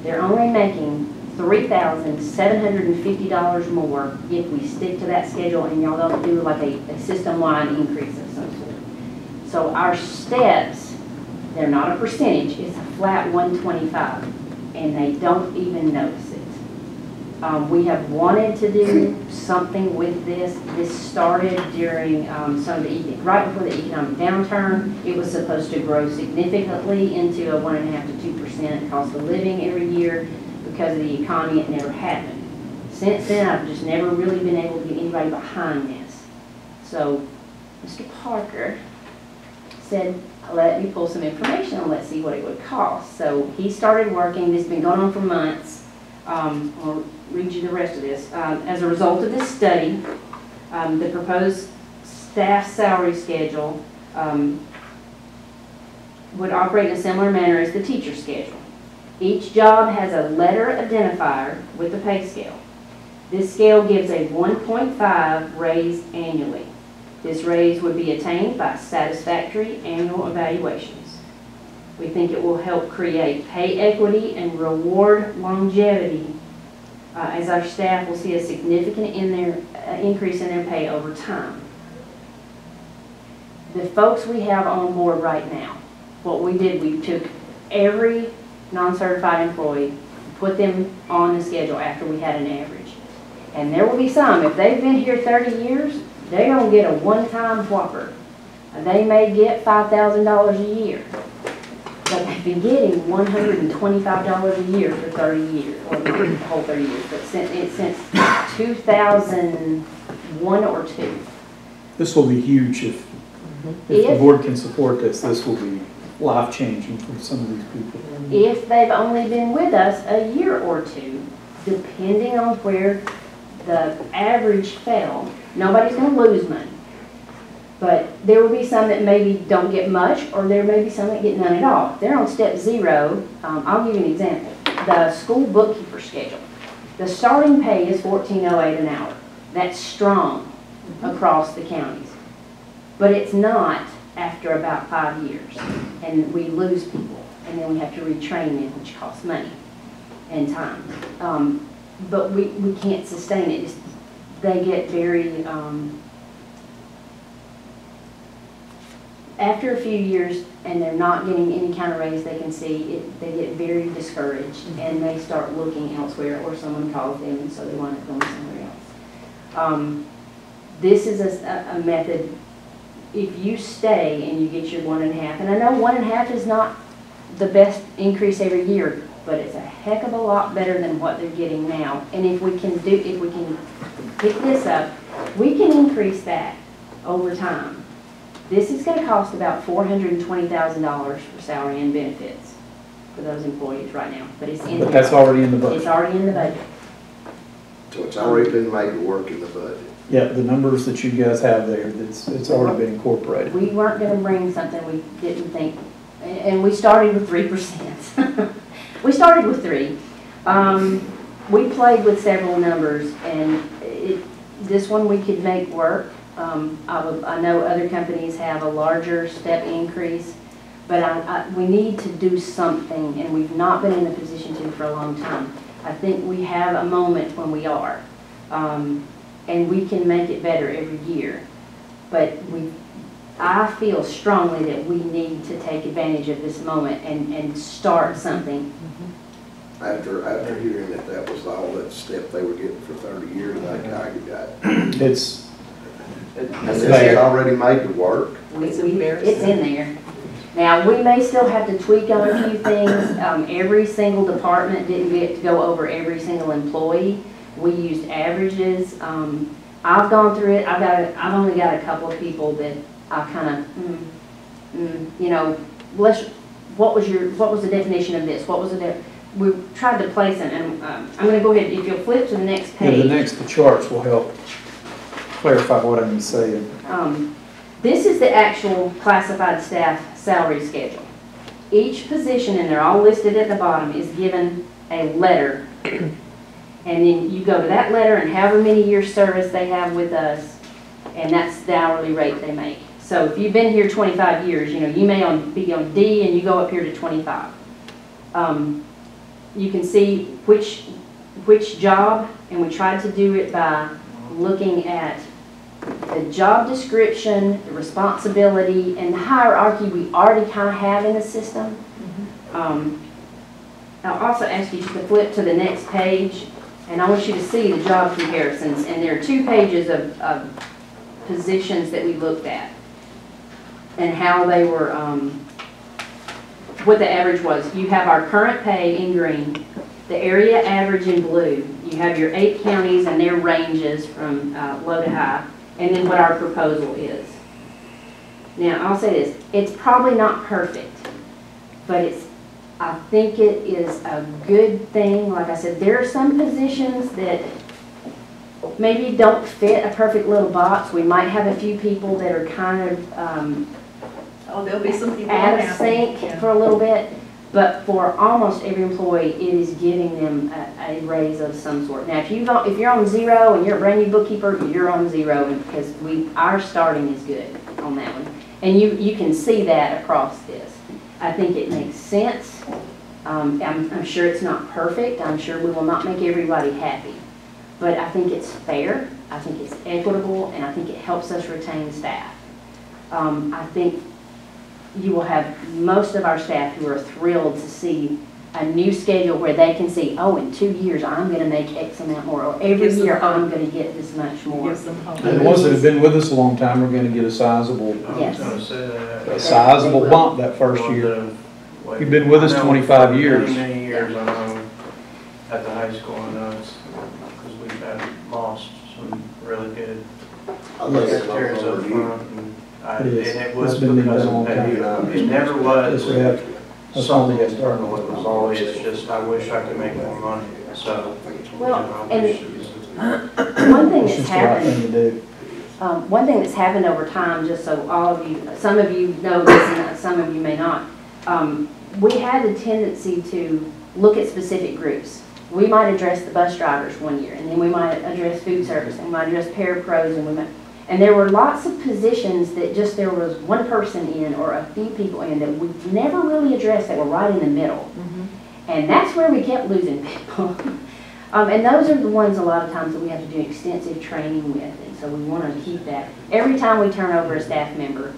S3: they're only making $3,750 more if we stick to that schedule and y'all don't do like a, a system-wide increase of some sort. So our steps, they're not a percentage, it's a flat 125, and they don't even notice it. Um, we have wanted to do something with this. This started during, um, some of the, right before the economic downturn. It was supposed to grow significantly into a one and a half to two percent cost of living every year. Because of the economy, it never happened. Since then, I've just never really been able to get anybody behind this. So, Mr. Parker said, let me pull some information and let's see what it would cost. So he started working, this has been going on for months. Um, I'll read you the rest of this. Um, as a result of this study, um, the proposed staff salary schedule, um, would operate in a similar manner as the teacher schedule. Each job has a letter identifier with the pay scale. This scale gives a 1.5 raise annually. This raise would be attained by satisfactory annual evaluations. We think it will help create pay equity and reward longevity uh, as our staff will see a significant in their, uh, increase in their pay over time. The folks we have on board right now, what we did, we took every non-certified employee, put them on the schedule after we had an average. And there will be some, if they've been here 30 years, they're gonna get a one-time whopper. They may get $5,000 a year, but they've been getting $125 a year for 30 years, or the whole 30 years, but since, it's since 2001 or 2.
S1: This will be huge if, if the board can support this, this will be life-changing for some of these people.
S3: if they've only been with us a year or two, depending on where the average fell, nobody's gonna lose money. But there will be some that maybe don't get much, or there may be some that get none at all. They're on step zero, um, I'll give you an example. The school bookkeeper schedule. The starting pay is fourteen oh eight an hour. That's strong across the counties. But it's not after about five years, and we lose people, and then we have to retrain them, which costs money and time. Um, but we, we can't sustain it, It's- they get very, um, after a few years, and they're not getting any kind of raise they can see, it, they get very discouraged, and they start looking elsewhere, or someone calls them, and so they want to go somewhere else. Um, this is a, a method if you stay and you get your one and a half, and I know one and a half is not the best increase every year, but it's a heck of a lot better than what they're getting now. And if we can do, if we can pick this up, we can increase that over time. This is gonna cost about four hundred and twenty thousand dollars for salary and benefits for those employees right now, but it's in.
S1: But that's already in the budget.
S3: It's already in the budget.
S6: So it's already been made to work in the budget.
S1: Yeah, the numbers that you guys have there, it's, it's already been incorporated.
S3: We weren't gonna bring something we didn't think, and we started with three percent. <laughs> We started with three. Um, we played with several numbers, and it, this one we could make work. Um, I would, I know other companies have a larger step increase, but I, I, we need to do something, and we've not been in a position to for a long time. I think we have a moment when we are, um, and we can make it better every year. But we, I feel strongly that we need to take advantage of this moment and, and start something.
S6: After, after hearing that that was all that step they were getting for thirty years, I, I got,
S1: It's,
S6: and this is already made to work.
S3: We-
S2: It's
S3: we-
S2: embarrassing.
S3: It's in there. Now, we may still have to tweak on a few things. Um, every single department didn't get to go over every single employee. We used averages. Um, I've gone through it. I've got, a- I've only got a couple of people that I kind of, mm, mm, you know, let's, what was your, what was the definition of this? What was the, de- we tried to place it, and, um, I'm gonna go ahead, if you'll flip to the next
S1: yeah,
S3: page.
S1: the next, the charts will help clarify what I'm saying.
S3: Um, This is the actual classified staff salary schedule. Each position, and they're all listed at the bottom, is given a letter. And then you go to that letter and however many years service they have with us, and that's the hourly rate they make. So if you've been here 25 years, you know, you may on, be on D and you go up here to 25. Um, You can see which, which job, and we tried to do it by looking at the job description, the responsibility, and the hierarchy we already kind of have in the system. Um, I'll also ask you to flip to the next page, and I want you to see the job comparisons, and there are two pages of, of positions that we looked at, and how they were, um, what the average was. You have our current pay in green, the area average in blue. You have your eight counties and their ranges from uh, low to high, and then what our proposal is. Now, I'll say this, it's probably not perfect, but it's, I think it is a good thing. Like I said, there are some positions that maybe don't fit a perfect little box. We might have a few people that are kind of, um,
S2: Oh, there'll be some people.
S3: out of sync for a little bit, but for almost every employee, it is giving them a, a raise of some sort. Now, if you if you're on zero and you're a brand new bookkeeper, you're on zero, because we, our starting is good on that one. And you, you can see that across this. I think it makes sense. Um, I'm, I'm sure it's not perfect, I'm sure we will not make everybody happy. But I think it's fair, I think it's equitable, and I think it helps us retain staff. Um, I think you will have most of our staff who are thrilled to see a new schedule where they can see, oh, in two years, I'm gonna make X amount more, or every
S2: Gives them
S3: year, I'm
S2: hope.
S3: gonna get this much more.
S2: Gives them hope.
S1: And the ones that have been with us a long time are gonna get a sizable,
S3: Yes.
S4: I was gonna say that.
S1: a sizable bump that first year.
S4: Well,
S1: You've been with us
S4: I know
S1: 25 years.
S4: Many, many years, I know, at the high school, I know it's, because we've had lost some really good
S6: I think it's
S4: secretaries up front. and I-
S1: It is.
S4: And it was
S1: It's been
S4: because
S1: done a long
S4: of pay.
S1: time.
S4: It never was
S1: Yes, we have.
S4: Something internal, it was always just, I wish I could make more money, so. you
S3: Well,
S4: know,
S3: and-
S4: wish it was- <coughs>
S3: One thing that's happened
S1: thing to do.
S3: Um, One thing that's happened over time, just so all of you, some of you know this and some of you may not, um, we had a tendency to look at specific groups. We might address the bus drivers one year, and then we might address food service, and we might address parapros, and we might, and there were lots of positions that just there was one person in or a few people in that we never really addressed that were right in the middle. And that's where we kept losing people. <laughs> Um, and those are the ones a lot of times that we have to do extensive training with, and so we want to keep that. Every time we turn over a staff member,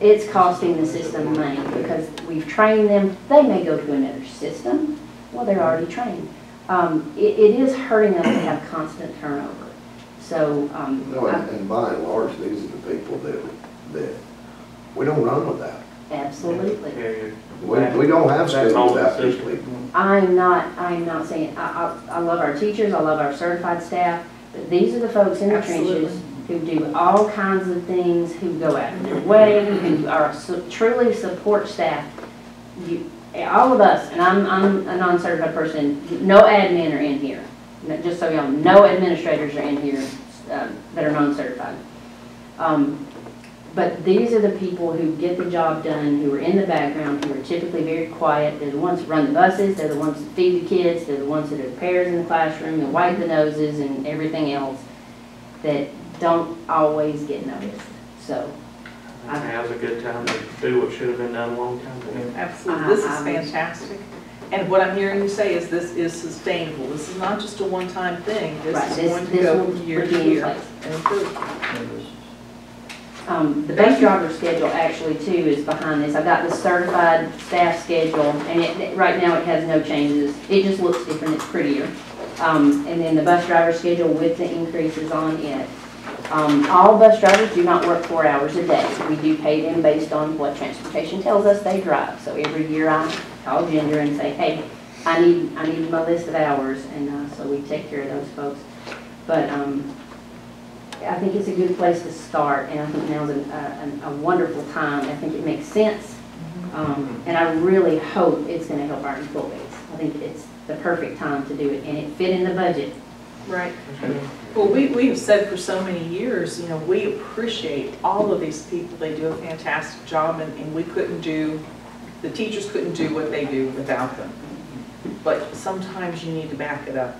S3: it's costing the system money because we've trained them, they may go to another system, well, they're already trained. Um, it, it is hurting us to have constant turnover. So, um,
S6: No, and,
S3: I-
S6: and by and large, these are the people that, that, we don't run without.
S3: absolutely.
S6: We, we don't have
S4: That's all
S6: schools
S4: the
S6: without these
S4: system.
S6: people.
S3: I'm not, I'm not saying, I, I, I love our teachers, I love our certified staff, but these are the folks in the trenches who do all kinds of things, who go out of their way, who are su- truly support staff. You, all of us, and I'm, I'm a non-certified person, no admin are in here. No- Just so y'all, know, no administrators are in here, um, that are non-certified. Um, but these are the people who get the job done, who are in the background, who are typically very quiet. They're the ones that run the buses, they're the ones that feed the kids, they're the ones that are the pairs in the classroom and wipe the noses and everything else. That don't always get noticed. So,
S4: Now's a good time to do what should have been done a long time ago.
S2: Absolutely, this is fantastic. And what I'm hearing you say is this is sustainable. This is not just a one-time thing. This
S3: Right,
S2: is
S3: this-
S2: going to
S3: this
S2: go
S3: will
S2: year to
S3: in
S2: year
S3: place.
S2: and improve.
S3: um, the bus driver schedule actually too is behind this. I've got the certified staff schedule, and it, right now it has no changes. It just looks different, it's prettier. Um, and then the bus driver schedule with the increases on it. Um, all bus drivers do not work four hours a day. We do pay them based on what transportation tells us they drive. So every year I call Ginger and say, hey, I need, I need my list of hours, and, uh, so we take care of those folks. But, um, I think it's a good place to start, and I think now's a, a, a wonderful time. I think it makes sense. Um, and I really hope it's gonna help our employees. I think it's the perfect time to do it, and it fit in the budget.
S2: Right. Well, we, we have said for so many years, you know, we appreciate all of these people. They do a fantastic job and, and we couldn't do, the teachers couldn't do what they do without them. But sometimes you need to back it up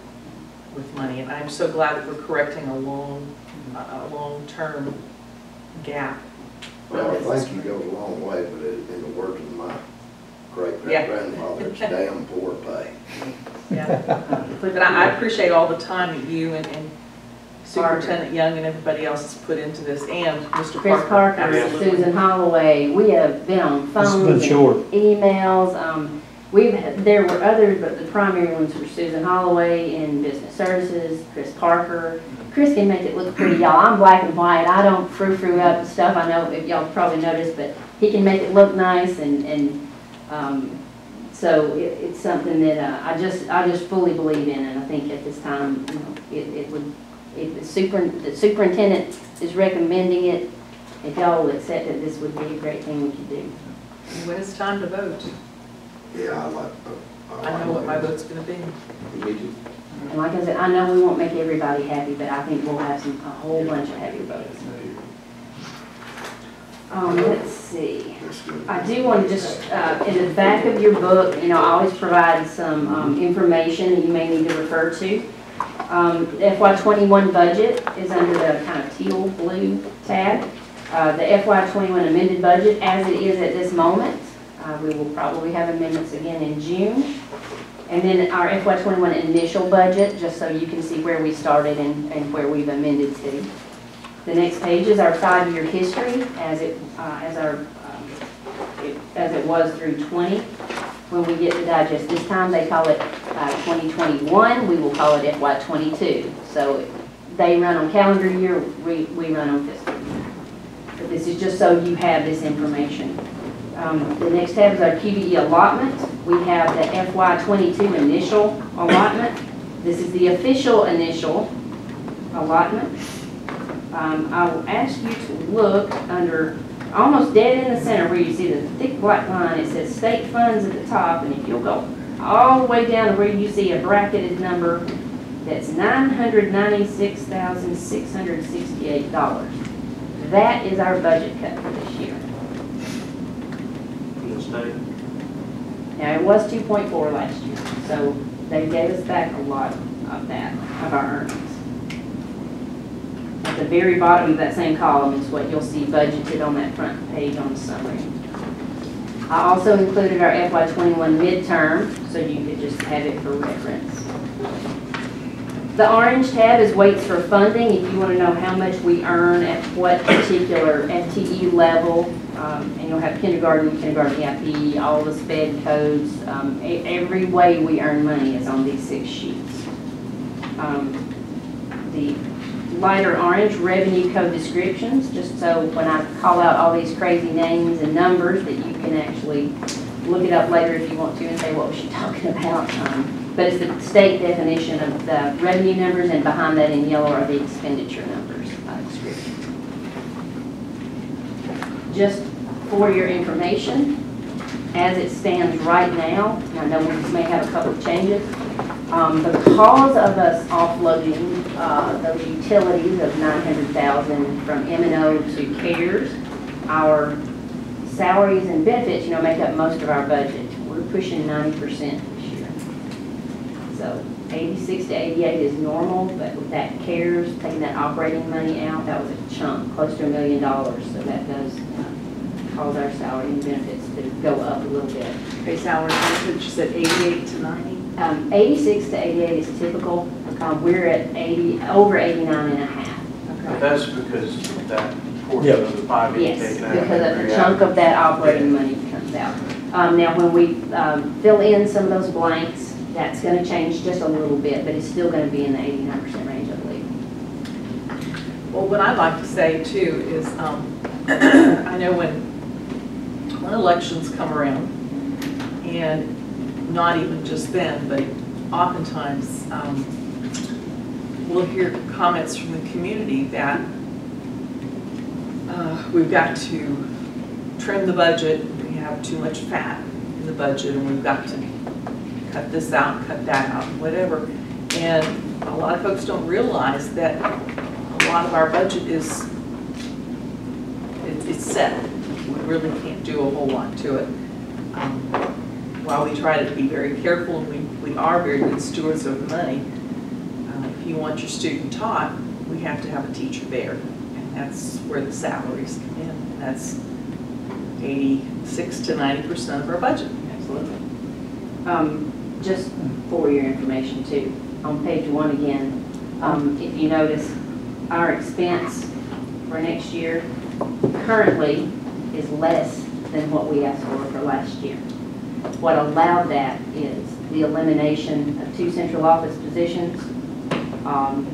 S2: with money and I'm so glad that we're correcting a long, a, a long-term gap.
S6: Well, I think you goes a long way, but it- in the words of my great
S2: Yeah.
S6: it's damn poor pay.
S2: Yeah. But I, I appreciate all the time that you and, and Superintendent Young and everybody else has put into this and Mr.
S3: Chris Parker,
S2: Absolutely.
S3: Susan Holloway, we have been on
S1: It's
S3: phones
S1: been
S3: and
S1: short.
S3: emails. Um, we've, had- there were others, but the primary ones were Susan Holloway in Business Services, Chris Parker. Chris can make it look pretty, y'all. I'm black and white. I don't frou-frou up and stuff. I know if y'all probably noticed, but he can make it look nice and, and, um, so it, it's something that, uh, I just, I just fully believe in, and I think at this time, you know, it, it would, if the super, the superintendent is recommending it, if y'all will accept it, this would be a great thing we could do.
S2: When it's time to vote,
S6: Yeah, I like.
S2: I know what my vote's gonna be.
S8: Me too.
S3: And like I said, I know we won't make everybody happy, but I think we'll have some, a whole bunch of happy votes. Um, let's see.
S6: That's good.
S3: I do want to just, uh, in the back of your book, you know, I always provide some um, information that you may need to refer to. Um, FY '21 budget is under the kind of teal blue tab. Uh, The FY '21 amended budget, as it is at this moment, uh, we will probably have amendments again in June. And then our FY '21 initial budget, just so you can see where we started and and where we've amended to. The next page is our five-year history as it, uh, as our, um, it- as it was through 20. When we get to digest, this time they call it uh, 2021, we will call it FY '22. So they run on calendar year, we, we run on fiscal year. But this is just so you have this information. Um, The next tab is our QBE allotment. We have the FY '22 initial allotment. This is the official initial allotment. Um, I will ask you to look under, almost dead in the center where you see the thick black line, it says state funds at the top, and if you'll go all the way down to where you see a bracketed number, that's nine hundred ninety-six thousand, six hundred sixty-eight dollars. That is our budget cut for this year.
S4: From the state.
S3: Now, it was two point four last year, so they gave us back a lot of that, of our earnings. At the very bottom of that same column is what you'll see budgeted on that front page on the summary. I also included our FY twenty-one midterm, so you could just have it for reference. The orange tab is weights for funding, if you want to know how much we earn at what particular FTE level. Um, And you'll have kindergarten, kindergarten EIP, all the sped codes. um, Every way we earn money is on these six sheets. Um, The lighter orange revenue code descriptions, just so when I call out all these crazy names and numbers, that you can actually look it up later if you want to and say, what was she <laughs> talking about? Um, But it's the state definition of the revenue numbers, and behind that in yellow are the expenditure numbers, uh, description. Just for your information, as it stands right now, I know we may have a couple of changes, um, because of us offloading, uh, those utilities of nine hundred thousand from M and O to CARES, our salaries and benefits, you know, make up most of our budget. We're pushing ninety percent this year. So eighty-six to eighty-eight is normal, but with that CARES, taking that operating money out, that was a chunk, close to a million dollars. So that does uh, cause our salary and benefits to go up a little bit.
S2: Pay salary benefits, you said eighty-eight to ninety?
S3: Um, eighty-six to eighty-eight is typical. Um, we're at eighty, over eighty-nine and a half.
S4: But
S2: Okay.
S4: that's because of that portion of the five being
S3: Yes,
S4: taken out.
S3: because of
S4: every
S3: the chunk of that operating money comes out. Um, now, when we, um, fill in some of those blanks, that's gonna change just a little bit, but it's still gonna be in the eighty-nine percent range, I believe.
S2: Well, what I'd like to say too is, um, <clears throat> I know when, when elections come around, and not even just then, but oftentimes, um, we'll hear comments from the community that uh, we've got to trim the budget, we have too much fat in the budget, and we've got to cut this out, cut that out, whatever. And a lot of folks don't realize that a lot of our budget is, it- it's set. We really can't do a whole lot to it. Um, While we try to be very careful, and we, we are very good stewards of the money, uh, if you want your student taught, we have to have a teacher there. And that's where the salaries come in. And That's eighty-six to ninety percent of our budget.
S3: Absolutely. Um, just for your information too, on page one again, um, if you notice, our expense for next year currently is less than what we asked for for last year. What allowed that is the elimination of two central office positions, um,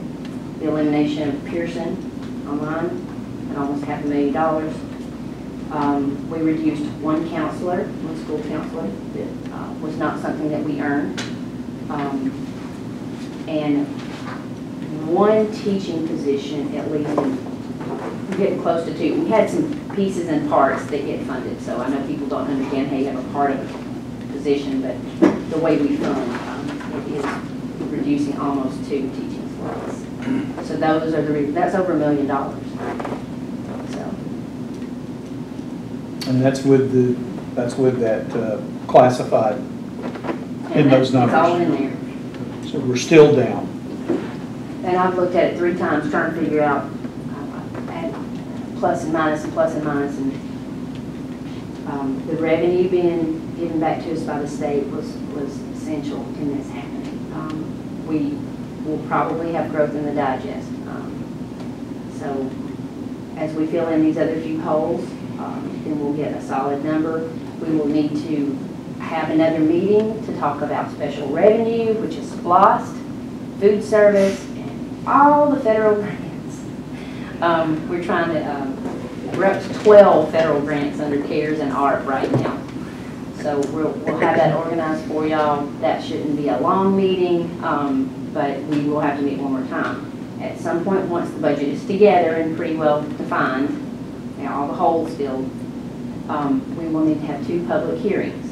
S3: the elimination of Pearson online, at almost half a million dollars, um, We reduced one counselor, one school counselor, that uh, was not something that we earned. Um, And one teaching position, at least, we're getting close to two. We had some pieces and parts that get funded, so I know people don't understand how you have a part of position, but the way we fund, um, it is reducing almost two teaching slots. So those are the, that's over a million dollars. So.
S1: And that's with the, that's with that uh, classified,
S3: And
S1: In those
S3: that's- It's all
S1: numbers.
S3: in there.
S1: so we're still down.
S3: And I've looked at it three times trying to figure out, uh, plus and minus and plus and minus and um, the revenue being given back to us by the state was, was essential in this happening. Um, We will probably have growth in the digest. Um, So as we fill in these other few holes, um, then we'll get a solid number. We will need to have another meeting to talk about special revenue, which is SPLOST, food service, and all the federal <laughs> grants. Um, We're trying to, um, we're up to 12 federal grants under CARES and ARP right now. So we'll, we'll have that organized for y'all. That shouldn't be a long meeting, um, but we will have to meet one more time. At some point, once the budget is together and pretty well defined, and all the holes filled, um, we will need to have two public hearings.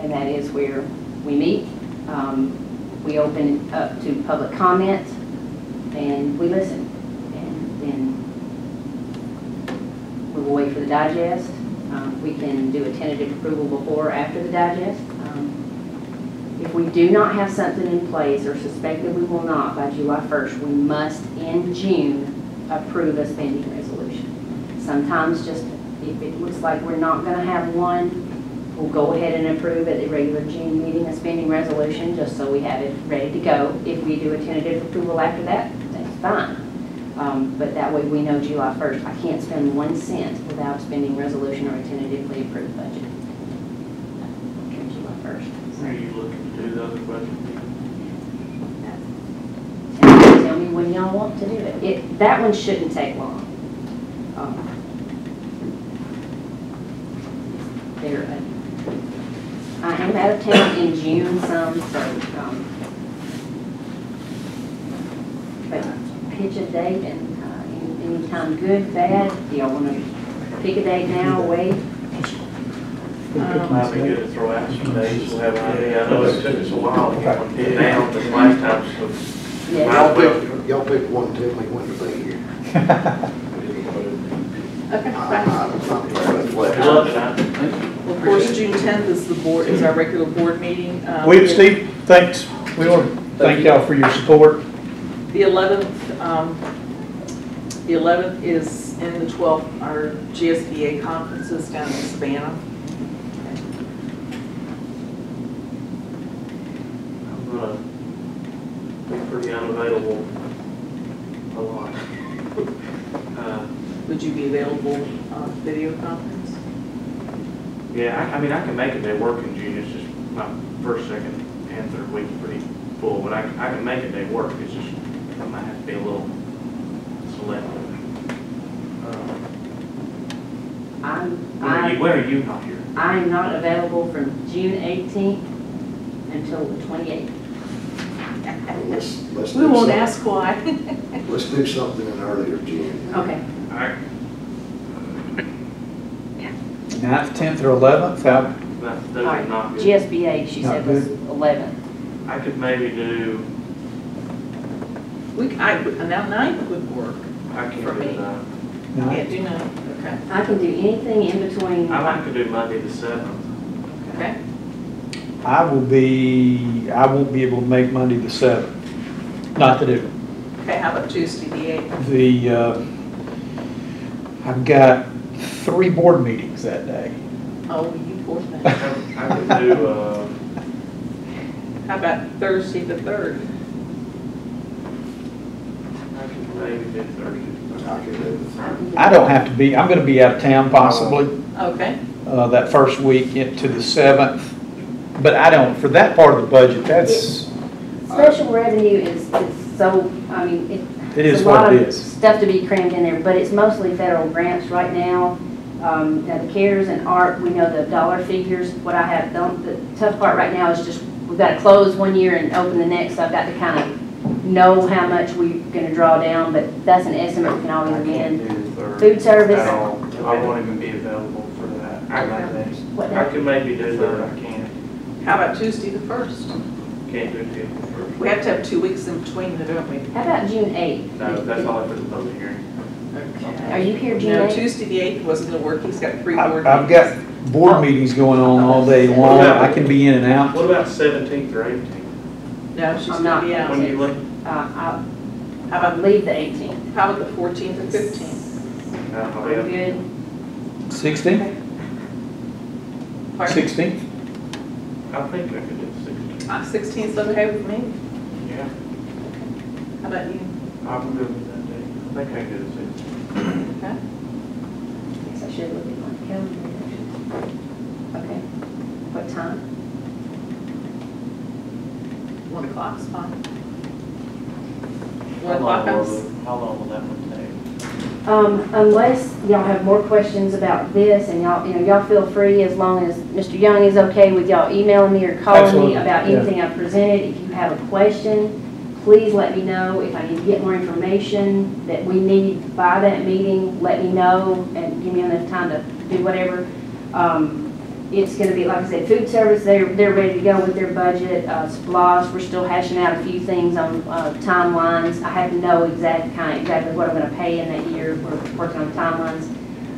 S3: And that is where we meet, um, we open up to public comment, and we listen. And then we will wait for the digest. Um, We can do a tentative approval before or after the digest. Um, If we do not have something in place, or suspect that we will not by July 1st, we must in June approve a spending resolution. Sometimes just, if it looks like we're not going to have one, we'll go ahead and approve at the regular June meeting a spending resolution, just so we have it ready to go. If we do a tentative approval after that, that's fine. Um, But that way, we know July 1st, I can't spend one cent without spending resolution or a tentatively approved budget. Okay, July 1st.
S4: Are you looking to do the other budget meeting?
S3: Tell me when y'all want to do it. It, that one shouldn't take long. Um, There, uh, I am out of town in June some, so, um, but pitch a date and, uh, any- time good, bad, do y'all want to pick a date now, wait?
S4: Might be good to throw out some days, we'll have an idea. I know it took us a while to get one pinned down this last time, so.
S3: Yes.
S6: Y'all pick, y'all pick one, tell me when to be here.
S2: Okay,
S6: I- I- I'm not very
S4: Good
S6: flexible.
S2: Well, of course, June tenth is the board, is our regular board meeting. Um,
S1: William, Steve, thanks. We want to thank y'all for your support.
S2: The eleventh, um, the eleventh is in the twelfth, our GSBA conferences down in Savannah.
S4: I'm gonna be pretty unavailable a lot. Uh,
S2: Would you be available, uh, video conference?
S4: Yeah, I, I mean, I can make a day work in June, it's just my first, second, and third week pretty full, but I, I can make a day work, it's just, I might have to be a little selective. Uh,
S3: I'm,
S4: When are you,
S3: I,
S4: when are you not here?
S3: I am not available from June eighteenth until the twenty-eighth.
S6: Let's, let's
S2: We
S6: do
S2: won't
S6: something,
S2: ask why. <laughs>
S6: let's do something in earlier June.
S3: Okay,
S4: All right.
S1: Ninth, tenth, or eleventh, how,
S4: that,
S3: all
S4: those
S3: right.
S4: not good.
S3: GSBA, she said
S1: Not
S3: was eleven.
S4: I could maybe do,
S2: We, c- I, now ninth would work.
S4: I can't
S2: For
S4: do
S2: me.
S4: that.
S2: Can't do ninth, okay,
S3: I can do anything in between.
S4: I like to do Monday the seventh.
S2: okay.
S1: I will be, I won't be able to make Monday the seventh. Not that it,
S2: Okay, how about Tuesday, the eighth?
S1: the, uh, I've got three board meetings that day.
S2: Oh, you poor thing.
S4: I could do, uh,
S2: How about Thursday, the third?
S4: I could maybe do Thursday.
S6: I can do the
S3: I can do-
S1: I don't have to be, I'm gonna be out of town possibly,
S2: Okay,
S1: uh, that first week into the seventh. But I don't, for that part of the budget, that's,
S3: Special revenue is, is so, I mean, it.
S1: It is
S3: it's a
S1: what
S3: lot of
S1: is.
S3: Stuff to be crammed in there, but it's mostly federal grants right now. Um, now the CARES and ARP, we know the dollar figures, what I have, the the tough part right now is just, we've got to close one year and open the next, so I've got to kind of know how much we're gonna draw down, but that's an estimate we can always amend.
S4: do the.
S3: Food service.
S4: At all. I won't even be available for that.
S2: I-
S3: What
S4: I
S3: day?
S4: can maybe do third, I can't,
S2: how about Tuesday, the first?
S4: can't do Tuesday first.
S2: We have to have two weeks in between, don't we?
S3: How about June eighth?
S4: No, that's all for the public hearing.
S3: Are you here June
S2: No,
S3: eighth?
S2: Tuesday, the eighth wasn't gonna work, he's got three
S1: I've
S2: board
S1: I've
S2: meetings.
S1: got board meetings going on all day long. I can be in and out.
S4: What about seventeenth or eighteenth?
S2: No, she's
S3: I'm
S2: gonna
S3: not.
S2: be out.
S4: When do you look?
S3: Uh, I'll,
S2: How
S3: I
S2: about,
S3: leave the eighteenth.
S2: how about the fourteenth and fifteenth?
S4: I'll
S3: Are
S4: be
S3: you
S4: up.
S3: good?
S1: Sixteenth,
S2: Pardon?
S1: sixteenth?
S4: I think I could do the sixteenth.
S2: Uh, sixteenth's okay with me,
S4: Yeah,
S2: how about you?
S4: I'm good with that day. I think I can do the sixteenth.
S2: Okay.
S3: Guess I should look at my calendar. Okay. What time?
S2: One o'clock's fine. One o'clock, I'm,
S4: How long will that one take?
S3: Um, unless y'all have more questions about this and y'all, you know, y'all feel free as long as Mr. Young is okay with y'all emailing me or calling
S1: Absolutely,
S3: me about
S1: yeah.
S3: anything I've presented. If you have a question, please let me know. If I need to get more information that we need by that meeting, let me know and give me enough time to do whatever. Um, it's gonna be, like I said, food service, they're, they're ready to go with their budget. Uh, SPLOST, we're still hashing out a few things on, uh, timelines. I have to know exact, kind of exactly what I'm gonna pay in that year. We're working on timelines.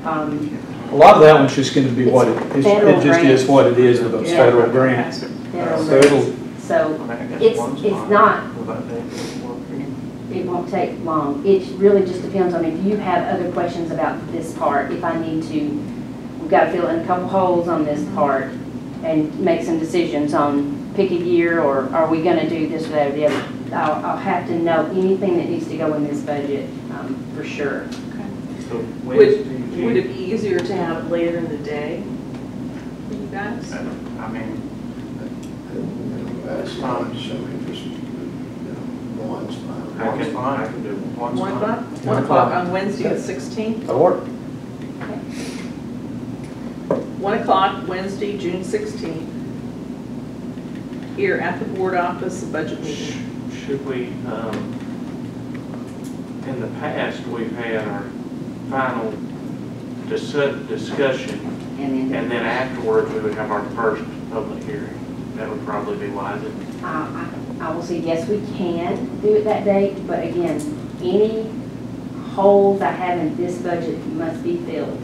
S3: Um,
S1: A lot of that one's just gonna be what it, it's- it just is what it is with those
S2: Yeah.
S1: federal grants.
S3: federal
S1: So it'll,
S3: So
S4: I mean, I guess
S3: It's- it's not-
S4: Will that day work for you?
S3: it won't take long. It really just depends on if you have other questions about this part, if I need to, we've got to fill in a couple holes on this part and make some decisions on pick a year or are we going to do this, or that, or the other. I'll, I'll have to know anything that needs to go in this budget, um, for sure.
S4: So
S2: would,
S4: Wednesday,
S2: would it be easier to have it later in the day for you guys?
S4: I mean,
S6: That's fine, so if it's, you one's fine.
S4: I can, I can do one.
S2: One o'clock? One o'clock on Wednesday, the sixteenth?
S1: that'll work.
S2: One o'clock, Wednesday, June sixteenth. Here at the board office, a budget meeting.
S4: Should we, um, in the past, we've had our final dis- discussion,
S3: And then,
S4: and then afterwards, we would have our first public hearing. That would probably be wise.
S3: I, I, I will say, yes, we can do it that date, but again, any holes I have in this budget must be filled.